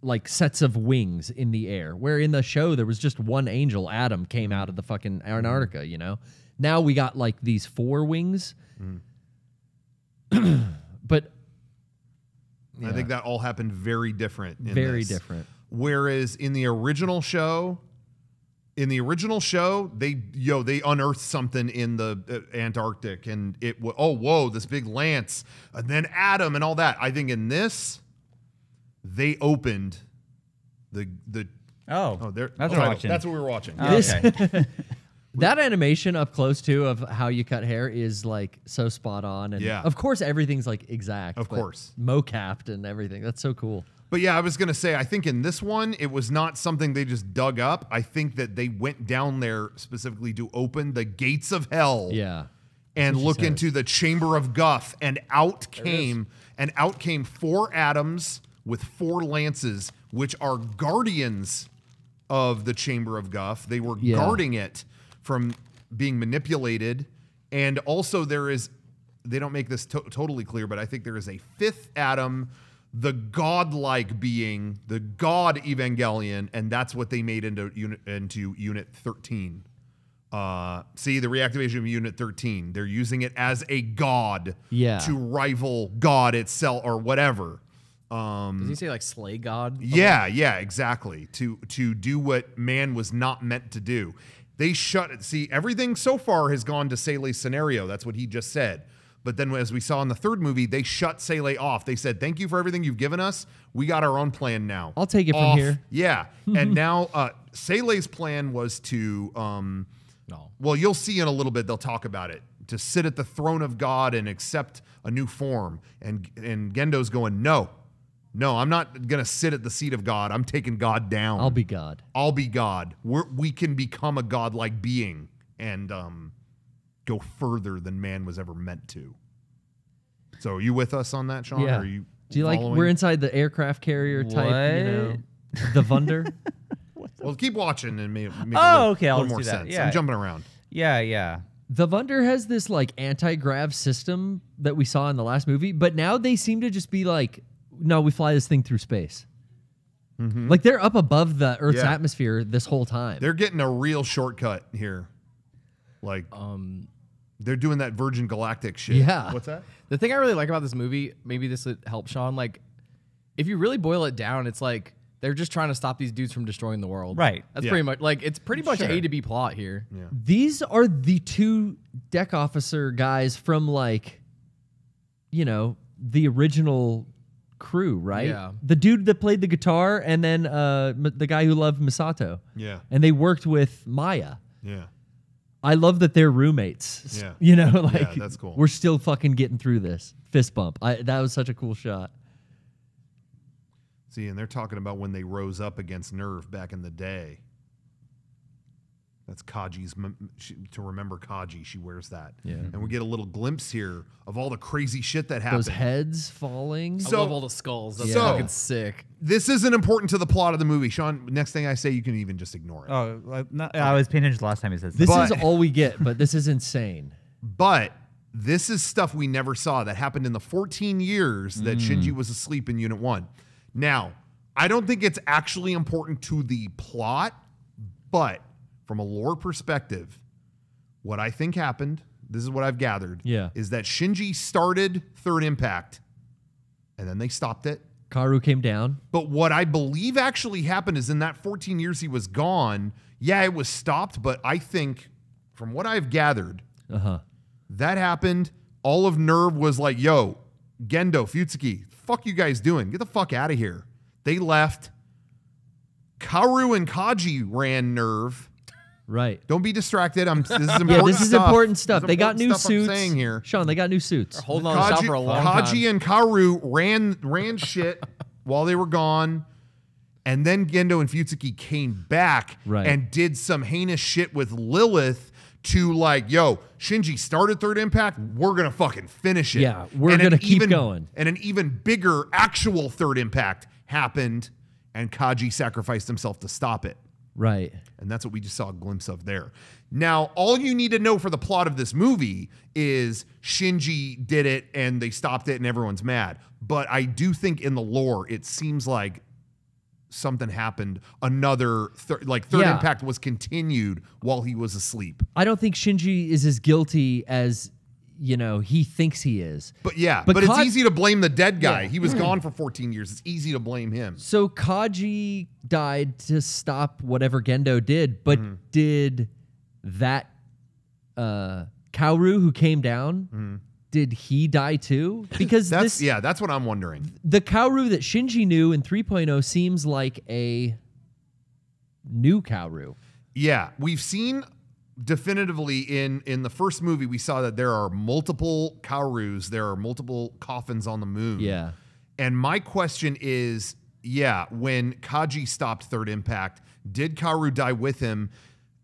like sets of wings in the air. Where in the show there was just one angel, Adam, came out of the fucking Antarctica. You know. Now we got like these four wings. Mm. but I think that all happened very different. in very this. different. Whereas in the original show, in the original show, they yo they unearthed something in the uh, Antarctic, and it wa- oh whoa this big lance, and then Adam and all that. I think in this, they opened the the oh, oh there That's oh, what we're watching. that's what we were watching. Oh, This- okay. That animation up close too of how you cut hair is like so spot on, and Yeah. of course everything's like exact. Of course. mo-capped and everything. That's so cool. But yeah, I was gonna say, I think in this one, it was not something they just dug up. I think that they went down there specifically to open the gates of hell. Yeah. and look says. into the chamber of Guff, and out came and out came four Adams with four lances, which are guardians of the chamber of Guff. They were Yeah. guarding it from being manipulated, and also there is they don't make this to- totally clear, but I think there is a fifth Adam. The godlike being, the God Evangelion, and that's what they made into unit into Unit 13. Uh, see the reactivation of Unit 13. They're using it as a god Yeah. to rival God itself or whatever. Um, Does he say like slay god? yeah, yeah, exactly. To to do what man was not meant to do. They shut it. See, everything so far has gone to Seele's scenario. That's what he just said. But then, as we saw in the third movie, they shut Seele off. They said, "Thank you for everything you've given us. We got our own plan now. I'll take it from here. Yeah, and now uh, Seele's plan was to um, No. well, you'll see in a little bit. They'll talk about it to sit at the throne of God and accept a new form. And and Gendo's going, no, no, I'm not gonna sit at the seat of God. I'm taking God down. I'll be God. I'll be God. We're, we can become a godlike being and um, go further than man was ever meant to. So, are you with us on that, Shawn? Yeah. Are you? Do you like we're inside the aircraft carrier type, you know, the Wunder? Well, keep watching and make, make Oh, a little, okay, I'll little more just do that. sense. Yeah. I'm jumping around. yeah, yeah. the Wunder has this like anti-grav system that we saw in the last movie, but now they seem to just be like, no, we fly this thing through space. Like they're up above the Earth's Yeah. atmosphere this whole time. They're getting a real shortcut here. Like Um, they're doing that Virgin Galactic shit. Yeah. What's that? the thing I really like about this movie, maybe this would help Shawn. Like, if you really boil it down, it's like they're just trying to stop these dudes from destroying the world. Right. That's Yeah. pretty much like it's pretty much Sure. a to B plot here. Yeah. These are the two deck officer guys from like, you know, the original crew, right? Yeah. The dude that played the guitar, and then uh, the guy who loved Misato, Yeah. and they worked with Maya. Yeah. I love that they're roommates. Yeah. You know, like that's cool. We're still fucking getting through this. Fist bump. I, that was such a cool shot. See, and they're talking about when they rose up against Nerv back in the day. That's Kaji's she, to remember Kaji. She wears that. Yeah. And we get a little glimpse here of all the crazy shit that happened. Those heads falling. So- I love all the skulls. That's So- fucking sick. this isn't important to the plot of the movie, Shawn. Next thing I say, you can even just ignore it. Oh, uh, no, I was paying attention the last time he said this This is all we get, but this is insane. But this is stuff we never saw that happened in the 14 years that Shinji was asleep in Unit 1. Now, I don't think it's actually important to the plot, but from a lore perspective, what I think happened, this is what I've gathered, Yeah. is that Shinji started Third Impact and then they stopped it. Kaoru came down. But what I believe actually happened is in that 14 years he was gone, yeah, it was stopped, but I think from what I've gathered, Uh huh. that happened. All of Nerv was like, yo, Gendo, Fuyutsuki, fuck you guys doing? Get the fuck out of here. They left. Kaoru and Kaji ran Nerv. Right. Don't be distracted. I'm this is important Yeah, this is stuff. important stuff. This they is got new important stuff I'm suits. saying here. Shawn, they got new suits. Holding on to the shop for a long Kaji time. and Kaoru ran ran shit while they were gone. And then Gendo and Fuyutsuki came back Right. and did some heinous shit with Lilith to like, yo, Shinji started Third Impact. We're gonna fucking finish it. Yeah, we're And gonna keep even- going. And an even bigger actual Third Impact happened, and Kaji sacrificed himself to stop it. Right. And that's what we just saw a glimpse of there. Now, all you need to know for the plot of this movie is Shinji did it and they stopped it and everyone's mad. But I do think in the lore, it seems like something happened. Another, thir- like, Third Yeah. Impact was continued while he was asleep. I don't think Shinji is as guilty as you know he thinks he is. But yeah, But but, it's easy to blame the dead guy. Yeah. He was gone for 14 years. It's easy to blame him. So Kaji died to stop whatever Gendo did, but Mm-hmm. did that uh Kaoru who came down, did he die too? Because Mm-hmm. That's this yeah, that's what I'm wondering. the Kaoru that Shinji knew in 3.0 seems like a new Kaoru. Yeah, we've seen definitively in in the first movie we saw that there are multiple Kaorus, there are multiple coffins on the moon. Yeah. And my question is, yeah, when Kaji stopped Third Impact, did Kaoru die with him?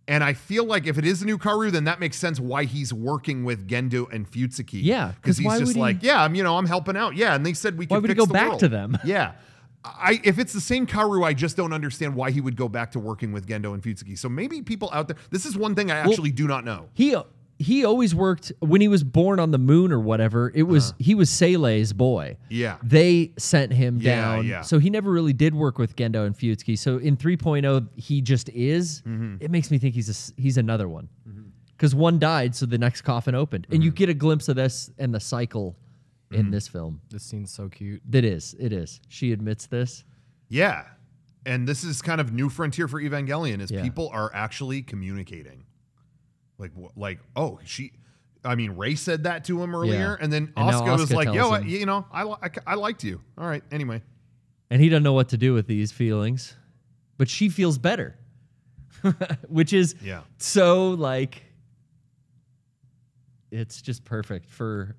And I feel like if it is a new Kaoru, then that makes sense why he's working with Gendo and Fuyutsuki. Yeah, because he's just would he- like, yeah, I'm you know I'm helping out. Yeah, and they said we could. Why would he go back world. to them? Yeah. I if it's the same Kaoru, I just don't understand why he would go back to working with Gendo and Fuyutsuki. So maybe people out there, this is one thing I actually do not know. He he always worked when he was born on the moon or whatever. It was he was Seele's boy. Yeah. They sent him Yeah, down. yeah. So he never really did work with Gendo and Fuyutsuki. So in 3.0 he just is. Mm-hmm. It makes me think he's a he's another one. Cuz one died so the next coffin opened. And you Mm-hmm. get a glimpse of this and the cycle in mm-hmm. this film. This scene's so cute. It is. It is. She admits this. Yeah. And this is kind of new frontier for Evangelion is Yeah. people are actually communicating. Like like oh, she I mean, Rei said that to him earlier, Yeah. and then And Asuka was like, "Yo, I, you know, I, li- I, I liked you. All right, anyway." And he doesn't know what to do with these feelings. But she feels better. Which is Yeah. so like it's just perfect for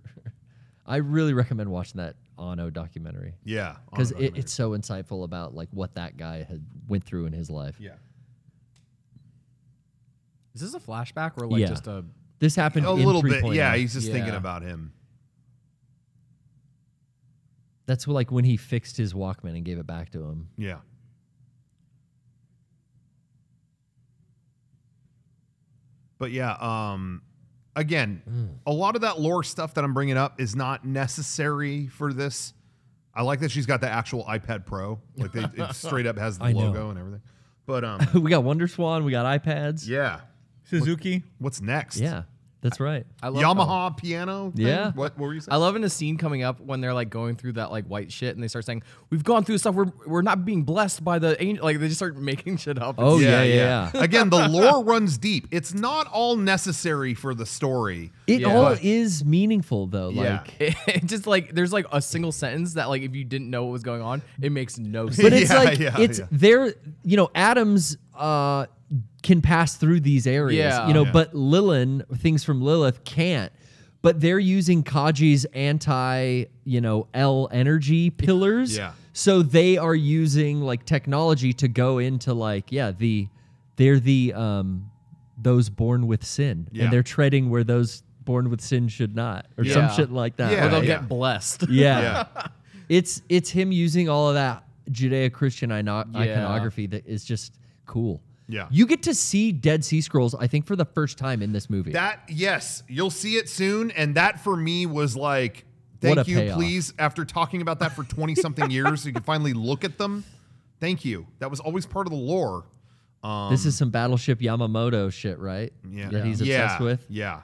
I really recommend watching that Anno documentary Yeah, because it, it's so insightful about like what that guy had went through in his life. yeah. Is this a flashback or like Yeah. just a? This happened A in little bit. 3.0. Yeah, he's just thinking about him. That's like when he fixed his Walkman and gave it back to him. Yeah. But yeah, um again, a lot of that lore stuff that I'm bringing up is not necessary for this. I like that she's got the actual iPad Pro. Like they, it straight up has the I know. logo and everything. But um we got Wonder Swan, we got iPads. yeah. Suzuki. What's next? Yeah, that's right. I love Yamaha piano? thing? Yeah. What, what were you saying? I love in a scene coming up when they're like going through that like white shit and they start saying, "We've gone through stuff. We're we're not being blessed by the angel." Like they just start making shit up. Oh, yeah, yeah, yeah. Again, the lore runs deep. It's not all necessary for the story. It Yeah. all But- is meaningful though. Yeah. Like It, it just like there's like a single sentence that like if you didn't know what was going on, it makes no sense. but it's Yeah, like yeah, it's yeah. there you know Adam's. uh can pass through these areas Yeah. you know Yeah. but lilin things from lilith can't but they're using kaji's anti you know l energy pillars Yeah. so they are using like technology to go into like yeah the they're the um those born with sin Yeah. and they're treading where those born with sin should not or some shit like that Yeah. or they'll yeah. get blessed. yeah. Yeah. It's it's him using all of that Judeo-Christian ino- Yeah. iconography that is just cool. Yeah. You get to see Dead Sea Scrolls, I think, for the first time in this movie. That yes, you'll see it soon, and that for me was like, thank you, payoff. please. After talking about that for twenty something years, you can finally look at them. Thank you. That was always part of the lore. Um, this is some Battleship Yamamoto shit, right? yeah, That he's yeah, obsessed with. Yeah,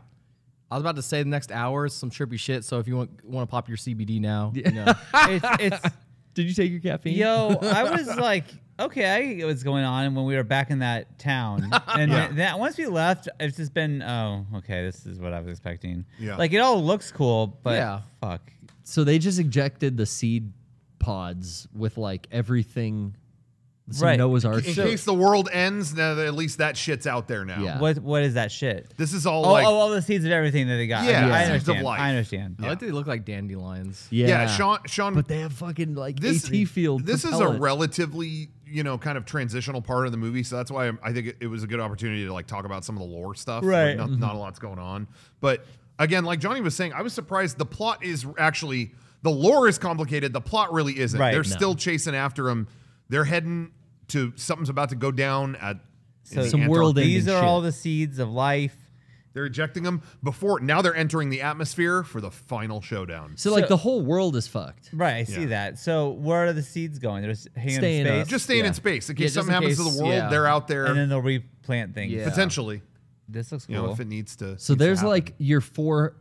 I was about to say the next hour is some trippy shit. So if you want want to pop your CBD now, you know. it's it's Did you take your caffeine? yo. I was like, okay, I get what's going on when we were back in that town, and Yeah. that once we left, it's just been oh, okay, this is what I was expecting. Yeah. like it all looks cool, but Yeah. fuck. So they just injected the seed pods with like everything. Some Right. Noah's Ark. in case the world ends, now at least that shit's out there now. Yeah. What what is that shit? This is all Oh, like, oh, all the seeds of everything that they got. Yeah, I seeds of understand. life. I understand. I like they look like dandelions. yeah. yeah, Shawn, Shawn, But they have fucking like this AT field. This is a relatively you know kind of transitional part of the movie, so that's why I'm, I think it, it was a good opportunity to like talk about some of the lore stuff. Like, Right. not, not a mm-hmm. lot's going on, but again, like Johnny was saying, I was surprised. The plot is actually the lore is complicated. The plot really isn't. Right. They're No. still chasing after him. They're heading to something's about to go down at So Some world Antarctic. these ending are all the seeds of life. They're ejecting them before. Now they're entering the atmosphere for the final showdown. So like the whole world is fucked. Right, I see Yeah. that. So where are the seeds going? They're just hanging Staying in up. space, Just staying Yeah. in space in case just something in happens to the world. yeah. They're out there and then they'll replant things. Yeah. potentially. This looks You cool. know, if it needs to. So needs there's happen. like your four,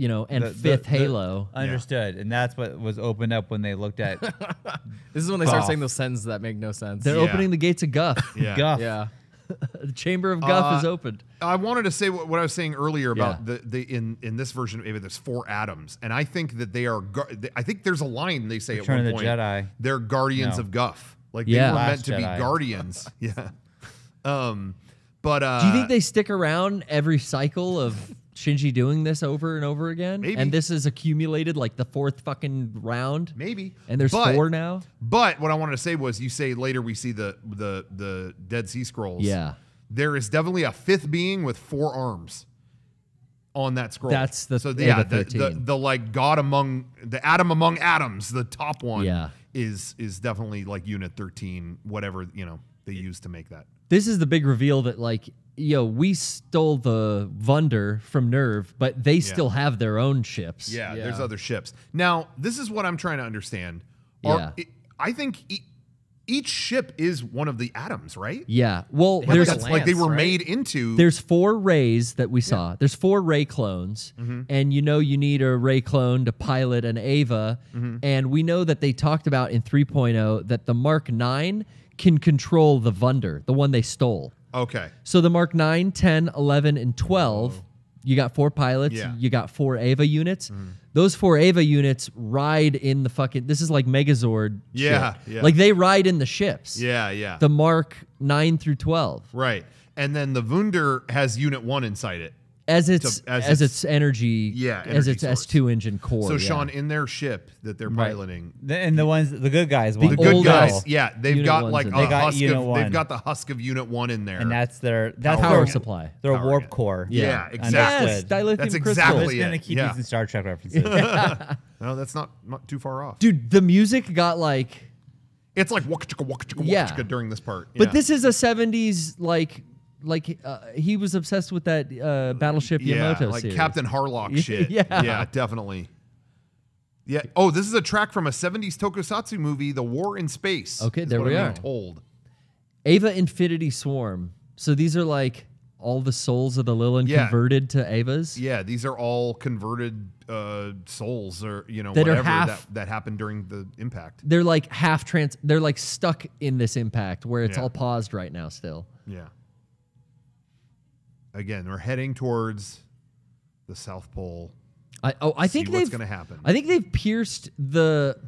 you know, and The- the- fifth the- Halo. Understood, and that's what was opened up when they looked at This is when they start saying those sentences that make no sense. They're Yeah. opening the gates of Guff. yeah. Guff. yeah. the chamber of Guff Uh, is opened. I wanted to say what, what I was saying earlier about Yeah. the, the in in this version maybe there's four Adams, and I think that they are. gu- I think there's a line they say Return at of one the point. Jedi. They're guardians No. of Guff. Like Yeah. they were Last meant to Jedi. be guardians. yeah. Um. But uh, Do you think they stick around every cycle of Shinji doing this over and over again? Maybe. And this is accumulated like the fourth fucking round. maybe? And there's But- four now. But what I wanted to say was, you say later we see the the the Dead Sea Scrolls. Yeah. There is definitely a fifth being with four arms on that scroll. That's the so Eva yeah the, the 13. the like God among the Adam among Adams the top one Yeah. is is definitely like unit 13 whatever you know they use to make that This is the big reveal that like, yo, we stole the Wunder from Nerv, but they still have their own ships. yeah, Yeah. there's other ships now this is what I'm trying to understand Are- Yeah. it- I think e- each ship is one of the Adams right Yeah. Well, Like there's a That's like they were right? made into There's four Reis that we saw. There's four Rei clones, Mm-hmm. and you know you need a Rei clone to pilot an Eva. Mm-hmm. And we know that they talked about in 3.0 that the Mark 9 can control the Vunder, the one they stole. Okay So the Mark 9, 10, 11, and 12, uh-huh. you got four pilots, Yeah. you got four Eva units. Mm-hmm. Those four Eva units ride in the fucking. This is like Megazord. Yeah, shit. yeah. Like they ride in the ships. yeah yeah The Mark 9 through 12. right and then the Wunder has unit 1 inside it as its as as, its- its, energy Yeah, as its. S two engine core. so yeah. Shawn in their ship that they're Right. piloting The- and the ones, the good guys, The want good Old guys, guys. yeah, they've Unit got like a. They got husk Unit of, one. they've got the husk of Unit One in there, and that's their that's Power their supply. their Power warp unit. core. yeah, Understood. exactly. Yes, dilithium That's crystal. I'm exactly just gonna it. keep yeah. using Star Trek references. No, that's not not too far off. dude. The music got like, It's like waka chicka waka chicka Yeah. waka chicka during this part. but this is a seventies like like uh, he was obsessed with that uh, Battleship yeah, Yamato like series. Captain Harlock shit. Yeah. yeah, definitely. Yeah. Oh, this is a track from a '70s tokusatsu movie, "The War in Space." Okay, there what we I'm are. Told. Eva Infinity Swarm. So these are like all the souls of the Lilin Yeah. converted to Evas. Yeah, these are all converted uh, souls, or you know, That whatever half- that, that happened during the impact. They're like half trans. They're like stuck in this impact where it's Yeah. all paused right now. Still. Yeah. Again, we're heading towards the South Pole. I oh I think what's they've gonna happen. I think they've pierced the.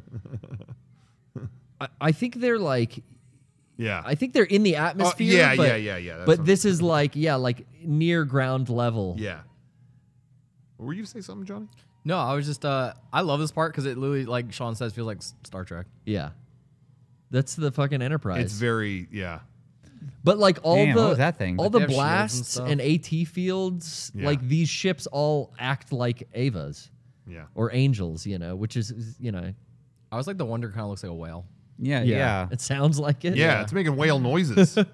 I, I think they're like Yeah. I think they're in the atmosphere. Oh, yeah, but, yeah, yeah, yeah, that's But this is like yeah, like near ground level. yeah. Were you say something, Johnny? No, I was just uh I love this part because it literally, like Shawn says, feels like Star Trek. Yeah. That's the fucking Enterprise. It's very yeah. But like all Damn, the what was that thing? all Like the they have shields and blasts and, AT fields, Yeah. like these ships all act like Evas Yeah. or angels, you know, which is is, you know, I was like, the Wunder kind of looks like a whale. yeah, yeah, yeah. it sounds like it. Yeah, it's making whale noises.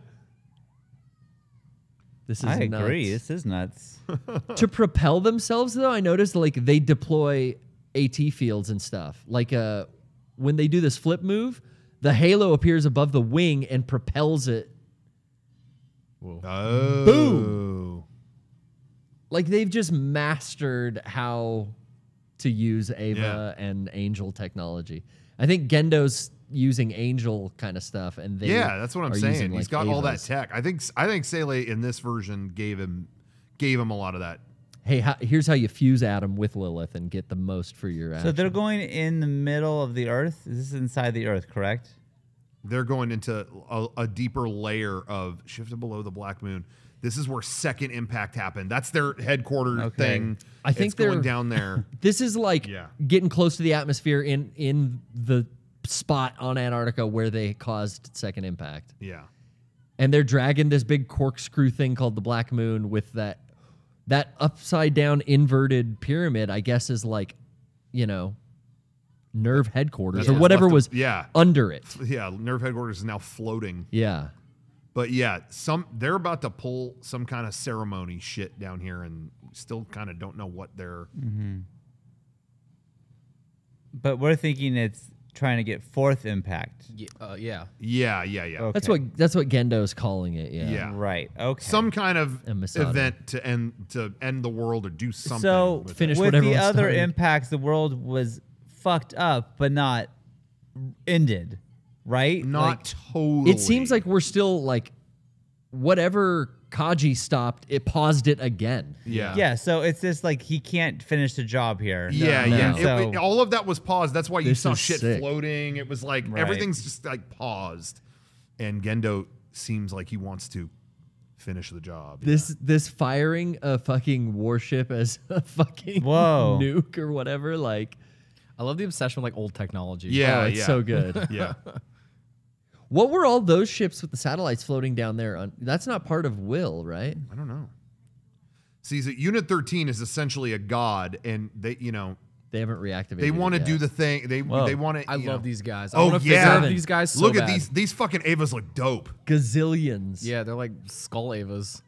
This is I nuts. agree. This is nuts. to propel themselves though i noticed like they deploy AT fields and stuff like uh when they do this flip move the halo appears above the wing and propels it oh. Boom. like they've just mastered how to use Eva and angel technology i think gendo's using angel kind of stuff and they Yeah, that's what I'm saying. using, He's like, got all that tech. I think I think Seele in this version gave him gave him a lot of that. hey how, here's how you fuse adam with lilith and get the most for your So they're going in the middle of the Earth. Is this inside the Earth? Correct. They're going into a, a deeper layer of shifted below the black moon. This is where second impact happened. That's their headquarters Okay. thing. I think it's they're- going down there. This is like Yeah. getting close to the atmosphere in in the spot on Antarctica where they caused second impact. yeah. And they're dragging this big corkscrew thing called the Black Moon with that that upside down inverted pyramid, I guess is like, you know, Nerv headquarters That's or whatever left of- was yeah. under it. Yeah, Nerv headquarters is now floating. Yeah. But yeah, some they're about to pull some kind of ceremony shit down here, and still kind of don't know what they're. But we're thinking it's trying to get fourth impact. Ye- uh, yeah. Yeah, yeah, yeah. Okay. That's what that's what Gendo's calling it. Yeah. Yeah. Right. Okay. Some kind of And Misato. event to end to end the world or do something. so with it. Finish with the other started. impacts, the world was fucked up, but not ended. Right. not Like, totally. It seems like we're still like whatever Kaji stopped, it paused it again. yeah, yeah. So it's just like he can't finish the job here. Yeah, No. yeah. No. So- it- all of that was paused. That's why you saw shit sick. floating. It was like Right. everything's just like paused. And Gendo seems like he wants to finish the job. This this firing a fucking warship as a fucking Whoa. nuke or whatever, like I love the obsession with like old technology. Yeah, oh, it's yeah. so good. yeah. what were all those ships with the satellites floating down there? On, that's not part of Wille, right? I don't know. See, so Unit 13 is essentially a god, and they, you know, They haven't reactivated. they want to do the thing. They Whoa. they want to. I love these guys. I Oh want to yeah, figure out these guys. So look at bad. these. These fucking Evas look dope. gazillions. Yeah, they're like skull Evas.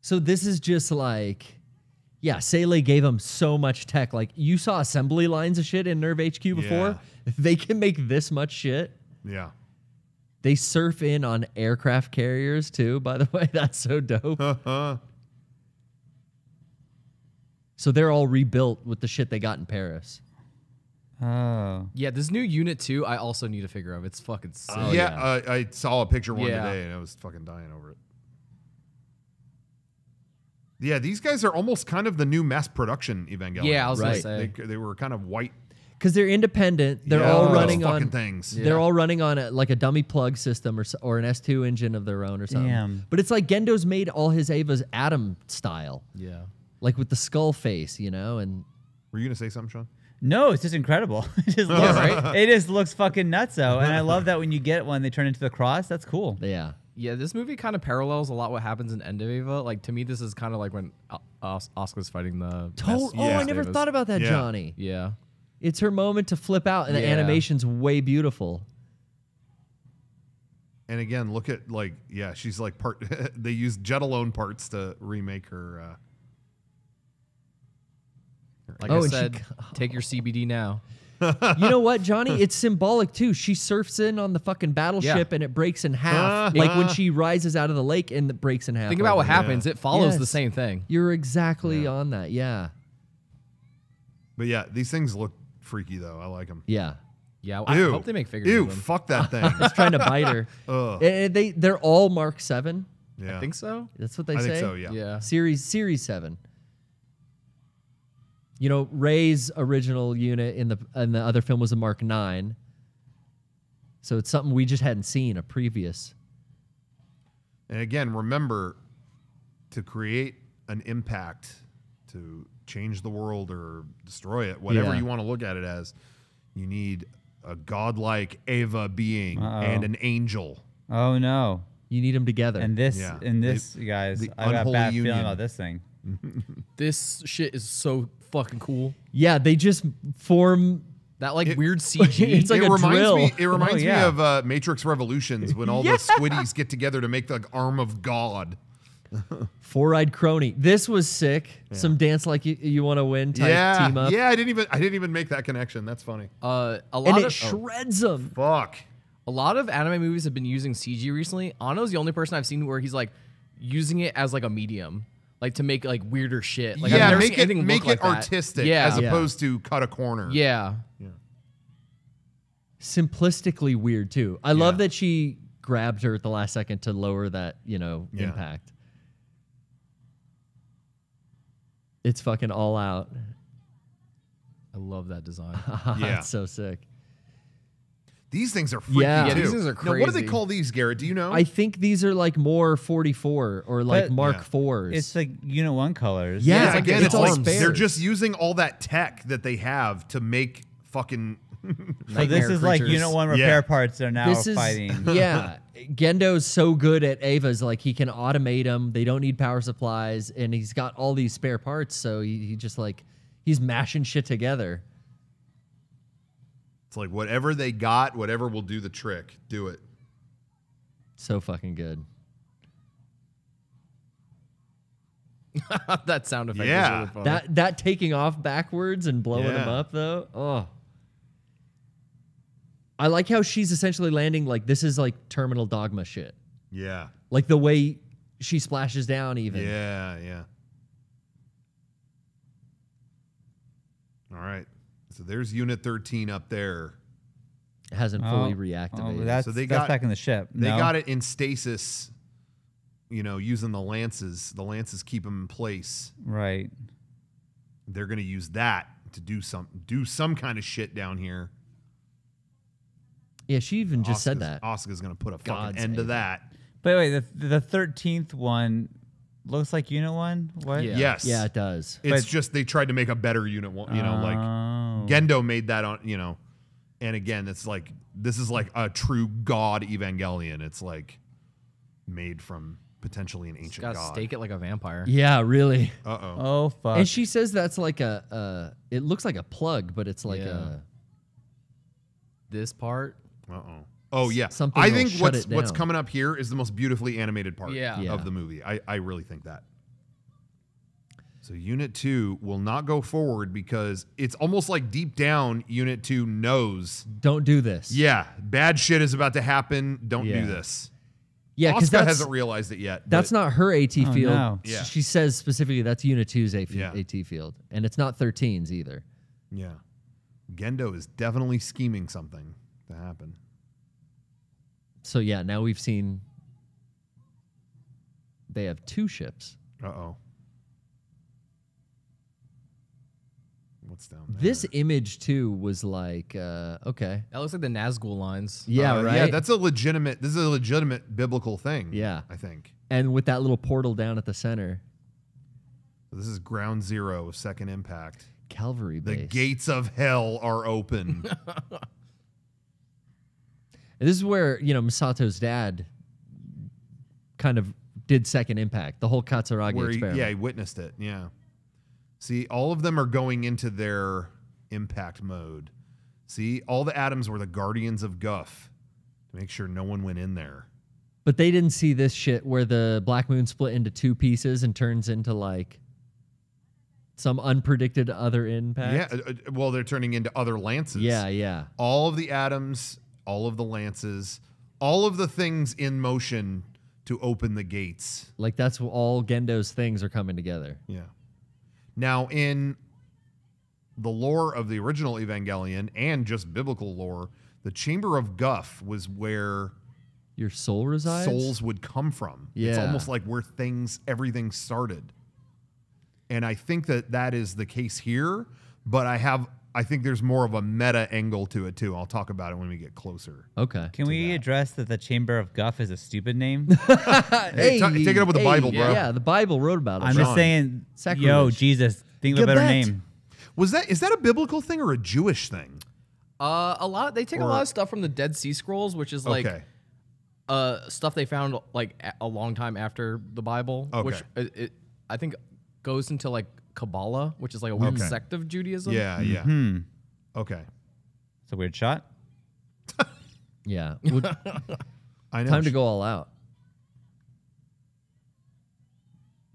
So this is just like, yeah, Seele gave them so much tech. Like you saw assembly lines of shit in Nerv HQ before. Yeah. They can make this much shit, Yeah. they surf in on aircraft carriers too. By the way, that's so dope. Uh-huh. so they're all rebuilt with the shit they got in Paris. Oh. Yeah, this new unit too. I also need to figure out. It's fucking sick. Oh, yeah, yeah. Uh, I saw a picture one Yeah. today, and I was fucking dying over it. Yeah, these guys are almost kind of the new mass production Evangelion. Yeah, I was Right. gonna they, say. they were kind of white. Because they're independent. They're Yeah, all running on things. They're all running on a, like a dummy plug system or or an S2 engine of their own or something. Damn. But it's like Gendo's made all his Evas Adam style, Yeah. like with the skull face, you know, and Were you gonna say something, Shawn? No, it's just incredible. it just looks, It just looks fucking nutso, and I love that when you get one, they turn into the cross. That's cool. yeah. Yeah, this movie kind of parallels a lot what happens in End of Eva. Like to me, this is kind of like when Os- Asuka's fighting the. To- best oh, I never Evas. thought about that, Yeah. Johnny. Yeah. It's her moment to flip out, and the animation's way beautiful. And again, look at like yeah, she's like part. they used Jet Alone parts to remake her. Uh, Like Oh, I and she said, take your CBD now. you know what, Johnny? It's symbolic too. She surfs in on the fucking battleship, and it breaks in half, uh-huh. like when uh-huh. she rises out of the lake and it breaks in half. Think about what over. happens. It follows the same thing. You're exactly on that. Yeah, but yeah, these things look freaky though. I like them. yeah. Yeah, I Ew. hope they make figures Ew, of them. fuck that thing. It's trying to bite her. Ugh. They they're all Mark Seven. yeah, I think so. That's what they I say. think so. Yeah. Yeah. Series Series Seven. You know, Rei's original unit in the in the other film was a Mark Nine. So it's something we just hadn't seen a previous. And again, remember to create an impact to change the world or destroy it, whatever Yeah. you want to look at it as, you need a godlike Eva being Uh-oh. and an angel. Oh no! You need them together. And this, Yeah. and this, you guys, the I got a bad union. feeling about this thing. This shit is so fucking cool. yeah, they just form. That like It- weird CG. It's like it a reminds drill. me. It reminds yeah. me of uh, Matrix Revolutions when all the squiddies get together to make the arm of God. Four-eyed crony. This was sick. Some dance like you, you want to win type yeah, team up. yeah. I didn't even. I didn't even make that connection. That's funny. uh, a lot And of it shreds them. Fuck. a lot of anime movies have been using CG recently. Anno's the only person I've seen where he's like using it as like a medium, like to make like weirder shit. Like I've yeah, make it make it like that. artistic Yeah, as Yeah. opposed to cut a corner. yeah. yeah. Simplistically weird too. I love that she grabbed her at the last second to lower that you know Yeah. impact. It's fucking all out. I love that design. Yeah. it's so sick. These things are freaky Yeah. Yeah, too. these things are Now, what do they call these, Garrett? Do you know? I think these are like more 44 or like But- Mark Yeah. fours. It's like you know One colors. Yeah, yeah, it's like- again, it's it's, all like spares. they're just using all that tech that they have to make fucking. So this Nightmare is like creatures. Unit One Yeah. repair parts are now this is fighting. yeah. Gendo's so good at Eva's like he can automate them. They don't need power supplies, and he's got all these spare parts. So he, he just like he's mashing shit together. It's like whatever they got, whatever will do the trick. Do it. So fucking good. that sound effect. Yeah. Was really funny. That that taking off backwards and blowing him Yeah. up though. Oh. I like how she's essentially landing like this is like terminal dogma shit. Yeah. Like the way she splashes down even. Yeah, yeah. All right. So there's Unit 13 up there. It hasn't Oh, fully oh, reactivated. that's, So they that's got- back in the ship. They No? got it in stasis, you know, using the lances. The lances keep them in place. right. They're going to use that to do some do some kind of shit down here. yeah, she even just said that. Asuka's going to put a fucking God's end to Eva. that. But wait, the the thirteenth one looks like Unit One. What? Yeah. Yes. Yeah, it does. It's But- just they tried to make a better unit one, you know, like oh. Oh. Gendo made that on, you know. And again, it's like this is like a true god Evangelion. It's like made from potentially an ancient Got to god. stake it like a vampire. Yeah, really. Uh oh. Oh fuck. And she says that's like a uh it looks like a plug, but it's like Yeah. a This part. Uh oh. Oh yeah. Something I think what's what's coming up here is the most beautifully animated part Yeah. Yeah. of the movie. I, I really think that. So Unit 2 will not go forward because it's almost like deep down Unit 2 knows, don't do this. yeah, bad shit is about to happen. Don't Yeah. do this. Yeah, because Asuka that's hasn't realized it yet. that's not her AT Oh, field. no. Yeah. She says specifically that's Unit 2's AT, Yeah. AT field. And it's not 13's either. Yeah. Gendo is definitely scheming something to happen. So yeah, now we've seen they have two ships. Uh oh. What's down there? This image too was like uh okay. That looks like the Nazca lines. Yeah, Uh, right. Yeah, that's a legitimate. This is a legitimate biblical thing. Yeah. I think and with that little portal down at the center, this is ground zero of Second Impact. Calvary The gates of hell are open. And this is where, you know, Misato's dad kind of did second impact, the whole Katsuragi where he, experiment. yeah, he witnessed it. Yeah. See, all of them are going into their impact mode. See, all the Adams were the guardians of Guff to make sure no one went in there. But they didn't see this shit where the Black Moon split into two pieces and turns into like some unpredicted other impact. Yeah. uh, uh, well, they're turning into other lances. Yeah, yeah. all of the Adams, all of the lances, all of the things in motion to open the gates. Like that's all Gendo's things are coming together. Yeah. Now, in the lore of the original Evangelion and just biblical lore, the Chamber of Guff was where Your soul resides. souls would come from. Yeah. It's almost like where things, everything started. And I think that that is the case here, but I have, I think there's more of a meta angle to it too. I'll talk about it when we get closer. Okay. Can we address that the Chamber of Guff is a stupid name? Hey, ta- take it up with the Bible, bro. Yeah, the Bible wrote about it. I'm Shawn. just saying, yo, Sacrilege. Jesus, think of a better Gebet. name. Was that is that a biblical thing or a Jewish thing? Uh, a lot. They take a lot of stuff from the Dead Sea Scrolls, which is like okay. uh stuff they found like a, a long time after the Bible, which it, it I think goes into like Kabbalah, which is like a weird Okay. sect of Judaism. Yeah, yeah. Hmm. Okay. It's a weird shot. Yeah. Would- I know. time to go all out.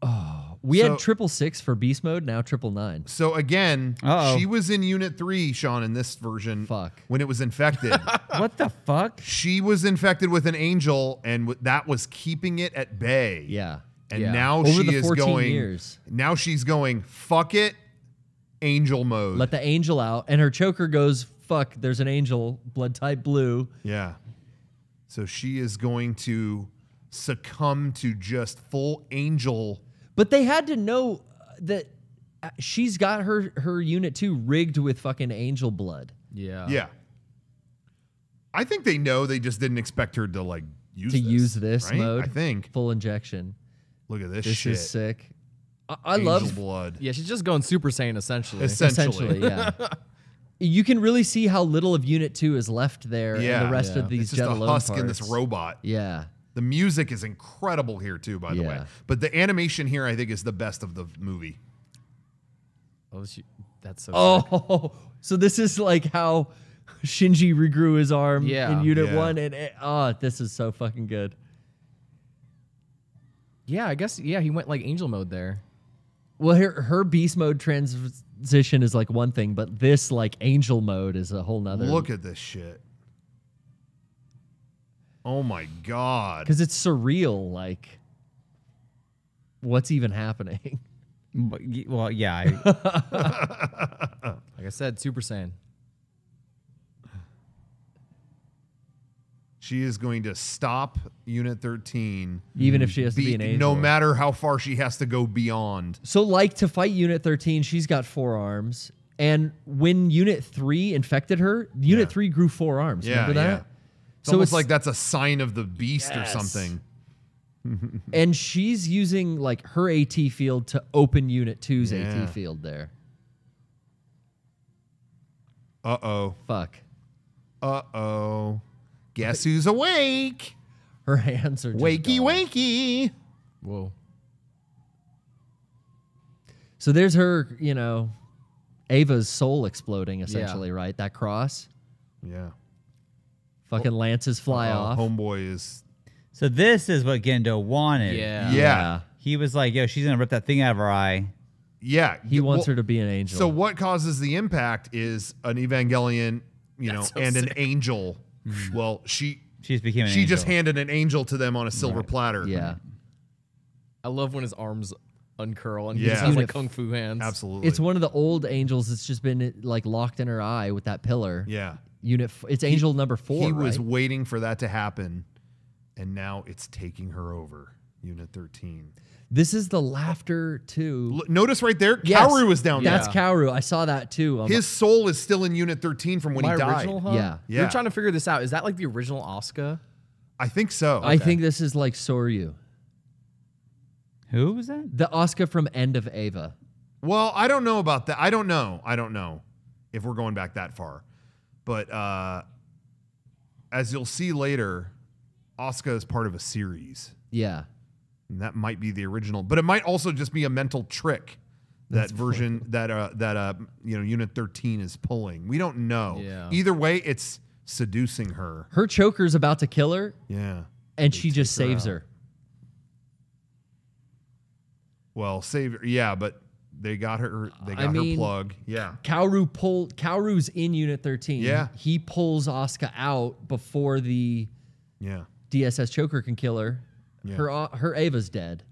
Oh, we So- had triple six for beast mode. Now triple nine. So again, Uh-oh. she was in Unit Three, Shawn, in this version. Fuck. When it was infected, what the fuck? she was infected with an angel, and w- that was keeping it at bay. Yeah. And Yeah. now Over she the is going. years. Now she's going. Fuck it, angel mode. Let the angel out, and her choker goes. Fuck. There's an angel, blood type blue. yeah. So she is going to succumb to just full angel. But they had to know that uh, she's got her her unit two rigged with fucking angel blood yeah, yeah. I think they know. They just didn't expect her to like use to this, use this right? mode. I think. full injection. Look at this, shit. This shit. is sick. I, I Angel love blood. Yeah, she's just going Super Saiyan essentially. Essentially. essentially, yeah. You can really see how little of Unit Two is left there, Yeah. and the rest Yeah. of these It's just Jet a Alone husk in this robot. Yeah, The music is incredible here too, by the way. But the animation here, I think, is the best of the movie. Oh, she, that's so. Oh, sick. Oh, so this is like how Shinji regrew his arm Yeah. in Unit Yeah. One, and it, oh, this is so fucking good. Yeah, I guess. Yeah, he went like angel mode there. Well, her her beast mode transition is like one thing, but this like angel mode is a whole nother. Look at this shit. Oh my god. because it's surreal. Like, what's even happening? But Well, yeah. I, Like I said, Super Saiyan. She is going to stop Unit 13. Even if she has to be be- an angel. no matter how far she has to go beyond. So, like to fight Unit 13, she's got four arms. And when Unit 3 infected her, Unit Yeah. 3 grew four arms. Yeah, Remember that? yeah. It's So almost it's- like that's a sign of the beast Yes. or something. And she's using like her AT field to open Unit 2's Yeah. AT field there. Uh oh. Fuck. Uh oh. Guess who's awake? Her hands are just Wakey, gone. wakey. Whoa. So there's her, you know, Eva's soul exploding essentially, right? That cross. Yeah. Fucking lances fly Uh-oh, off. Homeboy is. so this is what Gendo wanted. Yeah. Yeah. He was like, "Yo, she's gonna rip that thing out of her eye." Yeah. He wants her to be an angel. So what causes the impact is an Evangelion, you know, so and an sick. Angel. well, she She's became an she just handed an angel to them on a silver platter. yeah. I love when his arms uncurl and he just has like kung fu hands. Absolutely. It's one of the old angels that's just been like locked in her eye with that pillar. Yeah. Unit f- it's angel number 4, He was waiting for that to happen, and now it's taking her over. Unit 13. This is the laughter too. L- notice right there, Yes, Kaoru was down That's there. That's Kaoru. I saw that too. Um, His soul is still in Unit 13 from when My he died. original, huh? Yeah. We're trying to figure this out. Is that like the original Asuka? I think so. I think this is like Soryu. Who was that? The Asuka from End of Eva. Well, I don't know about that. I don't know. I don't know if we're going back that far. But uh, as you'll see later, Asuka is part of a series. Yeah. And that might be the original, but it might also just be a mental trick. That version that uh that uh you know Unit 13 is pulling. We don't know. Yeah. Either way, it's seducing her. Her choker's about to kill her Yeah. and she just her saves out. her. Well, save her. Yeah, but they got her. They got I her plug. Yeah. Kaoru pull Kaoru's in Unit 13. Yeah. He pulls Asuka out before the Yeah. DSS choker can kill her. Yeah. Her her Eva's dead.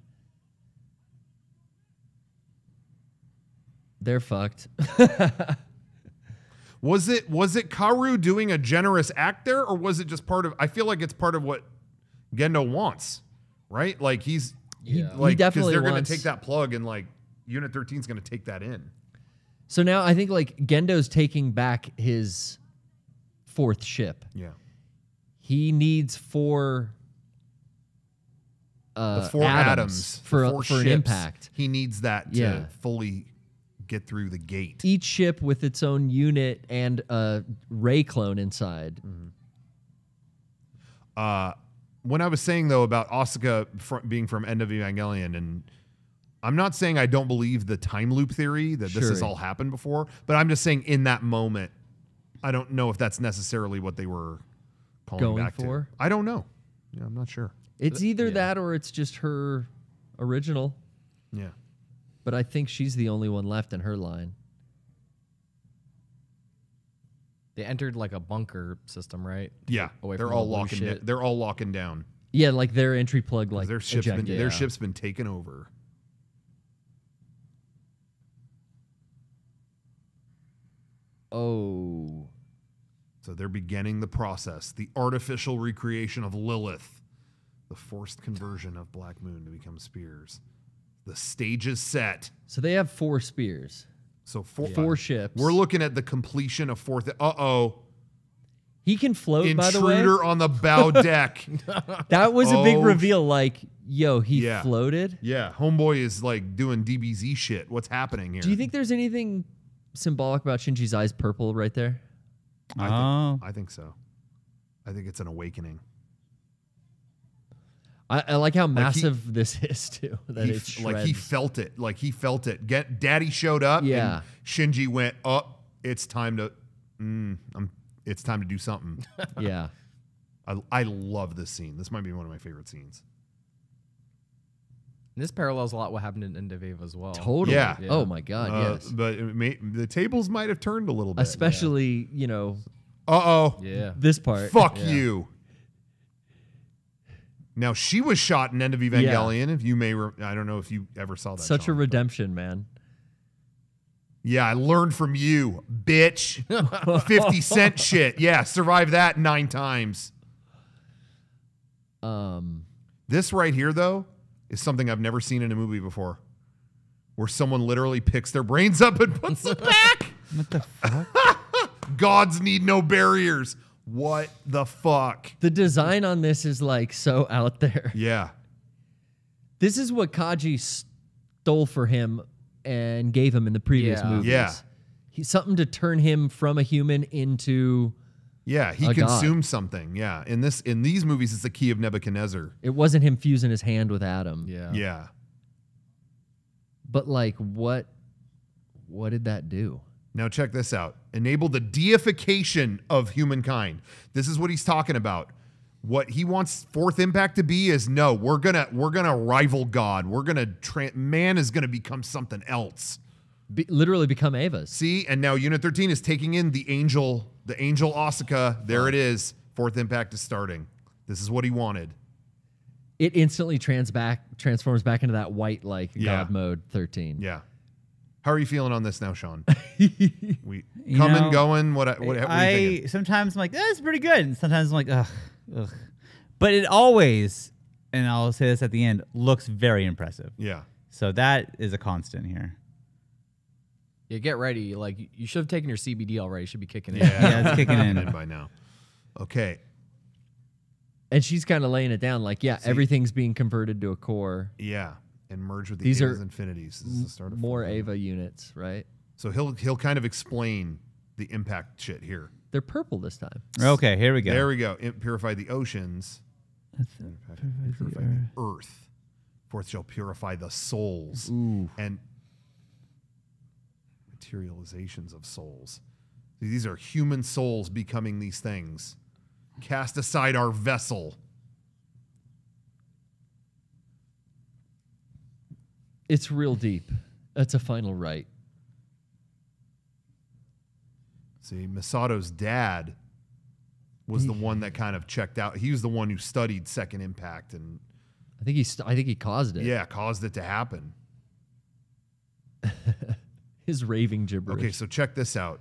They're fucked. Was it was it Kaoru doing a generous act there, or was it just part of? I feel like it's part of what Gendo wants, right? Like he's He- like he definitely they're going to take that plug and like Unit 13 is going to take that in. so now I think like Gendo's taking back his fourth ship. Yeah, He needs four uh, the four Adams, for the a- four for an impact. He needs that to Yeah. fully get through the gate. Each ship with its own unit and a Rei clone inside. Uh, when I was saying though about Asuka being from End of Evangelion, and I'm not saying I don't believe the time loop theory that this has all happened before, but I'm just saying in that moment, I don't know if that's necessarily what they were calling Going back for? to. I don't know. Yeah, I'm not sure. It's either that or it's just her original. Yeah. But I think she's the only one left in her line. They entered like a bunker system, right? Yeah, Away they're all all the locking. Da- they're all locking down. Yeah, like their entry plug, like their ship's been their Yeah. ship's been taken over. Oh, So they're beginning the process, the artificial recreation of Lilith, the forced conversion of Black Moon to become spears. The stage is set. so they have four spears, So four, four ships. we're looking at the completion of fourth. Uh oh, he can float. By the way, intruder on the bow deck. that was a big Oh, reveal. Like, yo, he Yeah. floated. yeah, homeboy is like doing DBZ shit. What's happening here? Do you think there's anything symbolic about Shinji's eyes purple right there? I Oh. think, I think so. I think it's an awakening. I, I like how he- massive this is too. That He it like he felt it. Like he felt it. Get Daddy showed up. Yeah. And Shinji went up. it's time to. Mm, I'm. It's time to do something. yeah. I, I love this scene. This might be one of my favorite scenes. And this parallels a lot what happened in End of Eva as well. Totally. Yeah. Oh my god, Uh, yes. But it may, the tables might have turned a little bit. Especially, you know, Uh oh. Yeah. this part. Fuck Yeah. you. Now she was shot in End of Evangelion. If you may, re- I don't know if you ever saw that. Such a Shawn. redemption, man. yeah, I learned from you, bitch. Fifty cent shit. Yeah, survive that nine times. Um This right here, though, is something I've never seen in a movie before, where someone literally picks their brains up and puts them back. What the fuck? Gods need no barriers. What the fuck? the design on this is like so out there. Yeah. This is what Kaji stole for him and gave him in the previous Yeah. movies. Yeah. He, something to turn him from a human into Yeah, he A god. consumed something. Yeah, in this in these movies, it's the key of Nebuchadnezzar. it wasn't him fusing his hand with Adam. Yeah. Yeah, But like what what did that do? Now check this out. Enable the deification of humankind. This is what he's talking about. What he wants fourth impact to be is no, we're gonna we're gonna rival God. We're gonna man is gonna become something else. Be, literally become Eva's. See, and now Unit 13 is taking in the angel, the angel Asuka. There it is. Fourth impact is starting. This is what he wanted. It instantly trans back transforms back into that white like Yeah. God mode 13. Yeah. How are you feeling on this now, Shawn? we You coming, know, going. What? What? what are you I thinking? sometimes I'm like, eh, that's pretty good. And sometimes I'm like, ugh, ugh. But it always, and I'll say this at the end, looks very impressive. Yeah. So that is a constant here. Yeah, get ready. Like you- you should have taken your CBD already. You should be kicking in. Yeah, Yeah, it's kicking in. by now. Okay. And she's kind of laying it down like, yeah, everything's being converted to a core. Yeah, and merge with the These Eva's are infinities. This is the start of More fourth. Eva units, right? So he'll he'll kind of explain the impact shit here. They're purple this time. Okay, here we go. There we go. Im- purify the oceans. Purify the earth. Fourth shall purify the souls and materializations of souls. These are human souls becoming these things. Cast aside our vessel. It's real deep. That's a final right. See, Misato's dad was the one that kind of checked out. He was the one who studied Second Impact and I think he st- I think he caused it. yeah, caused it to happen. His raving gibberish. Okay, so check this out.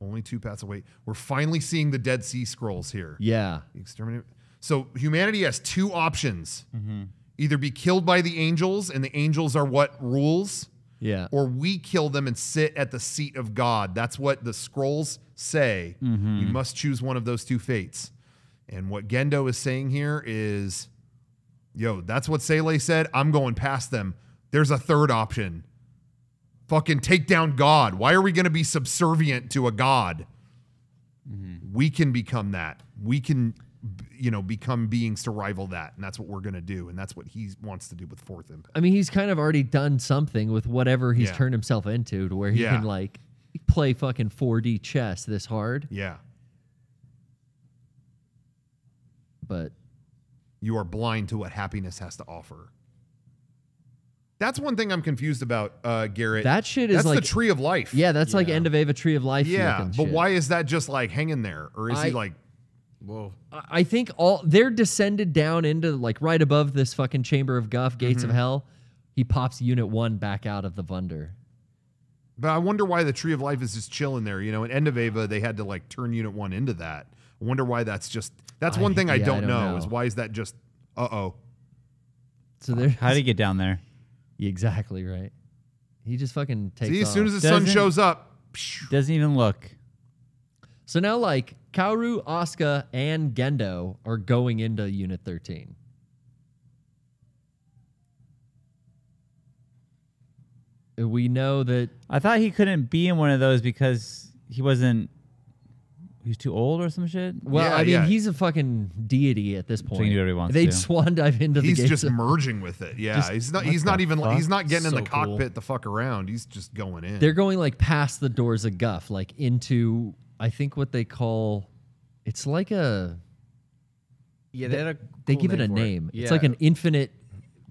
Only two paths away. We're finally seeing the Dead Sea Scrolls here. yeah. Exterminate. So humanity has two options: mm-hmm. Either be killed by the angels, and the angels are what rules, Yeah. or we kill them and sit at the seat of God. That's what the scrolls say. Mm-hmm. You must choose one of those two fates. And what Gendo is saying here is, yo, that's what Seele said. I'm going past them. There's a third option. Fucking take down God. Why are we going to be subservient to a God? Mm-hmm. We can become that. We can, you know, become beings to rival that. And that's what we're going to do. And that's what he wants to do with Fourth Impact. I mean, he's kind of already done something with whatever he's Yeah. turned himself into to where he Yeah. can like play fucking 4D chess this hard. Yeah. But you are blind to what happiness has to offer. That's one thing I'm confused about, uh, Garrett. That shit is That's like- the tree of life. yeah, that's like Yeah. end of Eva Tree of Life. yeah. But shit. why is that just like hanging there, or is I- he like? Whoa. I I think all they're descended down into like right above this fucking chamber of guff, gates Mm-hmm. of hell. He pops Unit One back out of the Wunder. But I wonder why the tree of life is just chilling there. You know, in End of Eva, they had to like turn Unit One into that. I wonder why that's just. That's I- one thing I, yeah, I don't, don't know, know. Is why is that just? Uh oh. So there, How did he get down there? exactly right. He just fucking takes. See, as soon as the sun Doesn't- shows up, Doesn't even look. So now like Kaoru, Asuka, and Gendo are going into Unit Thirteen. We know that I thought he couldn't be in one of those because he wasn't. He's too old or some shit. Well, Yeah, I mean, yeah. he's a fucking deity at this point. can do whatever he wants They'd to. swan dive into he's the gates. just of- merging with it. Yeah, Just- he's not. He's not even. fuck? He's not getting in So the cool. cockpit to fuck around. He's just going in. they're going like past the doors of Guff, like into I think what they call. It's like a Yeah, they, had a they cool give it a for name. Yeah. It's like an infinite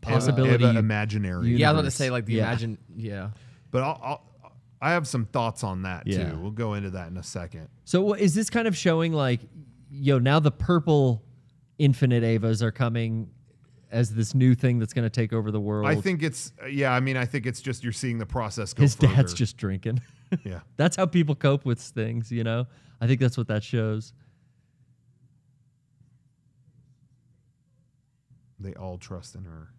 possibility. Eva imaginary. you- Yeah, I was about to say like the Yeah. imagine. Yeah. But I'll, I'll I have some thoughts on that Yeah. too. We'll go into that in a second. So wha- is this kind of showing like, yo, now the purple infinite Evas are coming as this new thing that's going to take over the world? I think it's yeah. I mean, I think it's just you're seeing the process go. his dad's just drinking. yeah. that's how people cope with things, you know. I think that's what that shows. They all trust in her.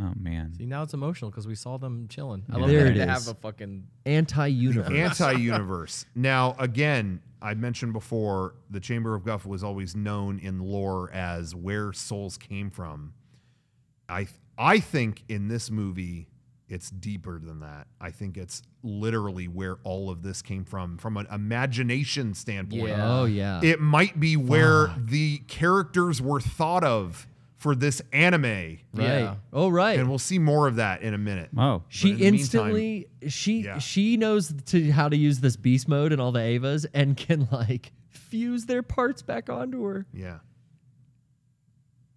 Oh man. See, now it's emotional because we saw them chilling. I Yeah. love There that it they is. have a fucking. Anti-universe. Anti-universe. now, again, I mentioned before the Chamber of Guff was always known in lore as where souls came from. I I think in this movie it's deeper than that. I think it's literally where all of this came from from an imagination standpoint. Yeah. oh yeah. It might be where the characters were thought of for this anime. right. Yeah. Oh right. And we'll see more of that in a minute. Oh. she in the meantime- instantly she Yeah. she knows to how to use this beast mode and all the Evas and can like fuse their parts back onto her, Yeah.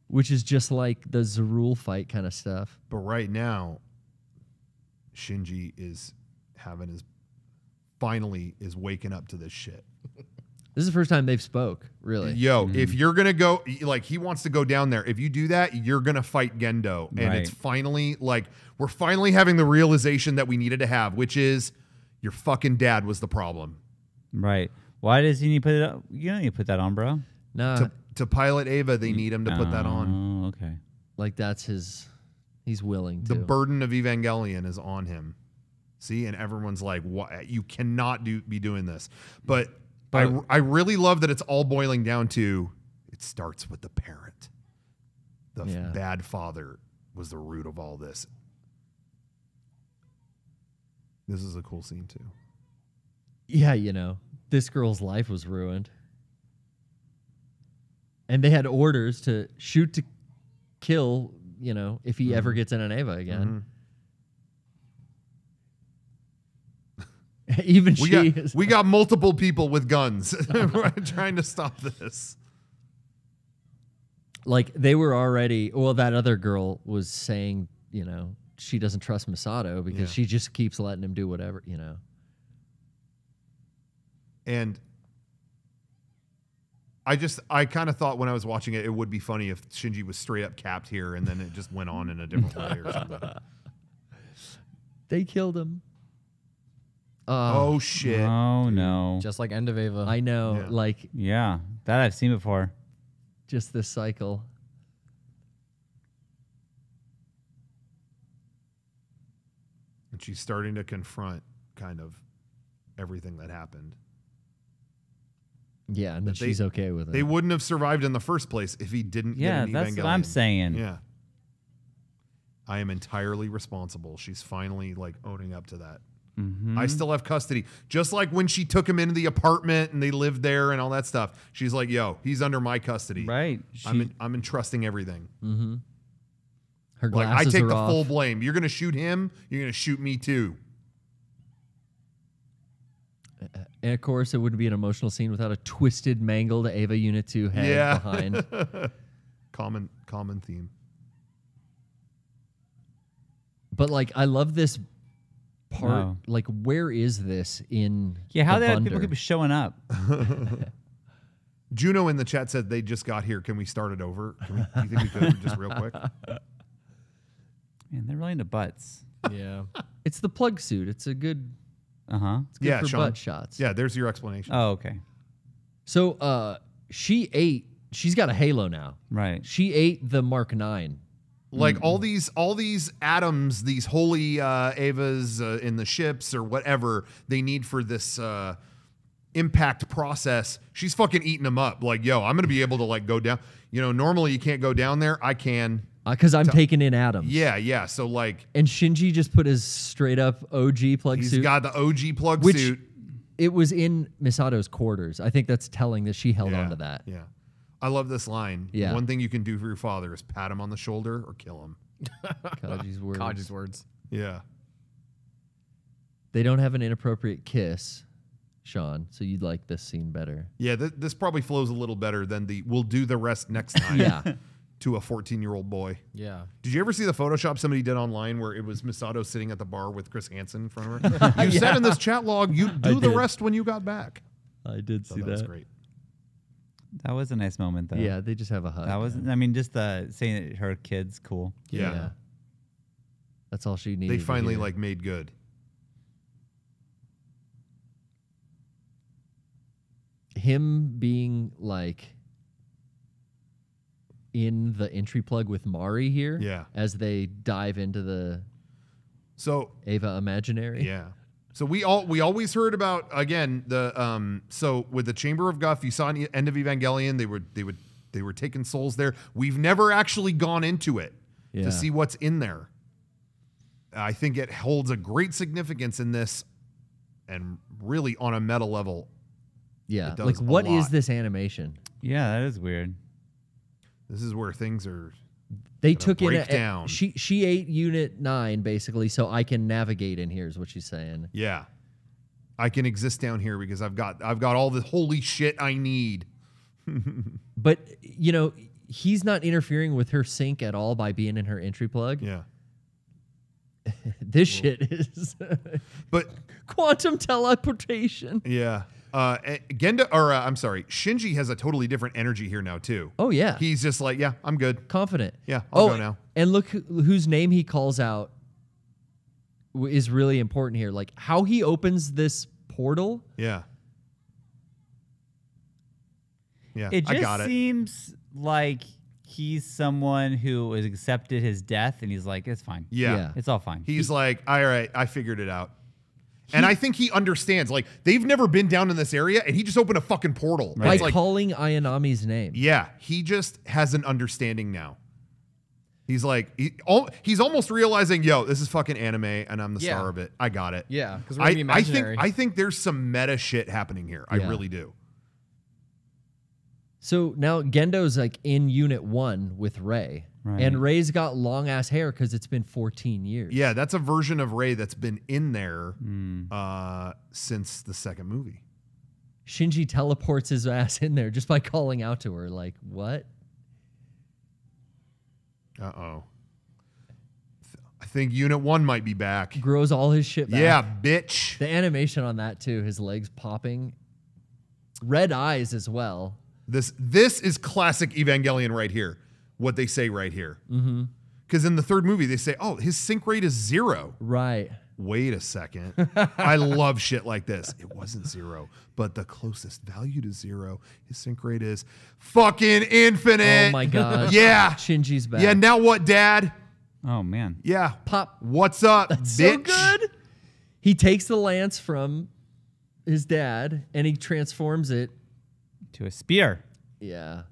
which is just like the Zeruel fight kind of stuff. But right now, Shinji is having his finally is waking up to this shit. This is the first time they've spoke, really. Yo, Mm-hmm. if you're gonna go like he wants to go down there, if you do that, you're gonna fight Gendo. And it's finally like we're finally having the realization that we needed to have, which is your fucking dad was the problem. Right. Why does he need to put it up? You don't need to put that on, bro. No. to to pilot Eva, they need him to put that on. Oh, okay. like that's his. He's willing To. The burden of Evangelion is on him. See, and everyone's like, "What? You cannot do be doing this." But, I, I really love that it's all boiling down to it starts with the parent. The Yeah. bad father was the root of all this. This is a cool scene too. yeah, you know, this girl's life was ruined, and they had orders to shoot to kill. You know, if he Mm-hmm. ever gets in an Eva again. Even We she got is we got multiple people with guns trying to stop this. like they were already. Well, that other girl was saying, you know, she doesn't trust Misato because Yeah. she just keeps letting him do whatever. You know. And I just I kind of thought when I was watching it, it would be funny if Shinji was straight up capped here and then it just went on in a different way or something. They killed him. Oh, Oh shit. Oh no. Just like End of Eva. I know. Yeah. Like yeah, that I've seen before. just this cycle. And she's starting to confront kind of everything that happened. Yeah, and then But they- she's okay with it. They wouldn't have survived in the first place if he didn't Yeah, get an that's what I'm saying. Yeah. I am entirely responsible. She's finally like owning up to that. Mm-hmm. I still have custody. Just like when she took him into the apartment and they lived there and all that stuff. She's like, yo, he's under my custody. Right. I'm, in, I'm entrusting everything. Her Like, I take are the off. full blame. You're going to shoot him. You're going to shoot me too. And of course, it wouldn't be an emotional scene without a twisted, mangled Eva Unit 2 head Yeah. behind. Common, common theme. but like, I love this part. Wow. Like, where is this in? yeah, how the did people keep showing up? Juno in the chat said they just got here. Can we start it over? Can we, do you think we could just real quick? Man, they're really into butts. yeah. It's the plug suit. It's a good. Uh huh. It's good Yeah, for Shawn. butt shots. Yeah, there's your explanation. Oh, okay. So, uh, she ate. She's got a Halo now. Right. She ate the Mark Nine. like all these all these Adams these holy uh Evas uh, in the ships or whatever they need for this uh impact process she's fucking eating them up like yo i'm gonna be able to like go down you know normally you can't go down there i can Uh, because I'm taking in Adams. yeah yeah so like And Shinji just put his straight up OG plug he's suit. He's got the og plug which suit it was in Misato's quarters. I think that's telling that she held yeah, on to that. yeah i love this line Yeah. one thing you can do for your father is pat him on the shoulder or kill him Kaji's words. Kaji's words. yeah They don't have an inappropriate kiss, Shawn. So you'd like this scene better. yeah th- this probably flows a little better than the we'll do the rest next time Yeah. To a 14 year old boy. Yeah. Did you ever see the Photoshop somebody did online where it was Misato sitting at the bar with Chris Hansen in front of her? You said in this chat log you'd do the did. rest when you got back. I did So see that that. was great. That was a nice moment, though. Yeah, they just have a hug. That was. I mean, just uh, saying that her kid's cool. Yeah. That's all she needed. They finally like made good. him being like in the entry plug with Mari here. Yeah. As they dive into the So Eva imaginary. Yeah. So we all we always heard about again the um so with the Chamber of Guff you saw in the end of Evangelion they were they would they were taking souls there. We've never actually gone into it Yeah. to see what's in there. I think it holds a great significance in this and really on a meta level. Yeah. It does Like a what is lot. this animation? Yeah, that is weird. This is where things are They took in a, down. she she ate unit nine basically, so I can navigate in here is what she's saying. yeah. I can exist down here because I've got I've got all the holy shit I need. But you know, he's not interfering with her sync at all by being in her entry plug. Yeah. This shit is But quantum teleportation. Yeah. Uh, eh, Gendo, or uh, I'm sorry, Shinji has a totally different energy here now too. Oh yeah. He's just like, yeah, I'm good. confident. Yeah, I'll oh, go now. And look who, whose name he calls out w- is really important here. Like how he opens this portal. Yeah. Yeah, It I just got it. seems like he's someone who has accepted his death, and he's like, "It's fine. Yeah. Yeah. it's all fine." He's like, all right, I figured it out. And I think he understands. Like, they've never been down in this area, and he just opened a fucking portal. By like, calling Ayanami's name. yeah, he just has an understanding now. He's like, he, he's almost realizing, yo, this is fucking anime, and I'm the Yeah. star of it. I got it. Yeah, 'cause we're I, I think imaginary. I think there's some meta shit happening here. I really do. So now Gendo's like in unit one with Rei. Right. And Rei's got long ass hair because it's been 14 years. Yeah, that's a version of Rei that's been in there Hmm. uh, since the second movie. Shinji teleports his ass in there just by calling out to her. Like, what? Uh oh. I think Unit One might be back. Grows all his shit back. Yeah, bitch. The animation on that too, his legs popping. Red eyes as well. This this is classic Evangelion right here. What they say right here. Mm-hmm. Because in the third movie they say, "Oh, his sync rate is zero. Right. Wait a second. I love shit like this. It wasn't zero, but the closest value to zero, his sync rate is fucking infinite. Oh my god. Yeah. Shinji's back. Yeah. Now what, Dad? oh man, Yeah. Pop. What's up, So bitch? good. He takes the lance from his dad and he transforms it. to a spear. Yeah.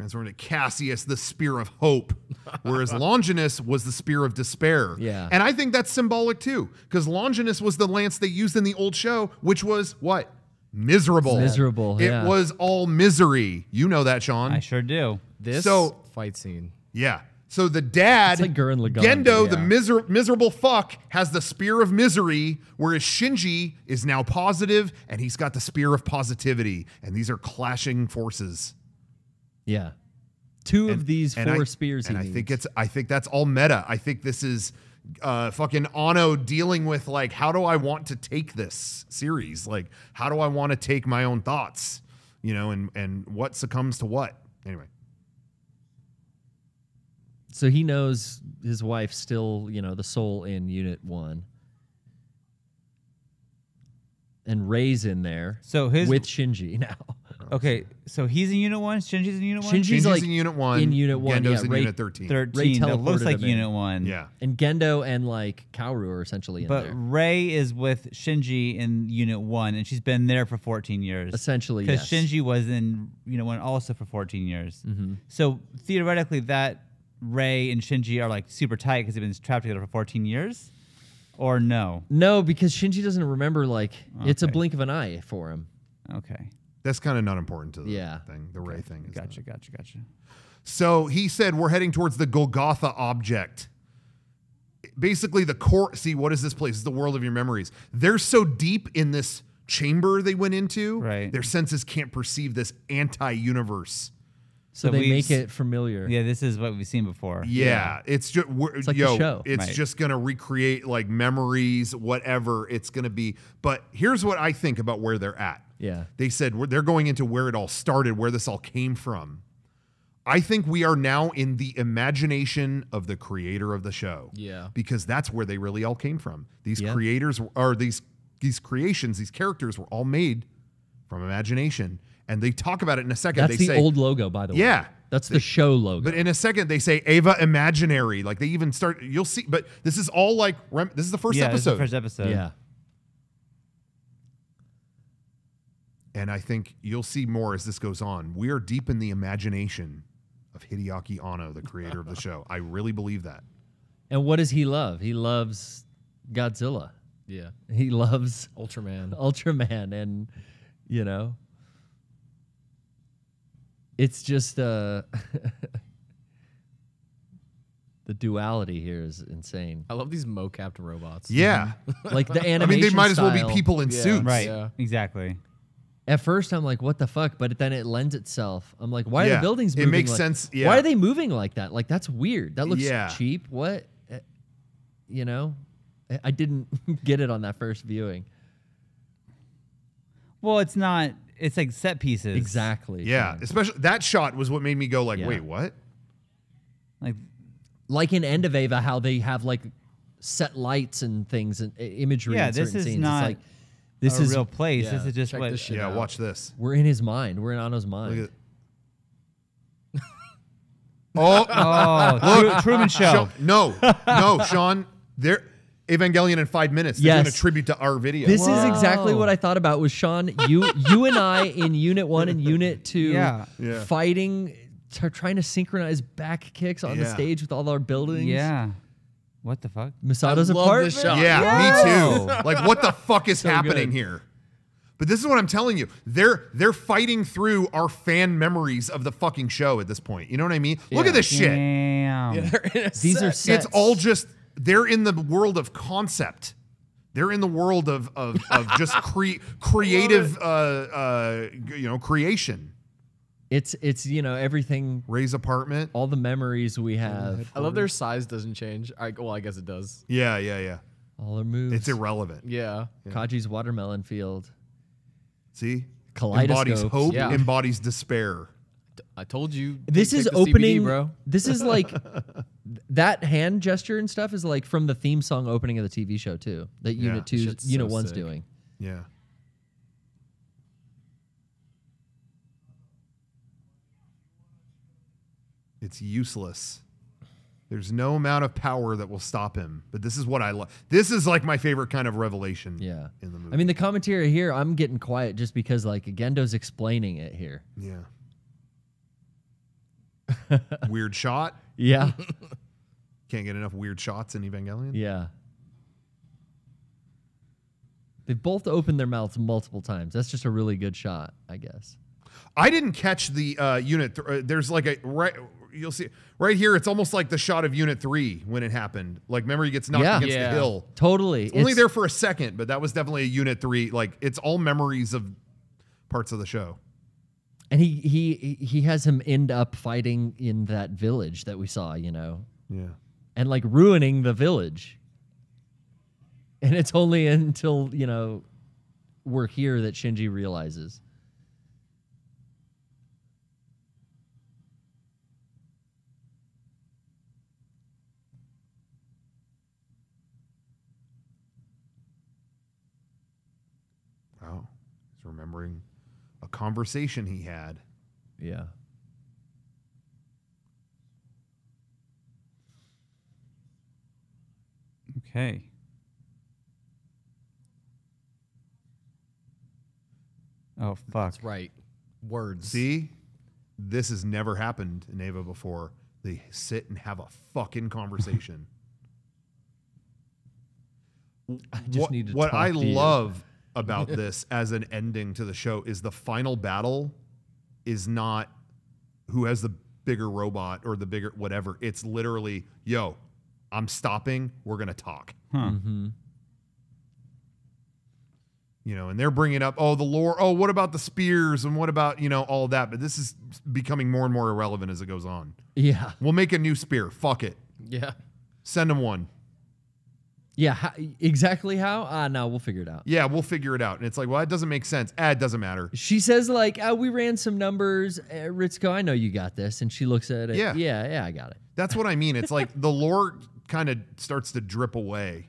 Transformed to Cassius, the spear of hope, whereas Longinus was the spear of despair. Yeah. And I think that's symbolic too, because Longinus was the lance they used in the old show, which was what? Miserable. Miserable, It yeah. was all misery. You know that, Sean. I sure do. This So- fight scene. yeah. So the dad, like Gurren Lagann, Gendo, the miser- miserable fuck, has the spear of misery, whereas Shinji is now positive and he's got the spear of positivity. And these are clashing forces. Yeah. Two of these and four I, spears And he I needs. think it's I think that's all meta. I think this is uh fucking Anno dealing with like how do I want to take this series? Like how do I want to take my own thoughts? You know, and and what succumbs to what? Anyway. So he knows his wife's still, you know, the soul in Unit One. And Rei's in there So his with Shinji now. Okay. So he's in Unit One. Shinji's in Unit One. Shinji's Shinji's like in unit one. in Unit One, Gendo's yeah, in Rei- unit thirteen. Thirteen. That looks teleported like him in. Unit One. Yeah. and Gendo and like Kaoru are essentially in But there. Rei is with Shinji in Unit One, and she's been there for 14 years. Essentially, because yes. Shinji was in Unit One also for 14 years. Mm-hmm. So theoretically, that Rei and Shinji are like super tight because they've been trapped together for 14 years, or no? No, because Shinji doesn't remember like it's a Okay. blink of an eye for him. Okay, That's kind of not important to the Yeah. thing. The Rei thing is. gotcha, gotcha, gotcha. So he said we're heading towards the Golgotha object. Basically, the core. See, what is this place? It's the world of your memories. They're so deep in this chamber they went into, Right. their senses can't perceive this anti-universe. So, So they make it familiar. Yeah, this is what we've seen before. Yeah, it's just It's like yo, show. it's Right. just gonna recreate like memories, whatever it's gonna be. But here's what I think about where they're at. Yeah. They said they're going into where it all started, where this all came from. I think we are now in the imagination of the creator of the show. Yeah. Because that's where they really all came from. These Yeah. creators are these these creations, these characters were all made from imagination. And they talk about it in a second. That's they the say, old logo, by the way. Yeah. That's the show logo. But in a second, they say Eva Imaginary. Like they even start. You'll see. But this is all like. Rem, this is the first yeah, this is the episode, first episode. yeah. And I think you'll see more as this goes on. We are deep in the imagination of Hideaki Anno, the creator of the show. I really believe that. And what does he love? He loves Godzilla. Yeah. He loves Ultraman. Ultraman and you know it's just uh the duality here is insane. I love these mo-capped robots. Yeah, Like the animation I mean they might as well style- be people in Yeah. suits. Right. Yeah. Exactly. At first I'm like what the fuck, but then it lends itself. I'm like why are the buildings moving? it makes like- sense, yeah. Why are they moving like that? Like that's weird. That looks Yeah. cheap. What Uh, you know? I- I didn't get it on that first viewing. Well, it's not. It's like set pieces. Exactly. Yeah, Shawn. especially that shot was what made me go like, Yeah. wait, what? Like like in End of Eva, how they have like set lights and things and uh, imagery. Yeah, in this certain is scenes. not It's like this a is real place. yeah, this is just check what. this shit Yeah, out. watch this. we're in his mind. We're in Anno's mind. Look at. Oh. oh, Oh, Tru- Truman Show. Shawn- no, no, Shawn. There, Evangelion in five minutes. They're doing a Yes. tribute to our video. This is exactly what I thought about with Shawn. You, you and I in Unit One and Unit Two, Yeah. Yeah. fighting, t- trying to synchronize back kicks on the Yeah. stage with all our buildings. Yeah. What the fuck? Misato's I love apartment. this shot. Yeah, Yeah. me too. Like, what the fuck is happening good. here? But this is what I'm telling you. They're they're fighting through our fan memories of the fucking show at this point. You know what I mean? Look at this shit. Damn. Yeah, they're in a These are sets. It's all just they're in the world of concept. They're in the world of of, of just cre- creative uh, uh, you know creation. It's it's you know everything, Rei's apartment. all the memories we have, I love their size doesn't change. I, well, I guess it does. Yeah, yeah, yeah. all our moves. It's irrelevant. Yeah. Kaji's watermelon field. See, Kaleidoscope. embodies hope, Yeah. embodies despair. I told you. This take is the CBD, opening, bro. This is like that hand gesture and stuff is like from the theme song opening of the TV show too. That Yeah. Unit Two, Shit's Unit so One's sick. doing. Yeah. It's useless. There's no amount of power that will stop him. But this is what I love. This is like my favorite kind of revelation. Yeah. In the movie. I mean, the commentary here, I'm getting quiet just because like Gendo's explaining it here. yeah. weird shot. Yeah. Can't get enough weird shots in Evangelion. yeah. They've both opened their mouths multiple times. That's just a really good shot, I guess. I didn't catch the uh, unit. Th- uh, there's like a right. You'll see right here. It's almost like the shot of Unit Three when it happened. Like memory gets knocked Yeah. against Yeah. the hill. Totally. It's only It's- there for a second, but that was definitely a Unit Three. Like it's all memories of parts of the show. And he he he has him end up fighting in that village that we saw, you know, Yeah. and like ruining the village. And it's only until, you know, we're here that Shinji realizes. Wow. He's remembering a conversation he had. Yeah. Okay. Oh fuck. That's right. Words. See, this has never happened in Eva before. They sit and have a fucking conversation. I just need to what talk I to you. love about this as an ending to the show is the final battle is not who has the bigger robot or the bigger whatever. It's literally, yo, I'm stopping. We're gonna talk. Huh. Mm-hmm. You know, and they're bringing up, oh, the lore. Oh, what about the spears and what about you know all that? But this is becoming more and more irrelevant as it goes on. Yeah. We'll make a new spear. Fuck it. Yeah. Send them one. Yeah. How, exactly how? Ah, no, we'll figure it out. Yeah, we'll figure it out. And it's like, well, that doesn't make sense. Ah, it doesn't matter. She says like, oh, we ran some numbers. Uh, Ritsuko, I know you got this. And she looks at it. Yeah. Yeah. Yeah. I got it. That's what I mean. It's like the lore kind of starts to drip away.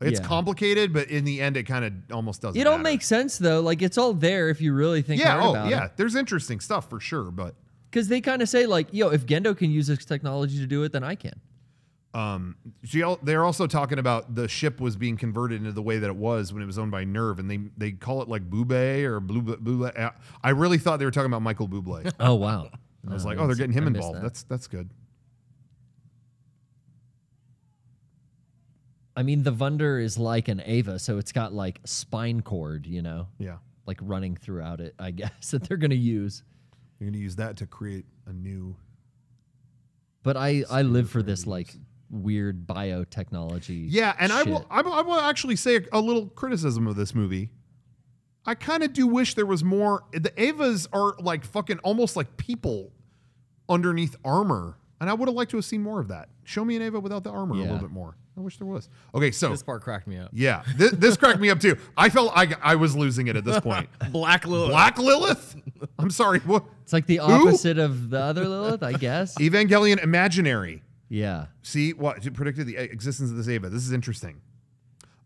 It's Yeah. complicated, but in the end, it kind of almost doesn't. It all matter. makes sense though. Like it's all there if you really think Yeah. Oh, yeah. it. There's interesting stuff for sure, but Because they kind of say like, yo, if Gendo can use this technology to do it, then I can. Um, she they're also talking about the ship was being converted into the way that it was when it was owned by Nerv, and they they call it like Bube or Blue Bube. I really thought they were talking about Michael Bublé. Oh wow. I was like, oh, they're getting him involved. That. That's that's good. I mean, the Wunder is like an Eva, so it's got like spine cord, you know, Yeah, like running throughout it. I guess that they're gonna use. you're gonna use that to create a new. But I I live for this like weird biotechnology. Yeah, and I will. I will, I will actually say a, a little criticism of this movie. I kind of do wish there was more. The Evas are like fucking almost like people underneath armor, and I would have liked to have seen more of that. Show me an Eva without the armor a little bit more. I wish there was. Okay, so This part cracked me up. yeah, this, this cracked me up too. I felt I I was losing it at this point. Black Lilith. Black Lilith. I'm sorry. What? It's like the opposite of the other Lilith, I guess. Evangelion Imaginary. Yeah. See what predicted the existence of this Eva. This is interesting.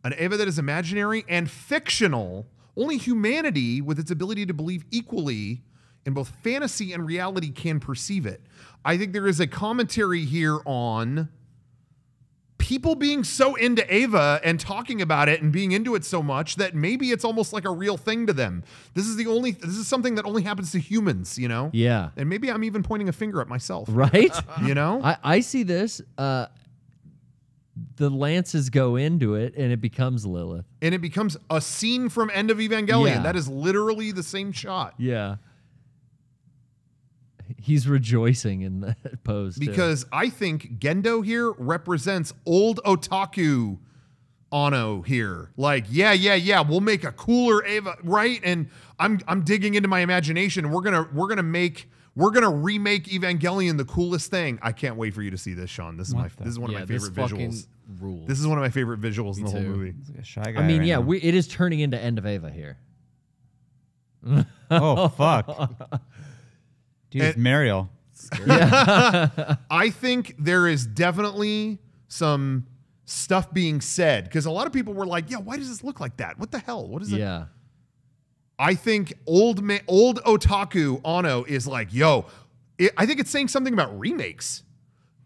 An Eva that is imaginary and fictional. Only humanity, with its ability to believe equally in both fantasy and reality, can perceive it. I think there is a commentary here on people being so into Eva and talking about it and being into it so much that maybe it's almost like a real thing to them. This is the only this is something that only happens to humans, you know? Yeah. And maybe I'm even pointing a finger at myself. Right? You know? I, I see this. Uh the lances go into it and it becomes Lilith. and it becomes a scene from End of Evangelion. Yeah. That is literally the same shot. Yeah. He's rejoicing in that pose. too. Because I think Gendo here represents old otaku Anno here. Like, yeah, yeah, yeah, we'll make a cooler Eva, right? And I'm I'm digging into my imagination. We're gonna we're gonna make we're gonna remake Evangelion the coolest thing. I can't wait for you to see this, Shawn. This is my this is one yeah, of my favorite visuals. rules. This is one of my favorite visuals in the whole movie. Like shy guy I mean, right yeah, we, it is turning into End of Eva here. oh fuck, dude, it's And- Mariel. I think there is definitely some stuff being said because a lot of people were like, "Yeah, why does this look like that? What the hell? What is it?" Yeah. I think old ma- old otaku Anno is like, "Yo, it, I think it's saying something about remakes."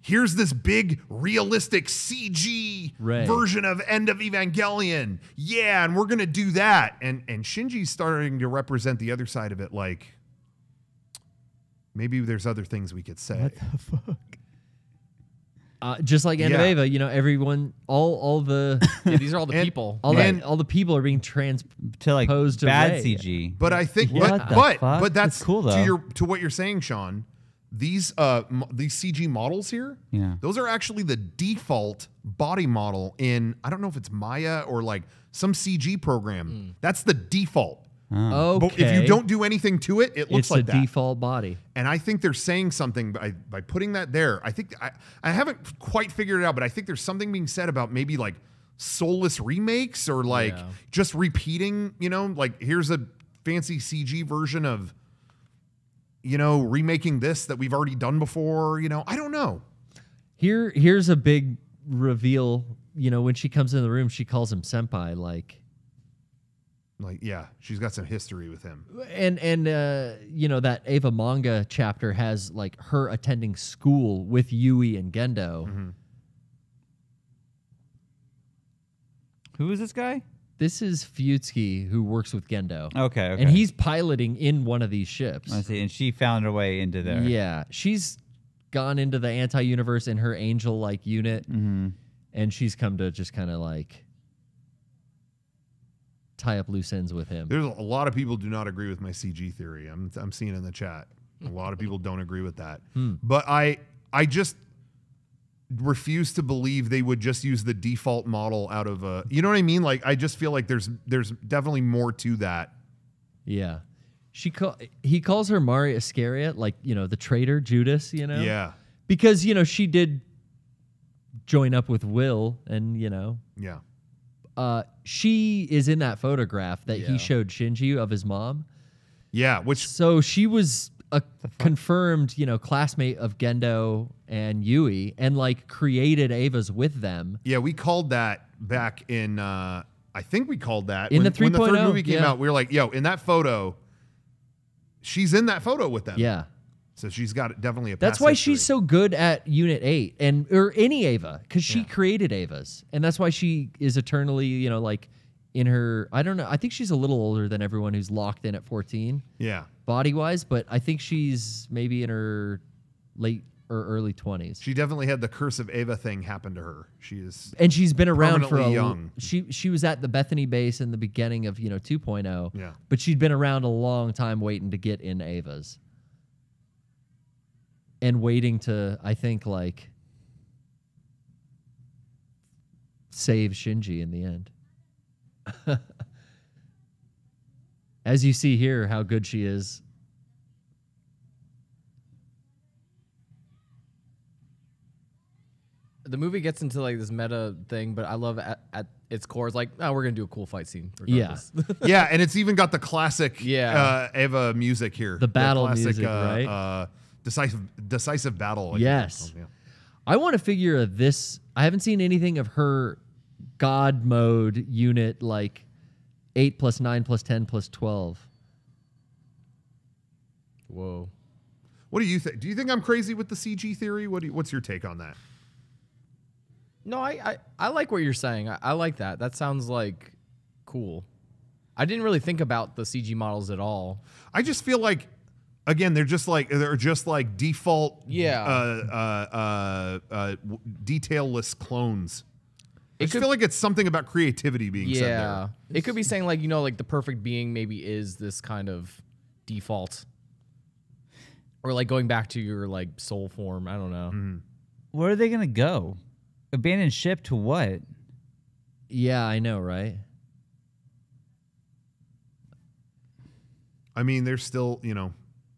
Here's this big realistic CG Right. version of End of Evangelion. Yeah, and we're gonna do that. And and Shinji's starting to represent the other side of it, like maybe there's other things we could say. What the fuck? Uh, just like End Yeah. of Eva, you know, everyone, all all the yeah, these are all the And- people. all And- the all the people are being trans. To like Posed bad Rei. CG. But I think, What but the but, fuck? but that's, That's cool, To though. your to what you're saying, Shawn. These uh mo- these CG models here, Yeah. those are actually the default body model in I don't know if it's Maya or like some CG program. That's the default. Okay. But if you don't do anything to it, it looks it's like a that. default body. And I think they're saying something by, by putting that there. I think I, I haven't quite figured it out, but I think there's something being said about maybe like soulless remakes or like Yeah. just repeating, you know, like here's a fancy CG version of, you know, remaking this that we've already done before. You know, I don't know. Here, here's a big reveal. You know, when she comes in the room, she calls him senpai. Like, Like, yeah, she's got some history with him. and and uh, you know that Eva manga chapter has like her attending school with Yui and Gendo. Mm-hmm. Who is this guy? This is Fuyutsuki who works with Gendo. Okay, okay. And he's piloting in one of these ships. I see. And she found her way into there. Yeah, she's gone into the anti-universe in her angel-like unit, Mm-hmm. and she's come to just kind of like tie up loose ends with him. There's a lot of people do not agree with my CG theory. I'm I'm seeing in the chat. A lot of people don't agree with that. Hmm. But I I just refuse to believe they would just use the default model out of a. You know what I mean? Like I just feel like there's there's definitely more to that. Yeah. She call, he calls her Mari Iscariot, like, you know, the traitor Judas, you know? Yeah. Because, you know, she did join up with Wille and, you know, Yeah. Uh, she is in that photograph that Yeah. he showed Shinji of his mom. Yeah. Which So she was a confirmed, you know, classmate of Gendo and Yui and like created Eva's with them. Yeah, we called that back in. Uh, I think we called that In when, the when the third 3.0, movie came yeah. out. We were like, "Yo, in that photo, she's in that photo with them." Yeah. So she's got definitely a. That's why history. she's so good at Unit 8 and or any Eva cuz she Yeah. created Evas. And that's why she is eternally, you know, like in her I don't know, I think she's a little older than everyone who's locked in at 14 Yeah, body-wise, but I think she's maybe in her late or early 20s. she definitely had the curse of Eva thing happen to her. She is. and she's been around for a young. she she was at the Bethany base in the beginning of, you know, 2.0. Yeah. But she'd been around a long time waiting to get in Eva's. And waiting to I think like save Shinji in the end. As you see here how good she is. The movie gets into like this meta thing, but I love at, at its core, it's like, oh, we're gonna do a cool fight scene. Yeah. regardless. yeah, and it's even got the classic. Yeah. uh, Eva music here. The battle classic, music, uh, right? Uh, decisive, decisive battle. I think Yes. it's called, yeah. I want to figure this. I haven't seen anything of her God mode unit like eight plus nine plus ten plus twelve. Whoa. What do you think? Do you think I'm crazy with the CG theory? What do you, what's your take on that? No, I, I, I like what you're saying. I, I like that. That sounds like cool. I didn't really think about the CG models at all. I just feel like again they're just like they're just like default Yeah. uh, uh, uh, uh, detailless clones. I It just could- feel like it's something about creativity being said Yeah. there. It could be saying like, you know, like the perfect being maybe is this kind of default. Or like going back to your like soul form. I don't know. Mm-hmm. Where are they gonna go? Abandoned ship to what? Yeah, I know, right? I mean, there's still you know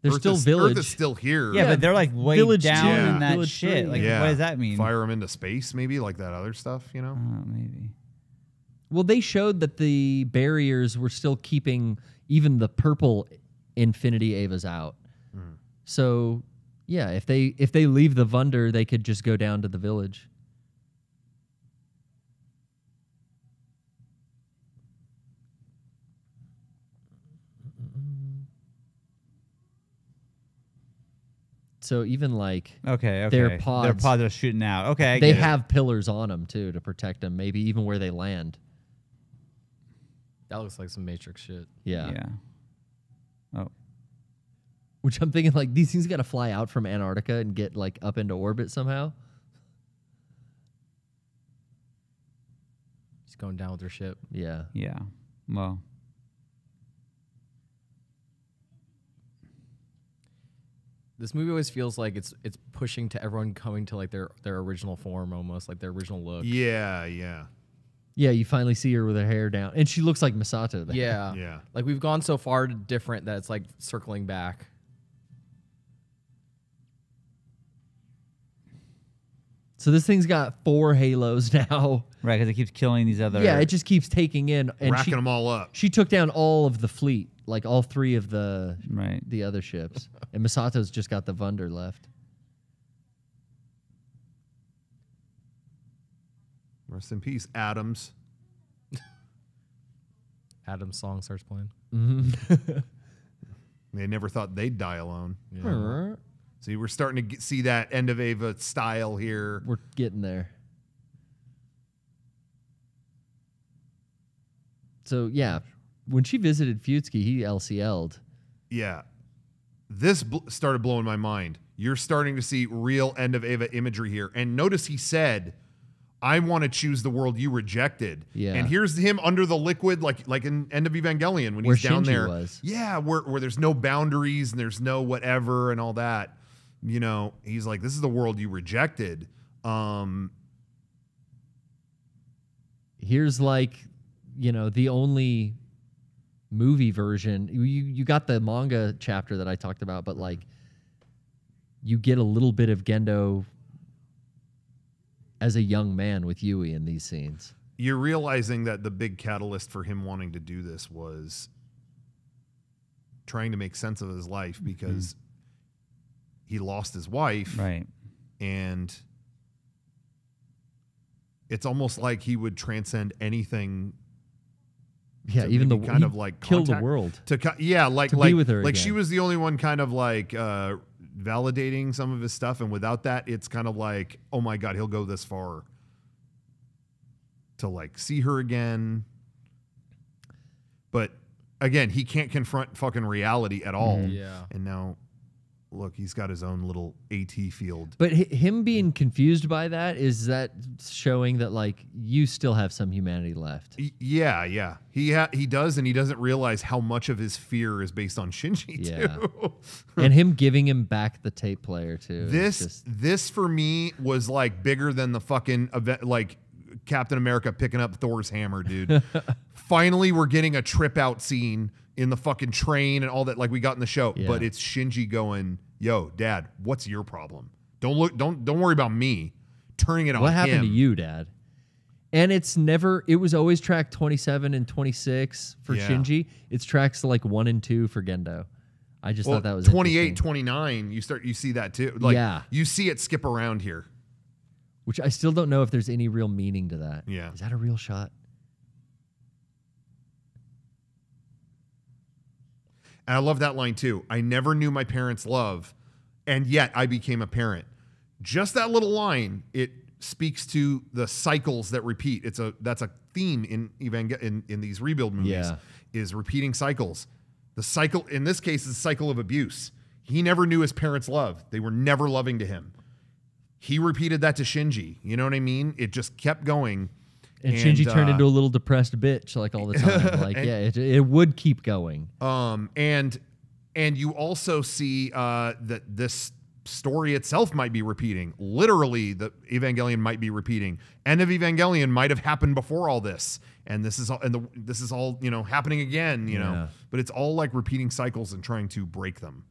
There's Earth still is, village. Earth is still here. Yeah, Yeah, but they're like way Village down two, in that Village shit. three. Like, yeah. what does that mean? Fire them into space, maybe like that other stuff. You know. Oh, maybe. Well, they showed that the barriers were still keeping even the purple Infinity Avas out. Hmm. So, yeah, if they if they leave the Wunder, they could just go down to the village. So even like Okay, okay. Their Their pods- pods are shooting out. Okay, I they get it. have pillars on them too to protect them, maybe even where they land. That looks like some Matrix shit. Yeah. Yeah. Oh, Which I'm thinking like these things got to fly out from Antarctica and get like up into orbit somehow. Just going down with their ship. Yeah. yeah. Well, This movie always feels like it's it's pushing to everyone coming to like their their original form almost, like their original look. Yeah, yeah, Yeah, you finally see her with her hair down, and she looks like Misato. There. Yeah. yeah. Like we've gone so far different that it's like circling back. So this thing's got four halos now. right, because it keeps killing these other. yeah, it just keeps taking in, and Racking she, them all up. she took down all of the fleet, like all three of the right. the other ships, and Misato's just got the Wunder left. Rest in peace, Adams. Adam's song starts playing. Mm-hmm. They never thought they'd die alone. We're See, we're starting to get, see that end of Eva style here. We're getting there. So yeah, when she visited Fuyutsuki, he LCL'd. Yeah. This bl- started blowing my mind. You're starting to see real end of Eva imagery here. And notice he said, I want to choose the world you rejected. Yeah. And here's him under the liquid, like like in End of Evangelion when Where he's down Shinji there. was. Yeah, where, where there's no boundaries and there's no whatever and all that. You know, he's like, This is the world you rejected. Um, here's like you know the only movie version you you got the manga chapter that I talked about but like you get a little bit of Gendo as a young man with Yui in these scenes. you're realizing that the big catalyst for him wanting to do this was trying to make sense of his life because he lost his wife Right. and it's almost like he would transcend anything Yeah, to even the kind of like kill the world. to ki- yeah like To be like with her like she was the only one kind of like uh validating some of his stuff and without that it's kind of like oh my god he'll go this far to like see her again but again he can't confront fucking reality at all Mm-hmm. Yeah. and now look he's got his own little AT field But hi- him being confused by that is that showing that like you still have some humanity left. Y- yeah yeah he ha- he does and he doesn't realize how much of his fear is based on shinji Yeah. too and him giving him back the tape player too. This just- this for me was like bigger than the fucking event like Captain America picking up Thor's hammer, dude. Finally, we're getting a trip out scene in the fucking train and all that like we got in the show. Yeah. But it's Shinji going, "Yo, Dad, what's your problem? Don't look, don't don't worry about me. Turning it on what happened to you, Dad? And it's never. It was always track twenty seven and twenty six for Yeah. Shinji. It's tracks like one and two for Gendo. I just Well, thought that was 28, 29, you start you see that too. Like Yeah. you see it skip around here. which I still don't know if there's any real meaning to that. Yeah. is that a real shot? And I love that line too. I never knew my parents' love, and yet I became a parent. Just that little line, it speaks to the cycles that repeat. It's a that's a theme in Evangel in, in these rebuild movies Yeah. is repeating cycles. The cycle in this case is a cycle of abuse. He never knew his parents' love. They were never loving to him. He repeated that to Shinji. You know what I mean? It just kept going. And, Shinji turned uh, into a little depressed bitch like all the time. Like And- yeah, it, it would keep going. Um, and and you also see uh, that this story itself might be repeating. Literally, the Evangelion might be repeating. End of Evangelion might have happened before all this, and this is all and the, this is all you know happening again. You know, but it's all like repeating cycles and trying to break them.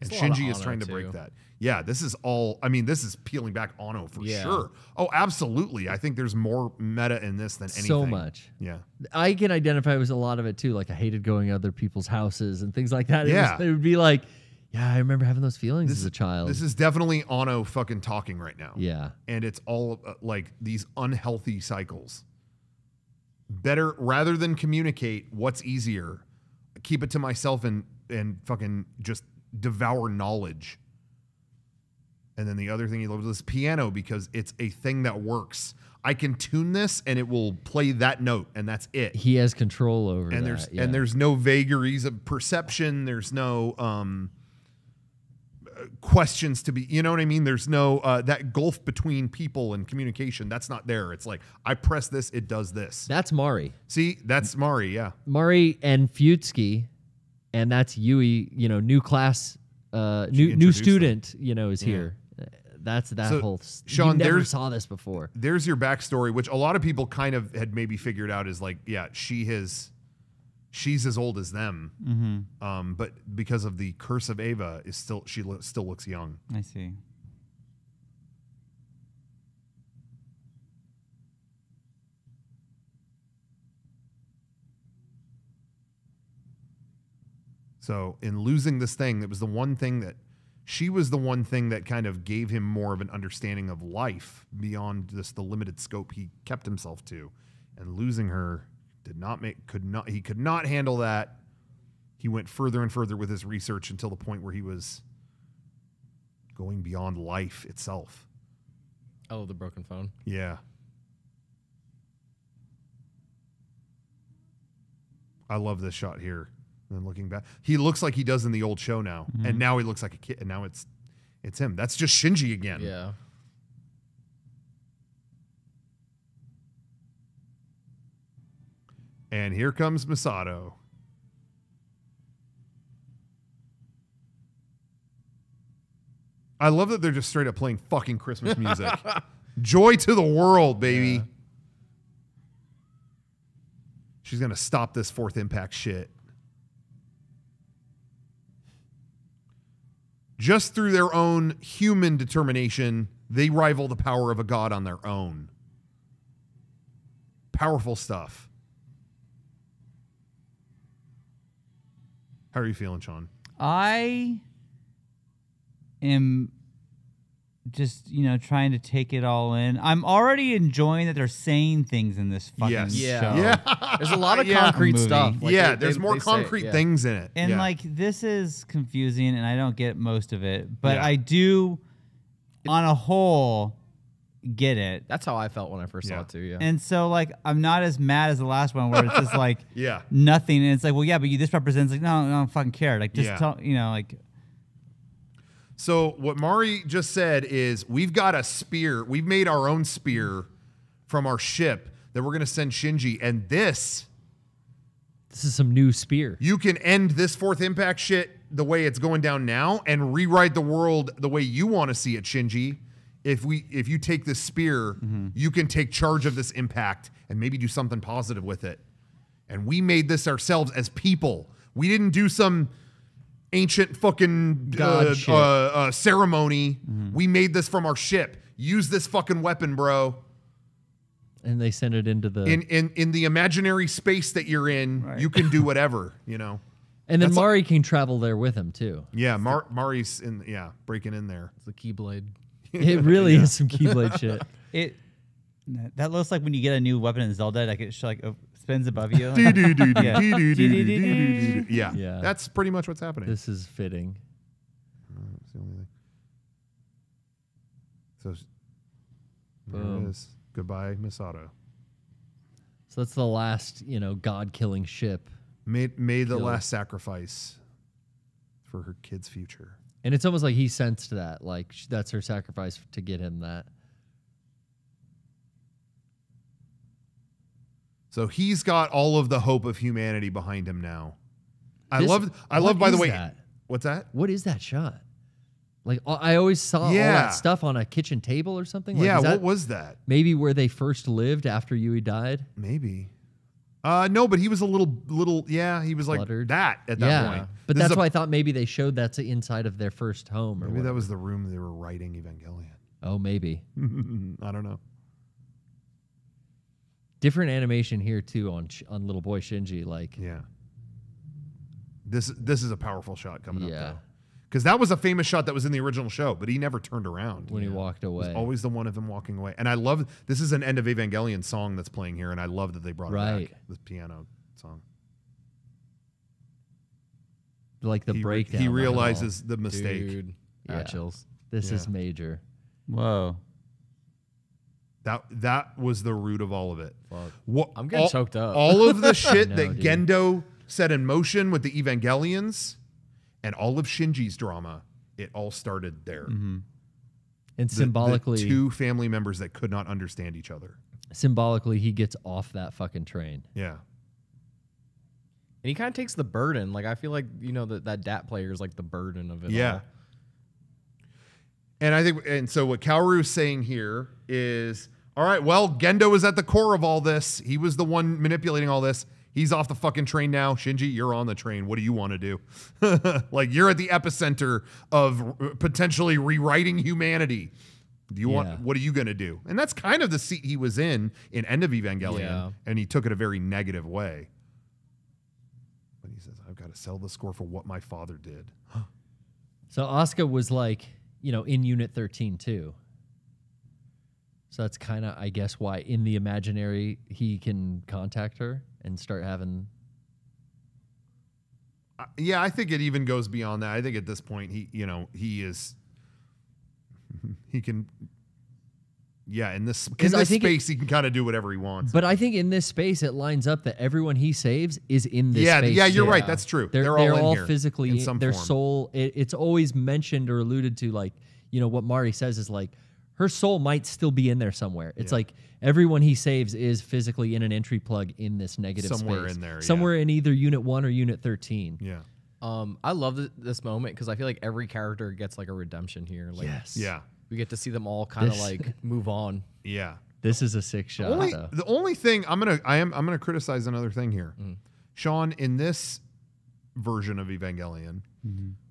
And It's a lot of Shinji is trying to too. break that. Yeah, this is all. I mean, this is peeling back Anno for Yeah. sure. Oh, absolutely. I think there's more meta in this than anything. So much. Yeah. I can identify with a lot of it too. Like I hated going to other people's houses and things like that. It, Yeah. was, it would be like, yeah, I remember having those feelings This- as a child. This is definitely Anno fucking talking right now. yeah. and it's all uh, like these unhealthy cycles. Better rather than communicate, what's easier? Keep it to myself and and fucking just devour knowledge. And then the other thing he loves is piano because it's a thing that works. I can tune this and it will play that note and that's it. He has control over and that. there's yeah. and there's no vagaries of perception. There's no um uh, questions to be you know what i mean there's no uh, that gulf between people and communication that's not there it's like i press this it does this that's Mari. see that's mari yeah Mari and Fuyutsuki, and that's Yui. You know, new class, uh, new new introduced them. student. You know, is here. Uh, That's that So, whole. s- Shawn, you never there's- saw this before. there's your backstory which a lot of people kind of had maybe figured out is like yeah she has she's as old as them Mm-hmm. um but because of the curse of eva is still she lo- still looks young I see. So in losing this thing, it was the one thing that she was the one thing that kind of gave him more of an understanding of life beyond just the limited scope he kept himself to. And losing her did not make could not he could not handle that. He went further and further with his research until the point where he was going beyond life itself. Oh, the broken phone. Yeah. I love this shot here. And then looking back, he looks like he does in the old show now, and mm-hmm. now he looks like a kid, and now it's it's him. That's just Shinji again. Yeah. And here comes Misato. I love that they're just straight up playing fucking Christmas music. Joy to the world, baby. She's gonna stop this fourth impact shit. Just through their own human determination, they rival the power of a god on their own. Powerful stuff. How are you feeling, Shawn? I am just you know trying to take it all in. I'm already enjoying that they're saying things in this fucking Yes. Yeah. show. Yeah. There's a lot of Yeah. concrete Movie. stuff. Like, yeah, they- there's they- more they say- concrete yeah. things in it. And Yeah. like this is confusing and I don't get most of it, but Yeah. I do on a whole get it. That's how I felt when I first Yeah. saw it too. Yeah. And so like I'm not as mad as the last one where it's just like Yeah. nothing and it's like, well yeah, but you this represents like no, no, I don't fucking care. Like just Yeah. tell you know, like So what Mari just said is we've got a spear. We've made our own spear from our ship that we're going to send Shinji and this This is some new spear. you can end this fourth impact shit the way it's going down now and rewrite the world the way you want to see it Shinji. If we if you take this spear, mm-hmm. you can take charge of this impact and maybe do something positive with it. And we made this ourselves as people. We didn't do some ancient fucking God uh, uh, uh, ceremony. We made this from our ship. Use this fucking weapon, bro. And they send it into the. In in in the imaginary space that you're in, you can do whatever, you know. and then that's a- Mari can travel there with him too. Yeah, Mar- Mari's in. Yeah, breaking in there. It's the Keyblade. It really is some Keyblade shit. it that looks like when you get a new weapon in Zelda, like it sh- like uh, spins above you. Yeah. Yeah, Yeah. That's pretty much what's happening. This is fitting. That's the only thing. So there Boom. it is. Goodbye, Misato. So that's the last, you know, god killing ship. Made made the last sacrifice for her kid's future. And it's almost like he sensed that. Like that's her sacrifice to get him that. So he's got all of the hope of humanity behind him now. I This- love. I love. By the way, that? what's that? What is that shot? Like I- always saw all that stuff on a kitchen table or something. Like, that. yeah. What was that? maybe where they first lived after Yui died? Maybe. Uh, no, but he was a little, little. Yeah, he was like that at that yeah, point. but This that's why I thought maybe they showed that's the inside of their first home. Or Maybe that was the room they were writing Evangelion. Oh, maybe I don't know. Different animation here too on on little boy Shinji. Like Yeah. This this is a powerful shot coming Yeah. up though. Because that was a famous shot that was in the original show, but he never turned around. when he walked It was away. always the one of him walking away. And I love this is an end of Evangelion song that's playing here, and I love that they brought it Right. back. This piano song. like the he, re- breakdown. he of it all. realizes oh, the mistake. Dude. Yeah. Yeah. chills. this is major. Whoa. That that was the root of all of it. Fuck. What, I'm getting all, choked up. All of the shit know, that dude. Gendo set in motion with the Evangelions and all of Shinji's drama, it all started there. Mm-hmm. And The- the symbolically, two family members that could not understand each other. symbolically, he gets off that fucking train. Yeah. And he kind of takes the burden. Like I feel like you know that that DAT player is like the burden of it. Yeah. all. And I think, and so what Kaoru is saying here is, all right, well, Gendo is at the core of all this. He was the one manipulating all this. He's off the fucking train now. Shinji, you're on the train. What do you want to do? like you're at the epicenter of potentially rewriting humanity. Do you Yeah. want? What are you gonna do? And that's kind of the seat he was in in End of Evangelion, Yeah. and he took it a very negative way. But he says, "I've got to sell the score for what my father did." So Asuka was like, you know, in Unit 13 too. So that's kind of, I guess, why in the imaginary he can contact her and start having. Uh, yeah, I think it even goes beyond that. I think at this point, he, you know, he is, he can, yeah, in this in 'Cause I this think it- space, he can kind of do whatever he wants. But I think in this space, it lines up that everyone he saves is in this yeah, space. yeah, you're too. right. That's true. They're, They're, they're, all, all, here physically in some their form. soul. It, it's always mentioned or alluded to, like you know what Mari says is like her soul might still be in there somewhere. It's Yeah. like everyone he saves is physically in an entry plug in this negative Somewhere space. in there, yeah. somewhere in either Unit One or Unit Thirteen. Yeah, Um, I love th- this moment because I feel like every character gets like a redemption here. Like, yes. yeah, We get to see them all kind of like move on. Yeah. This is a sick shot. only the only thing I'm gonna I am I'm gonna criticize another thing here, Shawn. In this version of Evangelion,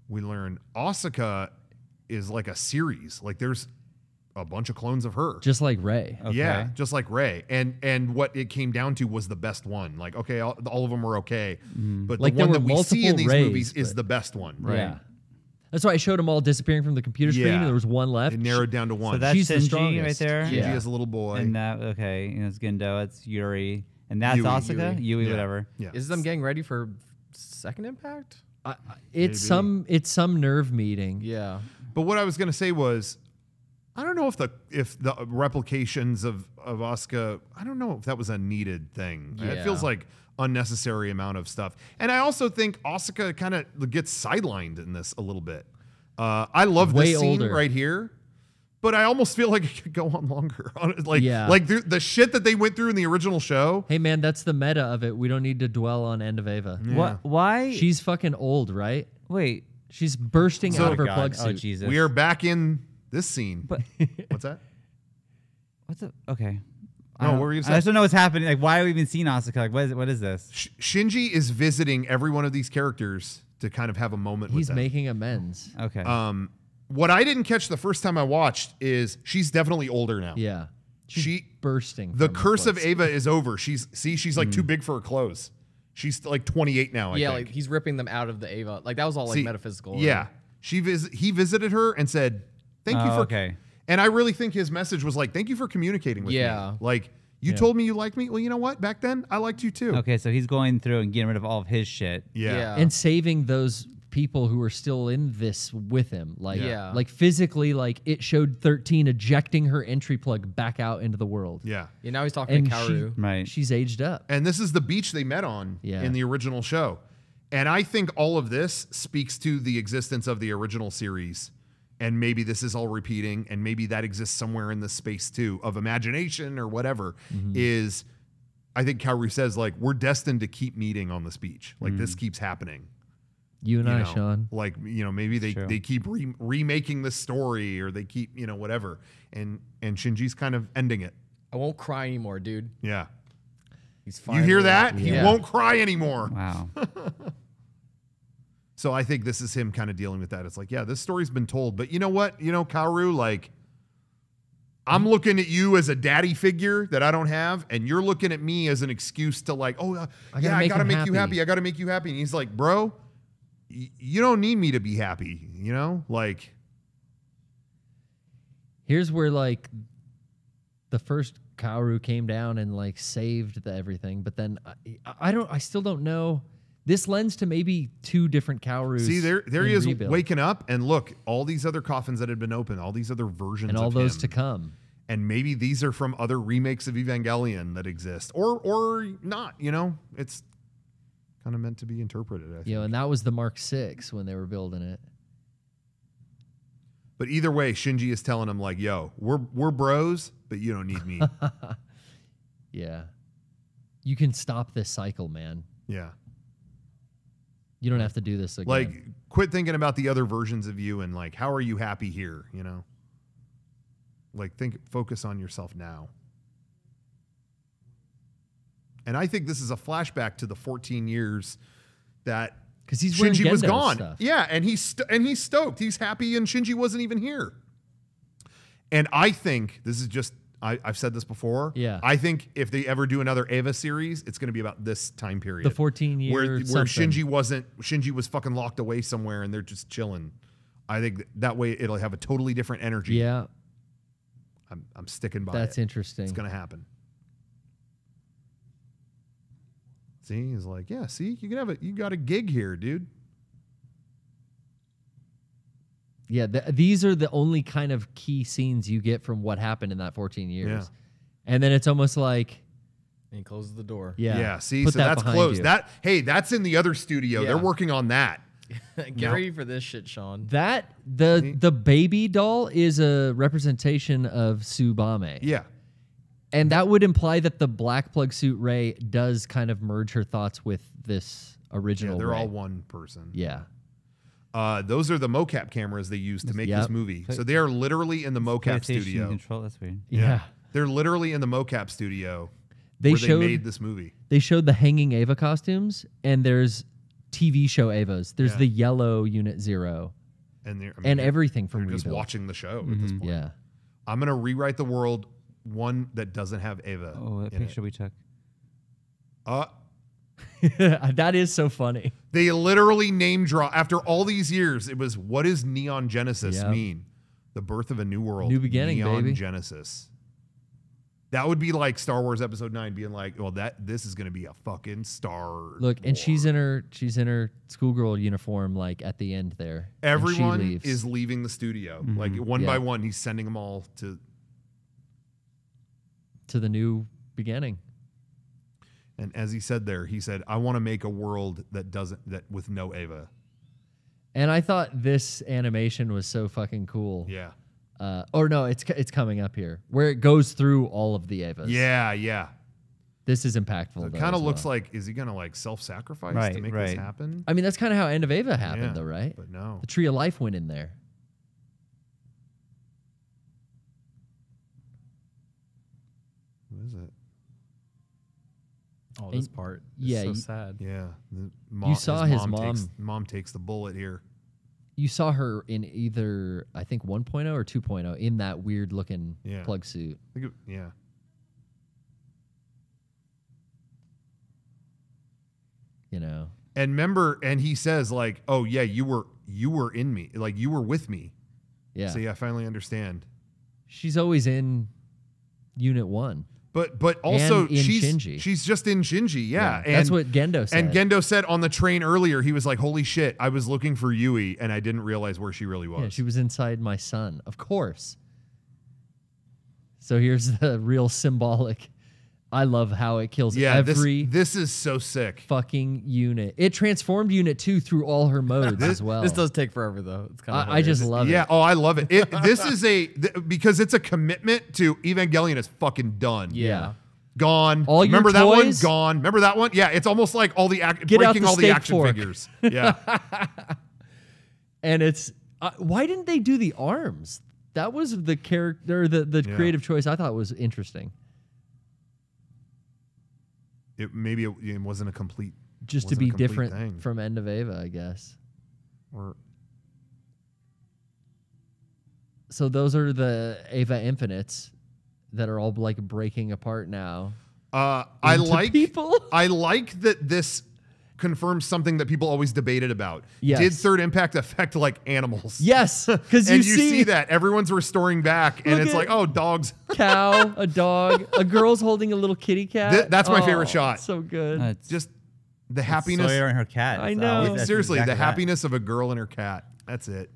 we learn Asuka is like a series. Like there's a bunch of clones of her. Just like Rei. Okay. Yeah, just like Rei, and and what it came down to was the best one. Like, okay, all, all of them were okay, mm-hmm. but Like, the there one that were we see in multiple these Reis, movies is the best one. Yeah. That's why I showed them all disappearing from the computer screen, Yeah. and there was one left. It narrowed down to one. So that's She's the Shinji right there. Shinji Yeah. as a little boy. And that okay, you know, it's Gendo, it's Yuri, and that's Yui, Asuka, Yui. Yui, Yeah. whatever. yeah. Is them getting ready for second impact? I- I- it's Maybe. some it's some Nerv meeting. Yeah. But what I was gonna say was, I don't know if the if the replications of of Asuka, I don't know if that was a needed thing. It feels like unnecessary amount of stuff. And I also think Asuka kind of gets sidelined in this a little bit. Uh, I love Way this scene older. right here. But I almost feel like it could go on longer. like, Yeah. like the, the shit that they went through in the original show. Hey man, that's the meta of it. We don't need to dwell on End of Eva. What? Why? She's fucking old, right? wait. She's bursting So- out of her God. plug Oh. Jesus. We are back in this scene. But What's that? what's the okay? No, I don't- what were you gonna I say? just don't know what's happening. Like, why are we even seeing Asuka? Like, what is what is this? Sh- Shinji is visiting every one of these characters to kind of have a moment with He's them. making amends. Okay. Um, what I didn't catch the first time I watched is she's definitely older now. Yeah. She's She bursting. the from her curse of plug. Eva is over. She's see she's like too big for her clothes. She's like 28 now. I yeah, think. like he's ripping them out of the Eva. Like that was all like See, metaphysical. Yeah, she vis- he visited her and said, "Thank you Oh, for." okay. And I really think his message was like, "Thank you for communicating with Yeah. me." Like you Yeah. told me you liked me. Well, you know what? Back then, I liked you too. okay, so he's going through and getting rid of all of his shit. Yeah. Yeah. and saving those people who are still in this with him. Like, Yeah. like physically, like it showed 13 ejecting her entry plug back out into the world. Yeah. Yeah, now he's talking And to Kaoru. she, Right. she's aged up. And this is the beach they met on Yeah. in the original show. And I think all of this speaks to the existence of the original series. And maybe this is all repeating, and maybe that exists somewhere in the space too of imagination or whatever. Mm-hmm. Is I think Kaoru says, like, we're destined to keep meeting on this beach. Like, this keeps happening. You and you I, know? Shawn. Like, you know, maybe they, they keep re- remaking the story or they keep, you know, whatever. And and Shinji's kind of ending it. I won't cry anymore, dude. Yeah. He's You hear finally- that? He won't cry anymore. Wow. So I think this is him kind of dealing with that. It's like, yeah, this story's been told, but you know what? You know, Kaoru, like, I'm looking at you as a daddy figure that I don't have, and you're looking at me as an excuse to like, oh, uh, I yeah, I gotta make you happy. happy. I gotta make you happy. And he's like, bro, y- you don't need me to be happy. You know, like, Here's where like the first Kaoru came down and like saved the everything, but then I, I don't. I still don't know. This lends to maybe two different Kaorus. see, there, there he is Rebuild, waking up, and look, all these other coffins that had been open, all these other versions, and all of those him. to come. and maybe these are from other remakes of Evangelion that exist, or or not. You know, it's kind of meant to be interpreted. I think. You know, and that was the Mark Six when they were building it. But either way, Shinji is telling him like, "Yo, we're we're bros, but you don't need me." Yeah, you can stop this cycle, man. yeah, You don't have to do this again. like quit thinking about the other versions of you and like, how are you happy here? You know, like think, focus on yourself now. And I think this is a flashback to the 14 years that 'Cause he's Shinji was gone. stuff. Yeah, and he's and he's stoked. He's happy, and Shinji wasn't even here. And I think this is just I, I've said this before. Yeah. I think if they ever do another Eva series, it's going to be about this time period. The 14 year where where. Shinji wasn't Shinji was fucking locked away somewhere, and they're just chilling. I think that, way it'll have a totally different energy. yeah, I'm I'm sticking by that's it. interesting. It's gonna happen. See, he's like, yeah. See, you can have a you got a gig here, dude. Yeah, th- these are the only kind of key scenes you get from what happened in that 14 years. Yeah. And then it's almost like, And he closes the door. yeah, see, put so that that's closed. you. That hey, that's in the other studio. They're working on that. Get No. ready for this shit, Shawn. That the the baby doll is a representation of Tsubame. Yeah, And that would imply that the black plug suit Rei does kind of merge her thoughts with this original. yeah. original They're Rei. all one person. Yeah. Uh, those are the mocap cameras they use to make this movie. So they are literally in the mocap studio. Control. That's weird. Yeah. They're literally in the mocap studio They where showed they made this movie. they showed the hanging Eva costumes, and there's TV show Evas. There's Yeah. the yellow Unit Zero, And I mean, and everything from just watching the show at this point. Yeah. I'm gonna rewrite the world one that doesn't have Eva. Oh, what in it. picture we took? Uh, that is so funny. they literally name drop after all these years. It was what does Neon Genesis Yep. mean? The birth of a new world, New beginning, Neon baby. Genesis. That would be like Star Wars Episode Nine being like, well, that this is gonna be a fucking Star. Look, and she's in her she's in her schoolgirl uniform, like at the end there. she Everyone is leaving the studio, mm-hmm. like one Yeah. by one. He's sending them all to. to the new beginning. And as he said there, he said, "I want to make a world that doesn't that with no Eva." And I thought this animation was so fucking cool. Yeah, Uh, or no, it's it's coming up here where it goes through all of the Evas. yeah, yeah. this is impactful. It kind of looks well. like is he gonna like self-sacrifice to Right, make this happen? I mean, that's kind of how End of Eva happened, Yeah, though, right? But no. The Tree of Life went in there. What is it? Oh, this And- part. yeah, Yeah. So you- sad. Yeah, the mom, saw his Takes, mom- mom takes the bullet here. You saw her in either I think 1.0 or 2.0 in that weird looking Yeah. plug suit. Think of, yeah, You know, and remember, and he says like, "Oh yeah, you were you were in me, like you were with me." yeah. So yeah, I finally understand. She's always in Unit One. But but also in she's Shinji. she's just in Shinji, yeah. and, that's what Gendo said. And Gendo said on the train earlier, he was like, "Holy shit, I was looking for Yui, and I didn't realize where she really was." Yeah, she was inside my son, of course. So here's the real symbolic. I love how it kills Yeah, this, every this is so sick. fucking unit. It transformed Unit 2 through all her modes as well. This does take forever though. It's kind of. I, I just love yeah, it. Yeah. Oh, I love it. it this is a th- because it's a commitment to Evangelion is fucking done. Yeah. Gone. All your Remember that one? Gone. Remember that one? Yeah, it's almost like all the ac- Get out breaking the all the action fork. figures. Yeah. And it's uh, why didn't they do the arms? That was the character the the Yeah. creative choice I thought was interesting. It maybe it, it wasn't a complete Just to be different thing. from End of Eva, I guess. or So those are the Eva Infinites that are all like breaking apart now. uh I like people? I like that this confirms something that people always debated about. Yes. Did third impact affect like animals? Yes, because you, you see, see, that everyone's restoring back, and it's like, oh, dogs. cow, a dog, a girl's holding a little kitty cat. Th- that's my favorite Oh, shot. So good. Uh, Just the it's happiness. Sawyer and her cat. I know. always- Seriously, exactly the that. happiness of a girl and her cat. That's it.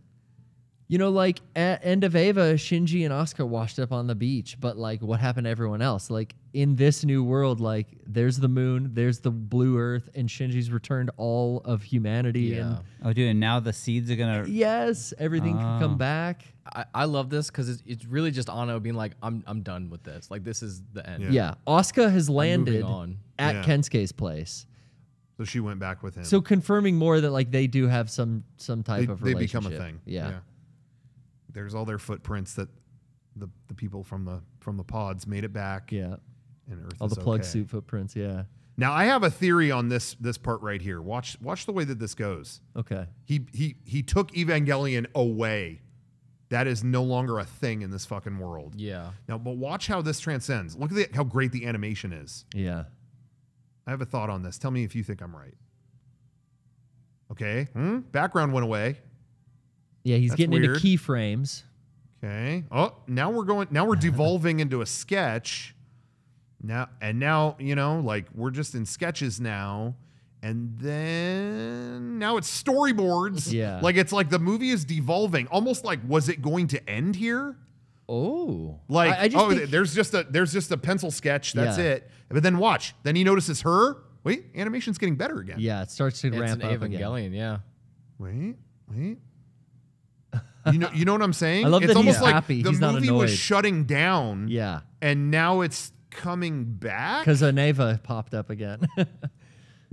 You know, like at End of Eva, Shinji and Asuka washed up on the beach, but like what happened to everyone else? Like in this new world, like there's the moon, there's the blue earth, and Shinji's returned all of humanity. Yeah. Oh, dude, and now the seeds are gonna. Yes, everything can Oh. come back. I, I love this because it's, it's really just Anno being like, I'm I'm done with this. Like this is the end. Yeah. Yeah. Asuka has landed on. at Yeah. Kensuke's place. So she went back with him. So confirming more that like they do have some some type they, of they become a thing. Yeah. There's all their footprints that the, the people from the from the pods made it back. Yeah. And Earth All the plug okay. suit footprints, yeah. Now I have a theory on this this part right here. Watch watch the way that this goes. Okay. He he he took Evangelion away. That is no longer a thing in this fucking world. Yeah. Now, but watch how this transcends. Look at the, how great the animation is. Yeah. I have a thought on this. Tell me if you think I'm right. Okay. Hmm? Background went away. Yeah, he's That's getting weird. into keyframes. Okay. Oh, now we're going. Now we're devolving into a sketch. Now and now, you know, like we're just in sketches now, and then now it's storyboards. Yeah. Like it's like the movie is devolving. Almost like was it going to end here? Oh. Like I, I just oh, think- there's just a there's just a pencil sketch. That's Yeah. it. But then watch. Then he notices her. Wait, animation's getting better again. Yeah, it starts to It's ramp an up again. Yeah. Wait, wait. You know, you know what I'm saying? I love it's that he's almost like happy. the He's not movie was shutting down. Yeah, and now it's coming back. because an Eva popped up again.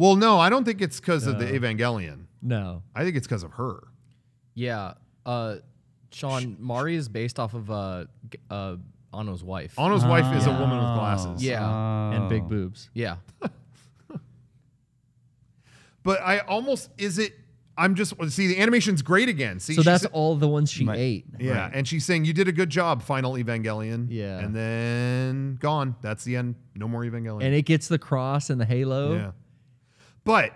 Well, no, I don't think it's because of the Evangelion. no. I think it's because of her. Yeah. Uh, Shawn Mari is based off of uh, uh, Anno's wife. Anno's wife is a woman with Oh. glasses. Yeah. and big Oh. boobs. yeah. But I almost is it. I'm just see the animation's great again. See, So she's- that's all the ones she Right. ate. Yeah, and she's saying you did a good job, Final Evangelion. Yeah. and then gone. That's the end. No more Evangelion. And it gets the cross and the halo. yeah. But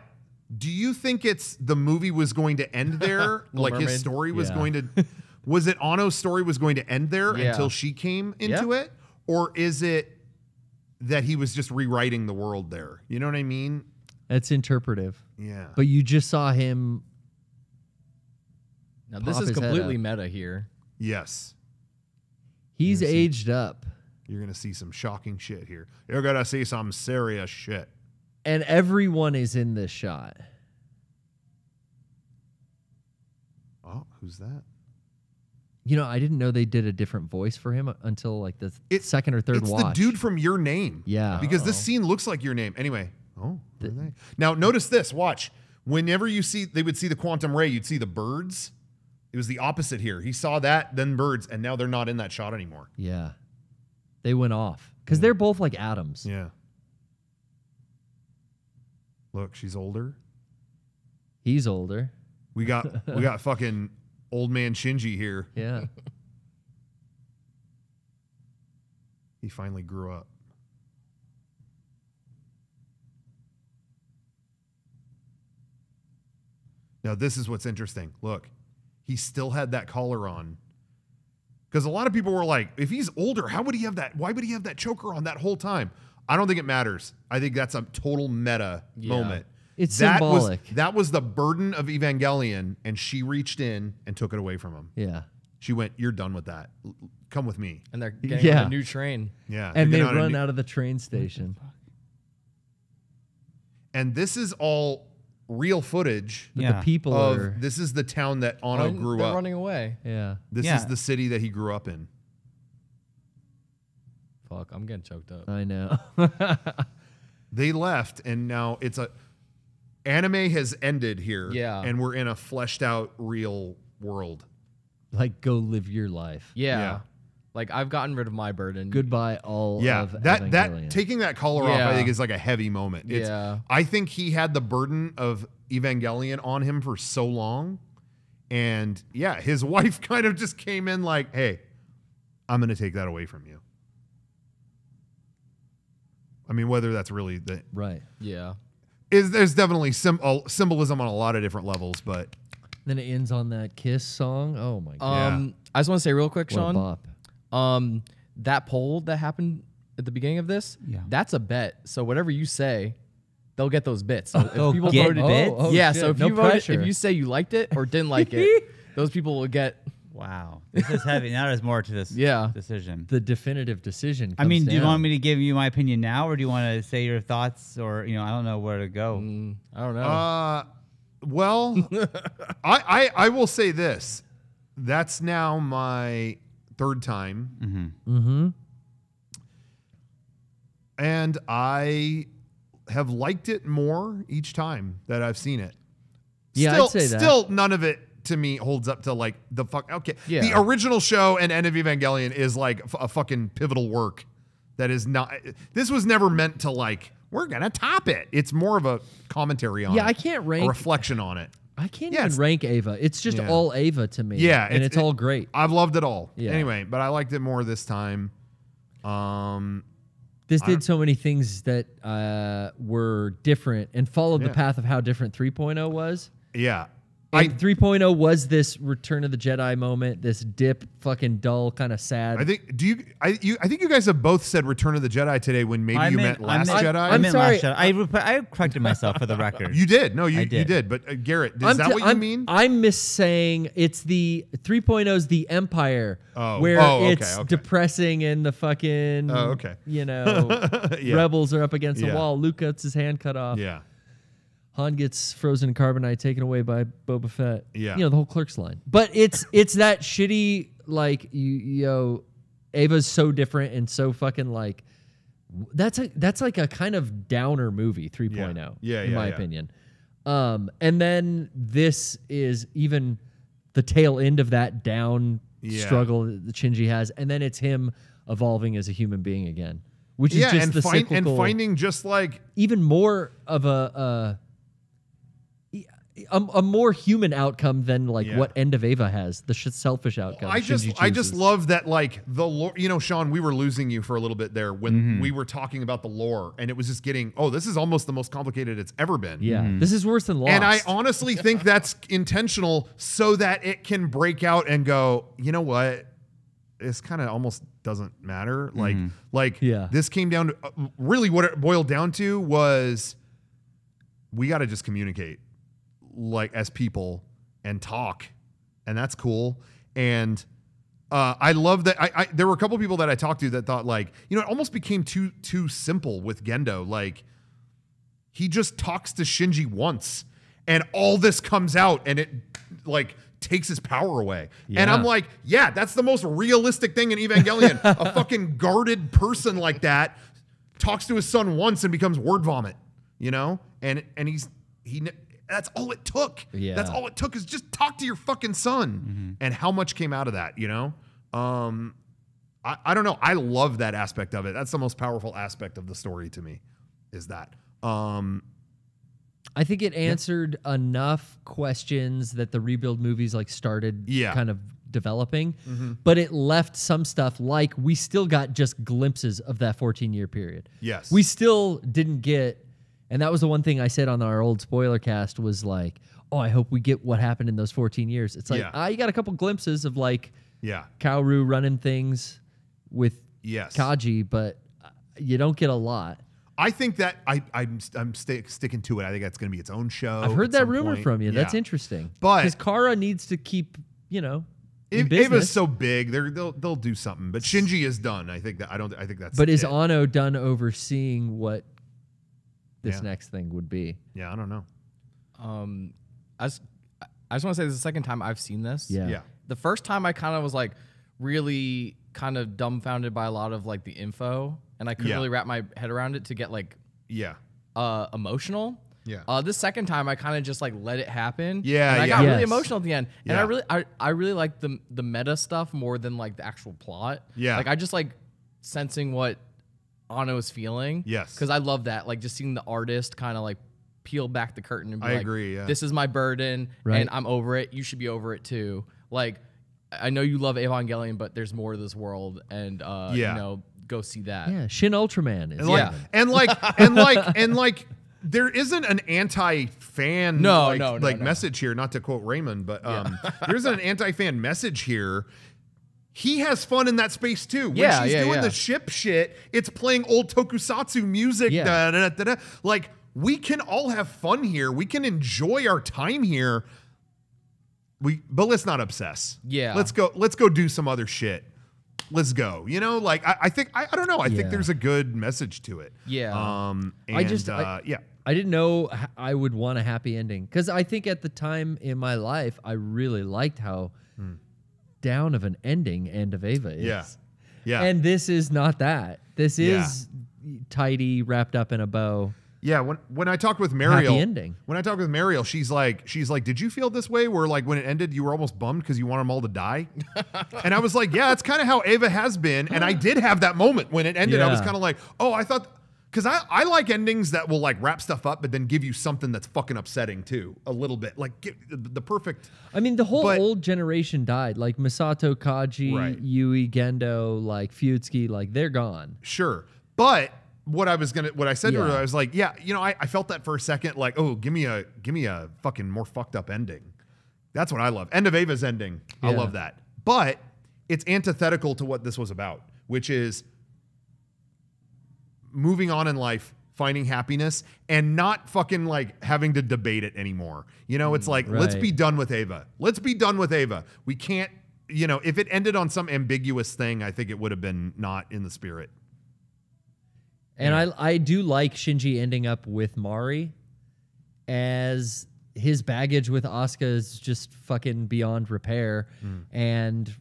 do you think it's the movie was going to end there? like his story was Yeah. going to. Was it Anno's story was going to end there Yeah. until she came into it, or is it that he was just rewriting the world there? You know what I mean? That's interpretive. Yeah. But you just saw him. Now this is completely meta here. yes. He's he- aged up. You're gonna see some shocking shit here. You're gonna see some serious shit. And everyone is in this shot. Oh, who's that? You know, I didn't know they did a different voice for him until like the It's- second or third it's watch. the dude from Your Name. Yeah. Because this scene looks like Your Name. Anyway. Oh. who are they? Now notice this. Watch. Whenever you see, they would see the quantum ray. You'd see the birds. It was the opposite here. He saw that, then birds, and now they're not in that shot anymore. Yeah. They went off because they're both like atoms. Yeah. Look, she's older. He's older. We got we got fucking old man Shinji here. Yeah. He finally grew up. Now, this is what's interesting. Look, he still had that collar on. Because a lot of people were like, if he's older, how would he have that? Why would he have that choker on that whole time? I don't think it matters. I think that's a total meta Yeah. moment. It's that symbolic. Was, that was the burden of Evangelion, and she reached in and took it away from him. Yeah. She went, You're done with that. L- Come with me. And they're getting Yeah. on a new train. Yeah. And they're they getting on a run new- out of the train station. And this is all real footage But Yeah. the people of are. this is the town that Anno Oh, grew they're up. running away. Yeah. This Yeah. is the city that he grew up in. Fuck, I'm getting choked up. I know. They left, and now it's a anime has ended here. Yeah. and we're in a fleshed out real world. like, go live your life. Yeah. Yeah. Like I've gotten rid of my burden. Goodbye, all Yeah, of that Evangelion. that taking that collar off, I think, is like a heavy moment. It's, Yeah. I think he had the burden of Evangelion on him for so long, and yeah, his wife kind of just came in like, "Hey, I'm going to take that away from you." I mean, whether that's really the right. Yeah. is there's definitely sim- uh, symbolism on a lot of different levels, but Then it ends on that Kiss song. Oh my god. Um, I just want to say real quick, what a Shawn. Bop. Um, that poll that happened at the beginning of this, Yeah. that's a bet. So whatever you say, they'll get those bits. So if They'll people get voted, bits? Oh, yeah. shit, So if no you voted, if you say you liked it or didn't like it, those people will get. Wow. This is heavy. now there's more to this Yeah. decision. The definitive decision. I mean, comes do you want me to give you my opinion now, or do you want to say your thoughts, or you know, I don't know where to go. Mm, I don't know. Uh, well, I, I I will say this. That's now my third time, Mm-hmm. and I have liked it more each time that I've seen it. Yeah, I'd still, say that. Still, none of it to me holds up to like the fuck. Okay, Yeah. the original show and End of Evangelion is like f- a fucking pivotal work. That is not. This was never meant to like. We're gonna top it. It's more of a commentary on. Yeah, it, I can't a rank. reflection on it. I can't Yeah, even rank Eva. It's just Yeah. all Eva to me. Yeah, and it's, it- all great. I've loved it all. Yeah. Anyway, but I liked it more this time. Um, This did so many things that uh, were different and followed Yeah. the path of how different 3.0 was. yeah, I 3.0 was this Return of the Jedi moment, this dip, fucking dull, kind of sad. I think. Do you? I you. I think you guys have both said Return of the Jedi today when maybe I you meant- meant I Last meant- Jedi. I I'm meant sorry. last Jedi. I, rep- I corrected myself for the record. you did. No, you I you did. did. But uh, Garrett, is I'm that t- what you I'm- mean? I'm missaying it's the 3.0 is the Empire, Oh. where Oh, okay, it's okay. depressing and the fucking, Oh, okay. you know, Yeah. rebels are up against Yeah. the wall. Luke gets his hand cut off. yeah. Han gets frozen in carbonite taken away by Boba Fett. Yeah. you know the whole Clerks line. But it's it's that shitty like you yo, Eva's so different and so fucking like that's a that's like a kind of downer movie 3.0 Yeah, Yeah, in yeah, my yeah. opinion. Um, and then this is even the tail end of that down Yeah. struggle that Shinji has, and then it's him evolving as a human being again, which is just and, the find, and finding just like even more of a. a, a, a more human outcome than like Yeah. what End of Eva has, the sh- selfish outcome. I just I just love that like the lore. You know, Shawn, we were losing you for a little bit there when mm-hmm. we were talking about the lore, and it was just getting. Oh, this is almost the most complicated it's ever been. Yeah, mm-hmm. this is worse than Lost. And I honestly think that's intentional so that it can break out and go, you know what? This kind of almost doesn't matter. Like, mm-hmm. like Yeah. this came down to uh, really what it boiled down to was we got to just communicate like as people and talk. And that's cool. And uh, I love that. I, I there were a couple people that I talked to that thought like, you know, it almost became too too simple with Gendo. Like, he just talks to Shinji once and all this comes out and it like takes his power away. And I'm like, yeah, that's the most realistic thing in Evangelion. a fucking guarded person like that talks to his son once and becomes word vomit, you know? And and he's he that's all it took. Yeah. That's all it took is just talk to your fucking son. And how much came out of that, you know? Um I, I don't know. I love that aspect of it. That's the most powerful aspect of the story to me, is that. Um, I think it answered enough questions that the rebuild movies like started Yeah. Mm-hmm. kind of developing, but it left some stuff like we still got just glimpses of that 14 year period. Yes. We still didn't get and that was the one thing I said on our old spoiler cast was like, "Oh, I hope we get what happened in those 14 years." It's like, Yeah. ah, you got a couple glimpses of like yeah. Kaoru running things with Yes. Kaji, but uh, you don't get a lot. I think that I, I'm, I'm sta sticking to it. I think that's going to be its own show. I've heard that rumor point. from you. That's interesting. But- because Khara needs to keep, you know, in Eva- Eva's so big, they're, they'll they'll do something. But Shinji is done. I think that I don't. I think that's. but is it. Anno done overseeing what this Yeah. next thing would be? Yeah, I don't know. Um, I just, I just want to say this is the second time I've seen this. Yeah. Yeah. The first time I kind of was like really kind of dumbfounded by a lot of like the info, and I couldn't Yeah. really wrap my head around it to get like Yeah. uh emotional. Yeah. Uh, this second time, I kind of just like let it happen. Yeah, And I yeah. got really emotional at the end, and I really, I, I really like the the meta stuff more than like the actual plot. Yeah. Like I just like sensing what Anno is feeling. Yes. Because I love that. Like just seeing the artist kind of like peel back the curtain and be I like, agree, yeah. this is my burden, Right. and I'm over it. You should be over it too. Like I know you love Evangelion, but there's more to this world, and uh, Yeah. you know, go see that. Yeah, Shin Ultraman is. And like, Yeah. and like, and like, and like, there isn't an anti-fan No, like, no, no, like no. message here. Not to quote Raymond, but um, there isn't an anti-fan message here. He has fun in that space too. When Yeah, she's yeah, doing yeah. the ship shit, it's playing old tokusatsu music. Yeah. Da, da, da. Like we can all have fun here. We can enjoy our time here. We, but let's not obsess. Yeah. Let's go. Let's go do some other shit. Let's go. You know, like I, I think I, I don't know. I think there's a good message to it. Yeah. Um. And, I just- uh, I- yeah. I didn't know I would want a happy ending because I think at the time in my life I really liked how down of an ending End of Eva is. Yeah. Yeah. And this is not that. This Yeah. is tidy, wrapped up in a bow. Yeah, when when I talked with Mariel, ending. when I talked with Mariel, she's like, she's like, did you feel this way? Where like when it ended, you were almost bummed because you want them all to die, and I was like, yeah, that's kind of how Eva has been, and I did have that moment when it ended. I was kind of like, oh, I thought. Because I, I like endings that will like wrap stuff up, but then give you something that's fucking upsetting too, a little bit. Like give, the, the perfect. I mean, the whole But- old generation died. Like Misato Kaji, Right. Yui Gendo, like Fuyutsuki, like they're gone. Sure. But what I was gonna what I said to her, I was like, yeah, you know, I, I felt that for a second, like, oh, give me a give me a fucking more fucked up ending. That's what I love. End of Eva's ending. I love that. But it's antithetical to what this was about, which is moving on in life, finding happiness, and not fucking like having to debate it anymore. You know, it's mm, like, let's be done with Eva. Let's be done with Eva. We can't, you know, if it ended on some ambiguous thing, I think it would have been not in the spirit. And I I do like Shinji ending up with Mari as his baggage with Asuka is just fucking beyond repair. Mm. And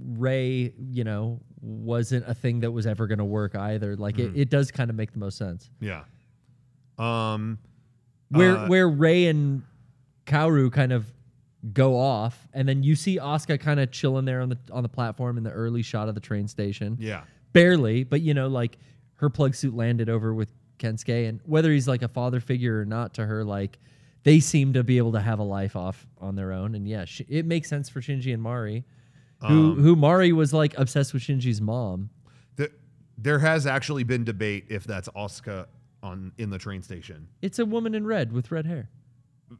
Rei, you know, wasn't a thing that was ever going to work either. Like it, it does kind of make the most sense. Yeah. Um Where Uh, where Rei and Kaoru kind of go off, and then you see Asuka kind of chilling there on the on the platform in the early shot of the train station. Yeah. barely, but you know, like her plug suit landed over with Kensuke, and whether he's like a father figure or not to her, like they seem to be able to have a life off on their own. And yeah, sh- it makes sense for Shinji and Mari, who who Mari was like obsessed with Shinji's mom. The, there has actually been debate if that's Asuka on in the train station. It's a woman in red with red hair.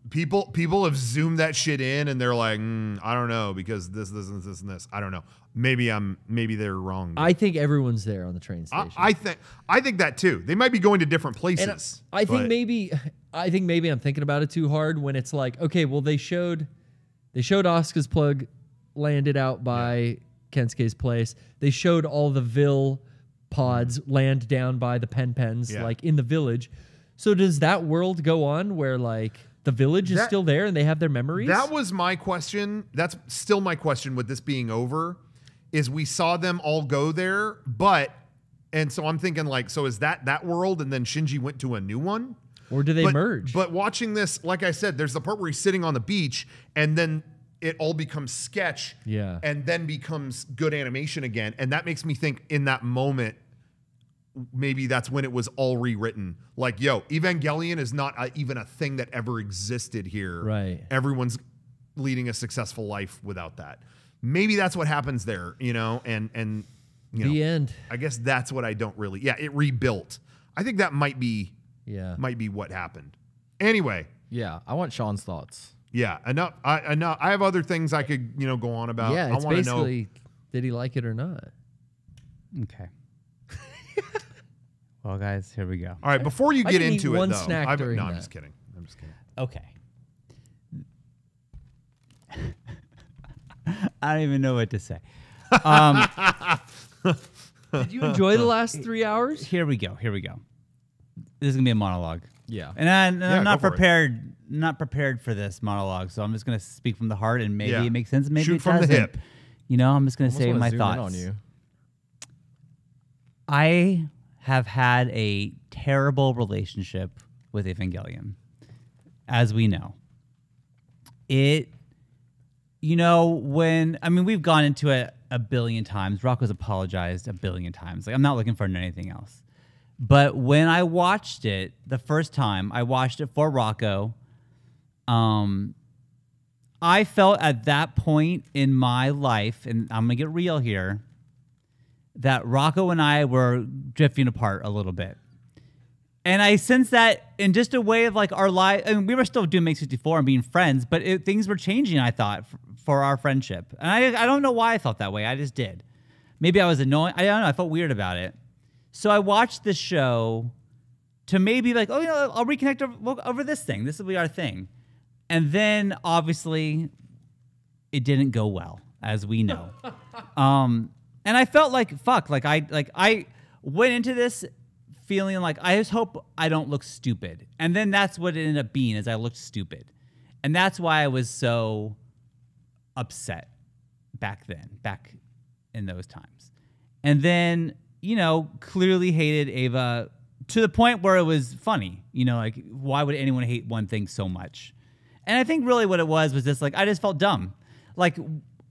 People people have zoomed that shit in and they're like, mm, I don't know because this this and this and this. I don't know. Maybe I'm maybe they're wrong. I think everyone's there on the train station. I think I think that too. They might be going to different And places. I think maybe I think maybe I'm thinking about it too hard when it's like, okay, well they showed they showed Asuka's plug landed out by Kensuke's place. They showed all the Wille pods mm-hmm. land down by the pen pens, Yeah. like in the village. So does that world go on where like the village is That- still there and they have their memories? That was my question. That's still my question with this being over. Is we saw them all go there, but and so I'm thinking like, so is that that world, and then Shinji went to a new one, or do they but, merge? But watching this, like I said, there's the part where he's sitting on the beach, and then it all becomes sketch, Yeah. and then becomes good animation again, and that makes me think in that moment. Maybe that's when it was all rewritten. Like, yo, Evangelion is not a, even a thing that ever existed here Right. everyone's leading a successful life without that. Maybe that's what happens there, you know, and and you know, the end. I guess that's what I don't really. Yeah, it rebuilt. I think that might be Yeah. might be what happened. Anyway, Yeah, I want Shawn's thoughts. Yeah, enough. I enough. I have other things I could you know go on about. yeah, I it's want to know. basically did he like it or not? Okay. well, guys, here we go. All right, before you I get into it, one though, snack I've- during no, I'm just kidding. I'm just kidding. Okay. I don't even know what to say. Um, Did you enjoy the last three hours? here we go. Here we go. This is gonna be a monologue. Yeah. And, I, and Yeah, I'm not go it. prepared, not prepared for this monologue. So I'm just gonna speak from the heart, and maybe Yeah. it makes sense. Maybe Shoot it from the doesn't. hip. You know, I'm just gonna Almost say wanna my zoom in thoughts. on you. I have had a terrible relationship with Evangelion, as we know. It, you know, when I mean, we've gone into it a billion times. Rocco's apologized a billion times. Like, I'm not looking for anything else. But when I watched it the first time, I watched it for Rocco. Um, I felt at that point in my life, and I'm gonna get real here, that Rocco and I were drifting apart a little bit. And I sensed that in just a way of like our life. Mean, we were still doing Mega64 and being friends, but it, things were changing, I thought, f- for our friendship. And I, I don't know why I felt that way. I just did. Maybe I was annoying. I don't know. I felt weird about it. So I watched this show to maybe like, oh, you know, I'll reconnect over, over this thing. This will be our thing. And then obviously it didn't go well, as we know. um, and I felt like fuck, like I like I went into this feeling like I just hope I don't look stupid, and then that's what it ended up being, is I looked stupid, and that's why I was so upset back then, back in those times, and then you know clearly hated Eva to the point where it was funny, you know, like why would anyone hate one thing so much? And I think really what it was was just like I just felt dumb. Like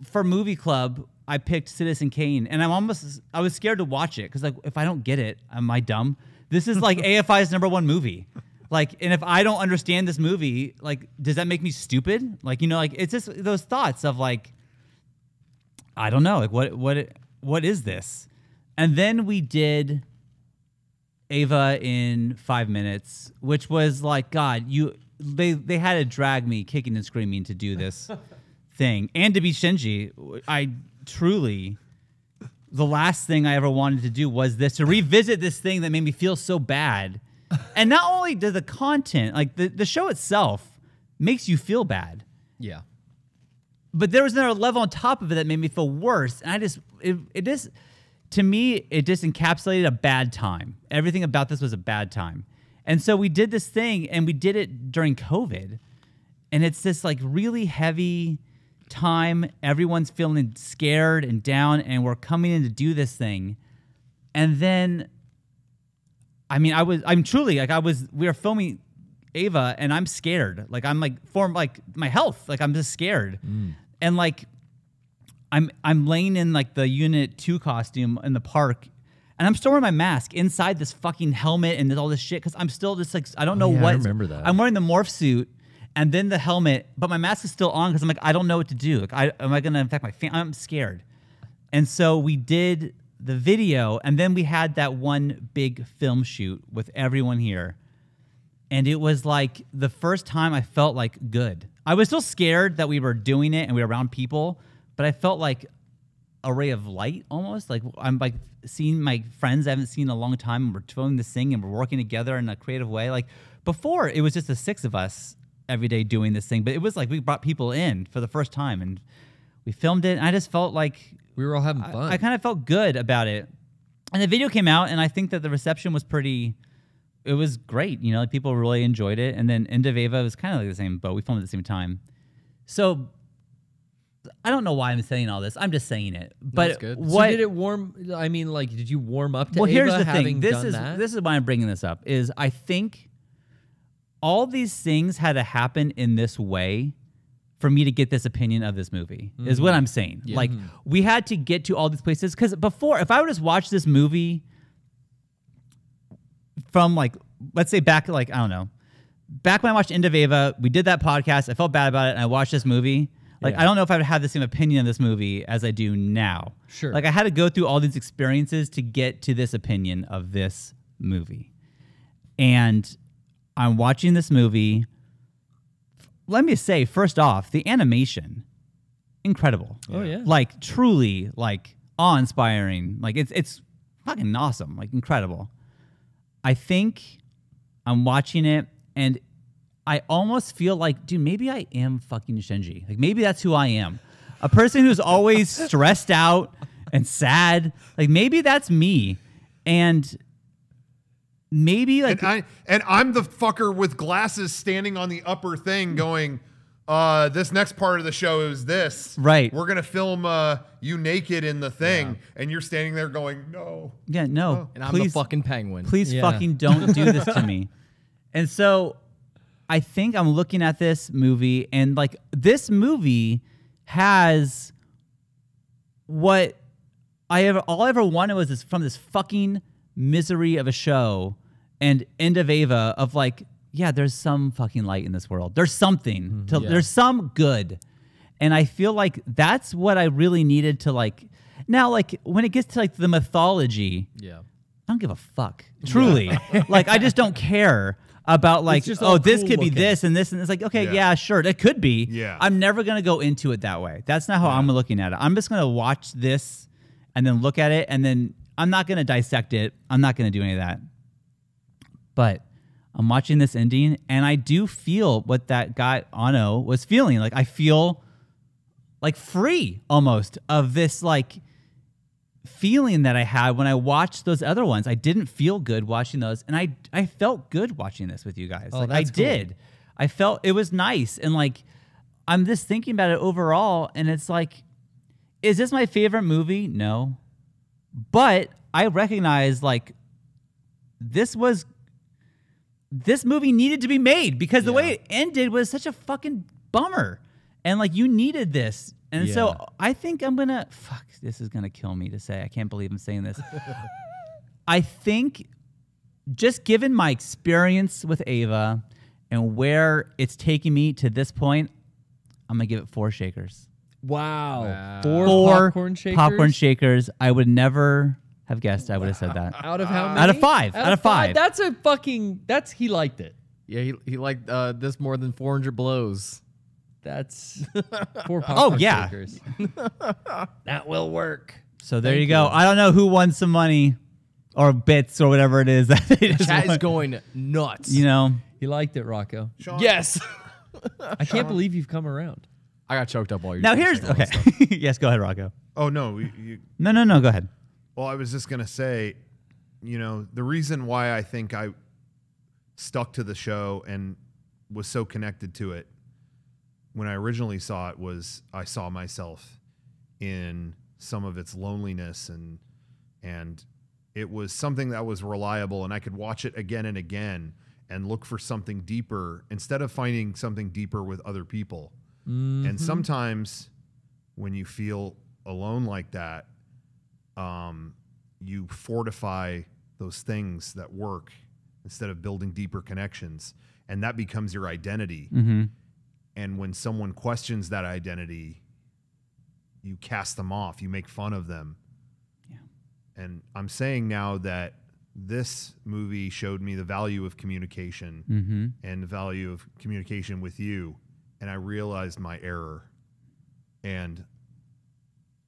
for movie club, I picked Citizen Kane, and I'm almost I was scared to watch it because like if I don't get it, am I dumb? This is like AFI's number one movie. Like, and if I don't understand this movie, like, does that make me stupid? Like, you know, like it's just those thoughts of like, I don't know, like what what what is this? And then we did Eva in five minutes, which was like, God, you they they had to drag me kicking and screaming to do this thing and to be Shinji. I truly the last thing I ever wanted to do was this to revisit this thing that made me feel so bad. And not only does the content, like the, the show itself, makes you feel bad, Yeah. but there was another level on top of it that made me feel worse. And I just, it, it just, to me, it just encapsulated a bad time. Everything about this was a bad time. And so we did this thing and we did it during COVID. And it's this like really heavy time. Everyone's feeling scared and down, and we're coming in to do this thing. And then, I mean, I was, I'm truly like, I was, we were filming Eva, and I'm scared. Like I'm like for like my health. Like I'm just scared, mm. and like I'm I'm laying in like the Unit Two costume in the park, and I'm still wearing my mask inside this fucking helmet and all this shit because I'm still just like I don't know oh, yeah, I what. remember that. I'm wearing the morph suit and then the helmet, but my mask is still on because I'm like I don't know what to do. Like I am I gonna infect my family? I'm scared, and so we did the video, and then we had that one big film shoot with everyone here and it was like the first time I felt like good. I was still scared that we were doing it and we were around people, but I felt like a ray of light almost. Like I'm like seeing my friends I haven't seen in a long time and we're filming this thing and we're working together in a creative way. Like before it was just the six of us every day doing this thing, but it was like we brought people in for the first time and we filmed it and I just felt like We were all having I- fun. I, kind of felt good about it. And the video came out, and I think that the reception was pretty. It was great, you know. Like people really enjoyed it, and then End of Eva was kind of like the same boat. We filmed at the same time, so I don't know why I'm saying all this. I'm just saying it. But good. So did it warm? I mean, like, did you warm up to well, Eva here's the thing. This is that? this is why I'm bringing this up. Is I think all these things had to happen in this way for me to get this opinion of this movie. Is Mm-hmm. what I'm saying. Like we had to get to all these places because before, if I would just watch this movie from like let's say back like I don't know, back when I watched End of Eva, we did that podcast. I felt bad about it, and I watched this movie. Like Yeah. I don't know if I would have the same opinion of this movie as I do now. Sure. Like I had to go through all these experiences to get to this opinion of this movie. And I'm watching this movie. Let me say, first off, the animation, incredible. Oh, yeah. Like truly like awe-inspiring. Like it's it's fucking awesome. Like incredible. I think I'm watching it and I almost feel like, dude, maybe I am fucking Shinji. Like maybe that's who I am. A person who's always stressed out and sad. Like maybe that's me. And maybe like And I and I'm the fucker with glasses standing on the upper thing going uh this next part of the show is this. Right. We're going to film uh you naked in the thing and you're standing there going no. yeah, no. And I'm please, the fucking penguin. please Yeah. fucking don't do this to me. And so I think I'm looking at this movie and like this movie has what I ever all I ever wanted was this from this fucking misery of a show and end of Eva of like, yeah, there's some fucking light in this world. There's something. Mm-hmm. To, Yeah. There's some good. And I feel like that's what I really needed to like now like when it gets to like the mythology, yeah. I don't give a fuck. Truly. like I just don't care about like just oh this cool could be this and this and it's like okay Yeah. yeah. sure it could be. Yeah. I'm never going to go into it that way. That's not how I'm looking at it. I'm just going to watch this and then look at it and then I'm not going to dissect it. I'm not going to do any of that. But I'm watching this ending and I do feel what that guy Anno was feeling. Like I feel like free almost of this like feeling that I had when I watched those other ones. I didn't feel good watching those, and I I felt good watching this with you guys. Oh, like I cool. did. I felt it was nice, and like I'm just thinking about it overall, and it's like, is this my favorite movie? No, but I recognize like this was this movie needed to be made because the way it ended was such a fucking bummer. And like you needed this. And Yeah. so I think I'm gonna fuck, this is gonna kill me to say. I can't believe I'm saying this. I think just given my experience with Eva and where it's taking me to this point, I'm gonna give it four shakers. wow. Wow. Four, Four popcorn shakers. popcorn shakers. I would never have guessed I would have said that. Out of how many? Out of five. Out of five. That's a fucking. That's he liked it. Yeah, he, he liked uh, this more than 400 blows. That's four popcorn Oh, yeah. shakers. that will work. So there Thank you go. you. I don't know who won some money or bits or whatever it is that they just Chat is going nuts. You know, He liked it, Rocco. Shawn, Yes. I can't believe you've come around. I got choked up while you now here's okay. stuff. yes, go ahead, Rocco. Oh no, you, you, No, no, no. Go ahead. Well, I was just gonna say, you know, the reason why I think I stuck to the show and was so connected to it when I originally saw it was I saw myself in some of its loneliness and and it was something that was reliable and I could watch it again and again and look for something deeper instead of finding something deeper with other people. Mm-hmm. And sometimes when you feel alone like that, um, you fortify those things that work instead of building deeper connections. And that becomes your identity. Mm-hmm. And when someone questions that identity, you cast them off, you make fun of them. Yeah. And I'm saying now that this movie showed me the value of communication Mm-hmm. and the value of communication with you. And I realized my error. And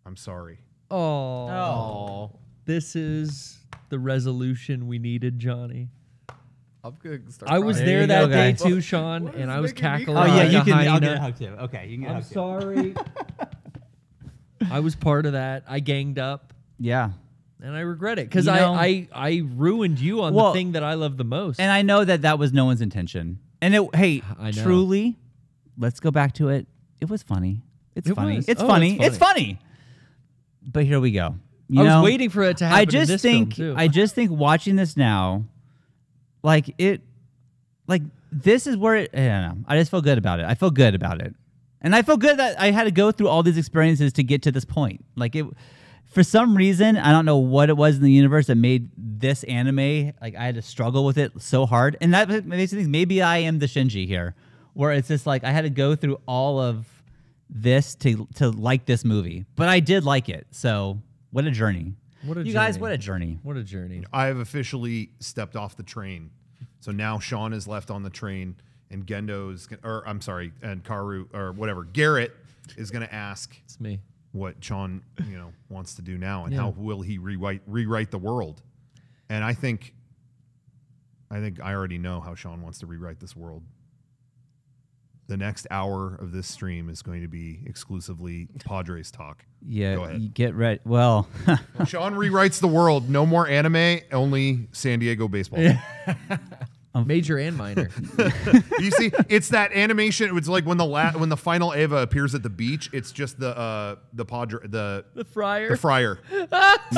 I'm sorry. Oh, Oh, this is the resolution we needed, Johnny. I'm gonna start. I was crying. There there that go, day guys. too, Shawn, What and I was making me cackling. cry? Oh yeah, you a can. I'll hyena. get a hug too. Okay, you can get a I'm hug sorry. I was part of that. I ganged up, Yeah. and I regret it because You I, know- I I ruined you on Well, the thing that I love the most. And I know that that was no one's intention. And it, hey, I know. truly, let's go back to it. It was funny. It's It funny. was. It's Oh, funny. it's It's funny. But here we go. You I was waiting for it to happen. I in just this think film, too. I just think watching this now, like it, like this is where it. I don't know. I just feel good about it. I feel good about it, and I feel good that I had to go through all these experiences to get to this point. Like it, for some reason, I don't know what it was in the universe that made this anime like I had to struggle with it so hard, and that makes me think maybe I am the Shinji here, where it's just like I had to go through all of this to to like this movie, but I did like it. So what a journey! What a you guys, journey. what a journey! what a journey. I have officially stepped off the train. So now Shawn is left on the train, and Gendo's, gon- or I'm sorry, and Kaoru, or whatever, Garrett is going to ask It's me. what Shawn, you know, wants to do now, and Yeah. how will he rewrite rewrite the world? And I think, I think I already know how Shawn wants to rewrite this world. The next hour of this stream is going to be exclusively Padres talk. Go Yeah, ahead. you get ready. Well, Shawn rewrites the world. No more anime, only San Diego baseball. Major and minor. you see, it's that animation. It's like when the la- when the final Eva appears at the beach. It's just the uh, the padre the the friar. the friar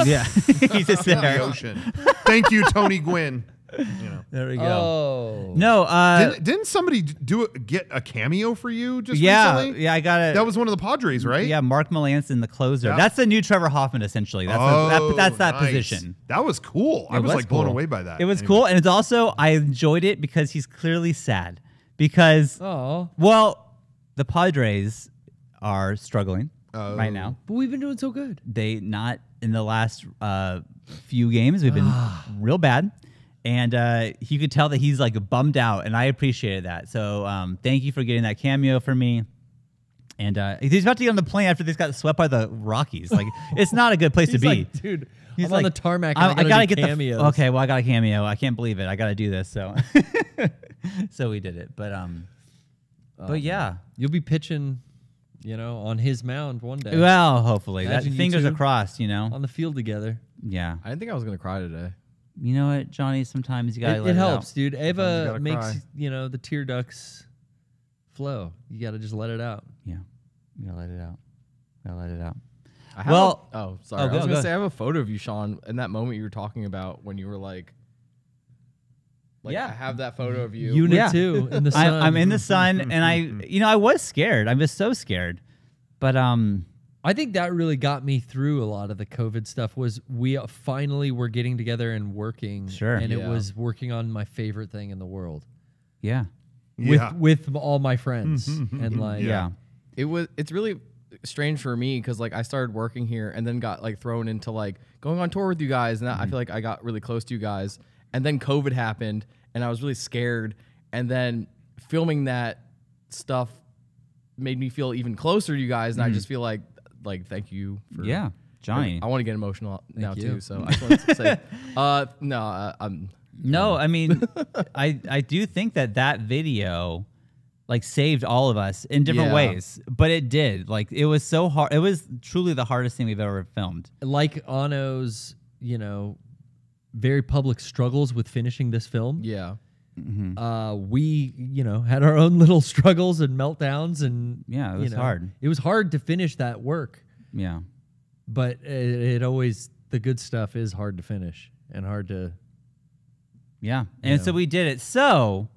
yeah, he's just in the there. ocean. Thank you, Tony Gwynn. You know, There we go. oh. No, uh, didn't, didn't somebody do it, get a cameo for you just yeah, recently? yeah, I got it. That was one of the Padres, right? yeah, Mark Melancon, the closer. Yeah. That's the new Trevor Hoffman, essentially. That's Oh, a, that, that's that nice. position. That was cool. I It was, like blown away by that. It was Anyway. cool, and it's also I enjoyed it because he's clearly sad because Oh. well, the Padres are struggling Oh. right now. But we've been doing so good. They not in the last uh, few games. We've been real bad, and uh, you could tell that he's like bummed out, and I appreciated that. So um, thank you for getting that cameo for me. And uh, he's about to get on the plane after this got swept by the Rockies. Like it's not a good place to be. like, dude, He's I'm like, on the tarmac. And I, I, I gotta, gotta get cameos. the okay. Well, I got a cameo. I can't believe it. I gotta do this. So, so we did it. But um, but yeah. You'll be pitching, you know, on his mound one day. Well, hopefully that Imagine you fingers two are crossed. You know. on the field together. Yeah. I didn't think I was gonna cry today. You know what, Johnny? Sometimes you gotta It, let it it helps, out. dude. Sometimes you Eva makes cry. you know the tear ducts flow. You got to just let it out. Yeah. You gotta let it out. You Gotta let it out. I have Well- a, oh, sorry. Oh, I go- was gonna go. say I have a photo of you, Shawn, in that moment you were talking about when you were like, like Yeah. I have that photo of you. Unit Yeah. two in the sun. I, I'm in the sun, and I, you know, I was scared. I was so scared, but um, I think that really got me through a lot of the COVID stuff. Was we uh, finally were getting together and working. Sure. and it was working on my favorite thing in the world yeah, Yeah. with with all my friends mm-hmm, mm-hmm, and mm-hmm. like yeah, it was it's really strange for me because like I started working here and then got like thrown into like going on tour with you guys and that, I feel like I got really close to you guys and then COVID happened and I was really scared and then filming that stuff made me feel even closer to you guys and I just feel like like thank you for yeah, Johnny. I want to get emotional now you. too so I just wanted to say uh no uh, I'm No, I mean, I I do think that that video like saved all of us in different Yeah. ways, but it did. Like it was so hard. It was truly the hardest thing we've ever filmed. like Anno's, you know, very public struggles with finishing this film. yeah Uh, we, you know, had our own little struggles and meltdowns, and Yeah, it you was know, hard. It was hard to finish that work, Yeah, but it, it always the good stuff is hard to finish and hard to Yeah. And so we did it. So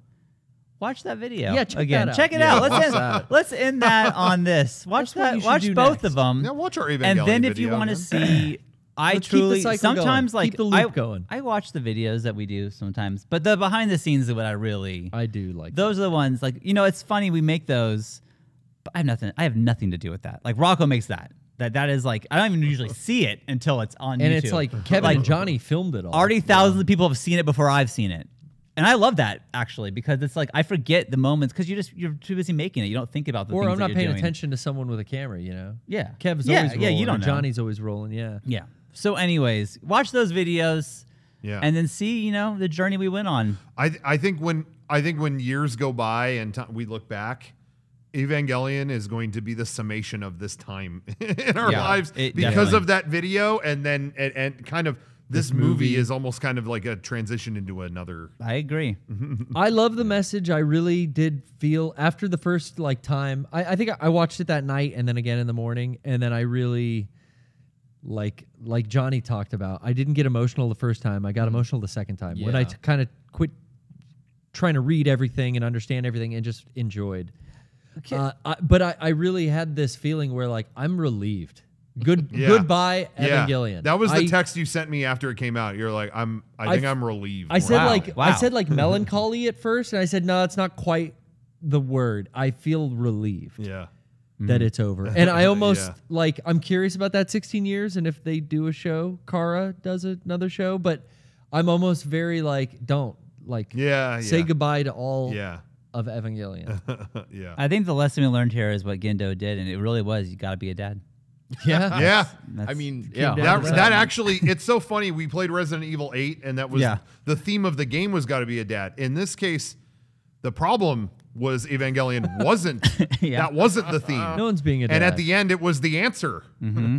watch that video. Yeah, check again. that out. Check it Yeah, out. Let's end, that. let's end that on this. Watch That's that. Watch both next. of them. Yeah, watch our Evangelion and then if you want to see I Let's keep the truly cycle going. sometimes like Keep the I, going. I watch the videos that we do sometimes, but the behind the scenes is what I really I do like those are the ones like you know it's funny we make those, but I have nothing I have nothing to do with that. Like Rocco makes that that that is like I don't even usually see it until it's on and YouTube. it's like Kevin Like, and Johnny filmed it all. already thousands of people have seen it before I've seen it. And I love that actually because it's like I forget the moments because you just you're too busy making it. You don't think about the or I'm that not paying doing. attention to someone with a camera, you know? Yeah, Kev's yeah, always yeah. rolling. You don't know. Johnny's always rolling, yeah. Yeah. So, anyways, watch those videos. Yeah. And then see, you know, the journey we went on. I th- I think when I think when years go by and t- we look back, Evangelion is going to be the summation of this time in our Yeah, lives it because definitely- of that video, and then and, and kind of this, movie, is almost kind of like a transition into another. I agree. I love the message. I really did feel after the first like time. I, I think I- I watched it that night and then again in the morning, and then I really like like Johnny talked about. I didn't get emotional the first time. I got emotional the second time when I Yeah. t- kind of quit trying to read everything and understand everything and just enjoyed. Uh, I, but I, I really had this feeling where like I'm relieved. Good Yeah. goodbye Yeah, Evangelion. that was the I- text you sent me after it came out. You're like, I'm. I I think f- I'm relieved. I said Wow. like I Wow. said like melancholy at first, and I said no, it's not quite the word. I feel relieved yeah. That mm. it's over, and I almost Yeah. like I'm curious about that 16 years and if they do a show. Khara does another show, but I'm almost very like don't like Yeah. say yeah. goodbye to all Yeah. of Evangelion. yeah. I think the lesson we learned here is what Gendo did, and it really was you got to be a dad. yeah, yeah. That's, I mean, yeah. down That, to that actually, it's so funny. We played Resident Evil 8, and that was Yeah. the theme of the game was got to be a dad. In this case, the problem was Evangelion wasn't. Yeah. That wasn't the theme. no one's being a dad. and at the end, it was the answer. I, mm-hmm.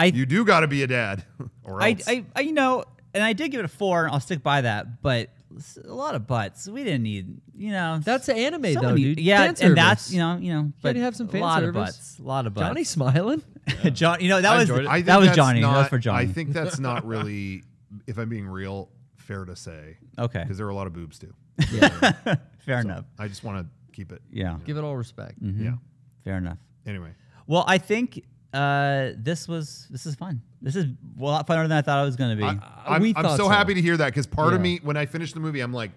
You do got to be a dad, or I, else. I, I, you know, and I did give it a four, and I'll stick by that. But a lot of butts. We didn't need, you know. That's the anime though, need- dude. Yeah, Fan and that's you know, you know, but you have some fan a lot service. of butts, a lot of butts. Johnny smiling. John, you know that I was enjoyed it. That was Johnny. Not, that was for Johnny. I think that's not really, if I'm being real, fair to say. Okay. Because there were a lot of boobs too. fair enough. I just want to keep it. Yeah, Give it all respect. Mm-hmm. Yeah. fair enough. Anyway. Well, I think uh, this was this is fun. This is a lot funner than I thought it was going to be. Uh, I'm, we I'm so, so. happy to hear that because part of me, when I finished the movie, I'm like,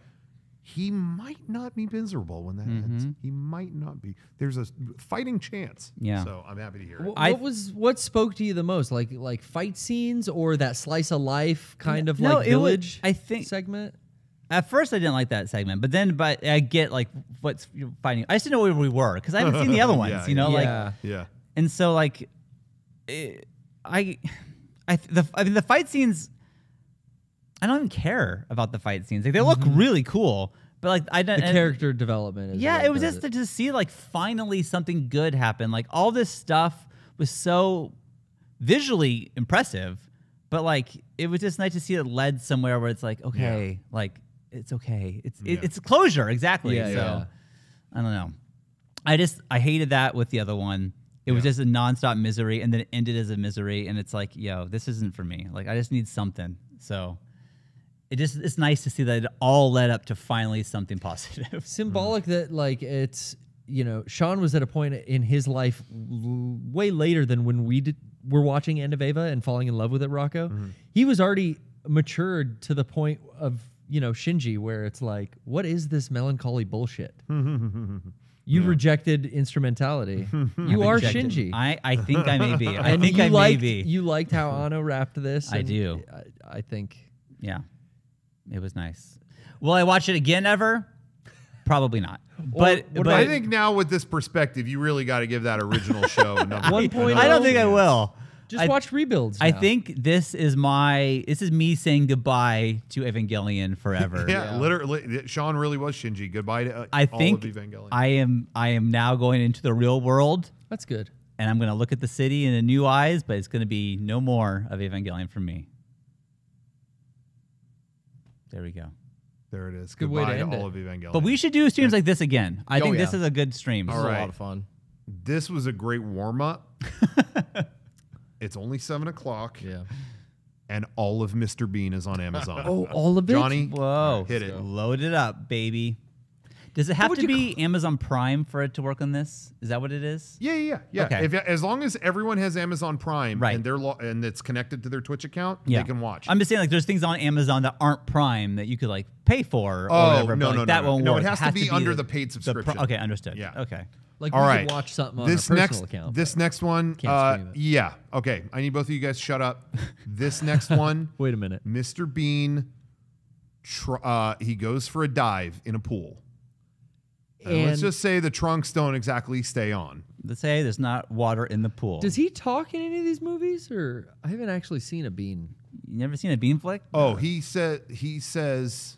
he might not be miserable when that ends. Mm-hmm. He might not be. There's a fighting chance. Yeah. So I'm happy to hear it. What, I- what was what spoke to you the most? Like like fight scenes or that slice of life kind of No, like it was- village? I think- segment. At first, I didn't like that segment, but then, but I get like what's you're fighting. I just didn't know where we were because I haven't seen the other ones. Yeah, you know, yeah. like Yeah. and so like, it, I, I the I mean the fight scenes. I don't even care about the fight scenes. Like they look mm-hmm. really cool, but like I don't. The character development. Is Yeah, what it was does just to, to see like finally something good happen. Like all this stuff was so visually impressive, but like it was just nice to see it led somewhere where it's like okay, like it's okay. It's it, Yeah. it's closure exactly. Yeah, so yeah. I don't know. I just I hated that with the other one. It was just a nonstop misery, and then it ended as a misery, and it's like, yo, this isn't for me. Like I just need something. So it just it's nice to see that it all led up to finally something positive. symbolic that like it's you know Shawn was at a point in his life l- way later than when we did, were watching End of Eva and falling in love with it. Rocco, mm-hmm. he was already matured to the point of you know Shinji, where it's like, what is this melancholy bullshit? you rejected instrumentality. you are Rejected. Shinji. I, I think I may be. I and think you I liked, may be. You liked how Anno wrapped this. I do. I, I think. yeah, it was nice. Will I watch it again ever? Probably not. But, what but I think now with this perspective, you really got to give that original show One point I oh. don't think I will. Just I- watch rebuilds. I now. think this is my this is me saying goodbye to Evangelion forever. Yeah, literally, Shawn really was Shinji. Goodbye to uh, I all think of Evangelion. I am I am now going into the real world that's good. and I'm going to look at the city in a new eyes, but it's going to be no more of Evangelion for me. There we go. there it is. Good way to Goodbye to, all it. of Evangelion. But we should do streams like this again. I Oh, think this is a good stream. This All was right. a lot of fun. this was a great warm up. it's only seven o'clock. Yeah. and all of Mr. Bean is on Amazon. Oh, all of it. Johnny, Whoa. hit it. Load it up, baby. Does it have would to you be Amazon Prime for it to work on this? Is that what it is? Yeah, yeah, yeah. yeah. Okay. If, as long as everyone has Amazon Prime Right. and they're lo- and it's connected to their Twitch account, Yeah. they can watch. I'm just saying, like, there's things on Amazon that aren't Prime that you could like pay for. Or Oh, whatever, no, but, like, no, that no, won't no. work. It has to be under the paid pro- subscription. okay, understood. Yeah. Okay. Like All we right. could watch something on this our next, personal account. This next one, Can't uh, stream it. yeah, okay. I need both of you guys to shut up. This next one, Wait a minute. Mr. Bean, tr- uh, he goes for a dive in a pool. And let's just say the trunks don't exactly stay on. Let's say there's not water in the pool. Does he talk in any of these movies, or I haven't actually seen a bean? you never seen a bean flick? Oh, he said he says,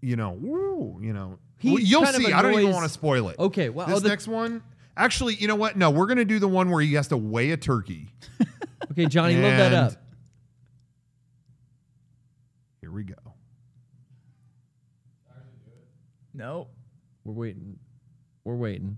you know, woo, you know. He Well, you'll kind of see. I don't even want to spoil it. Okay, well, this oh, the- next one. Actually, you know what? No, we're gonna do the one where he has to weigh a turkey. Okay, Johnny, load that up. Here we go. No. We're waiting. We're waiting.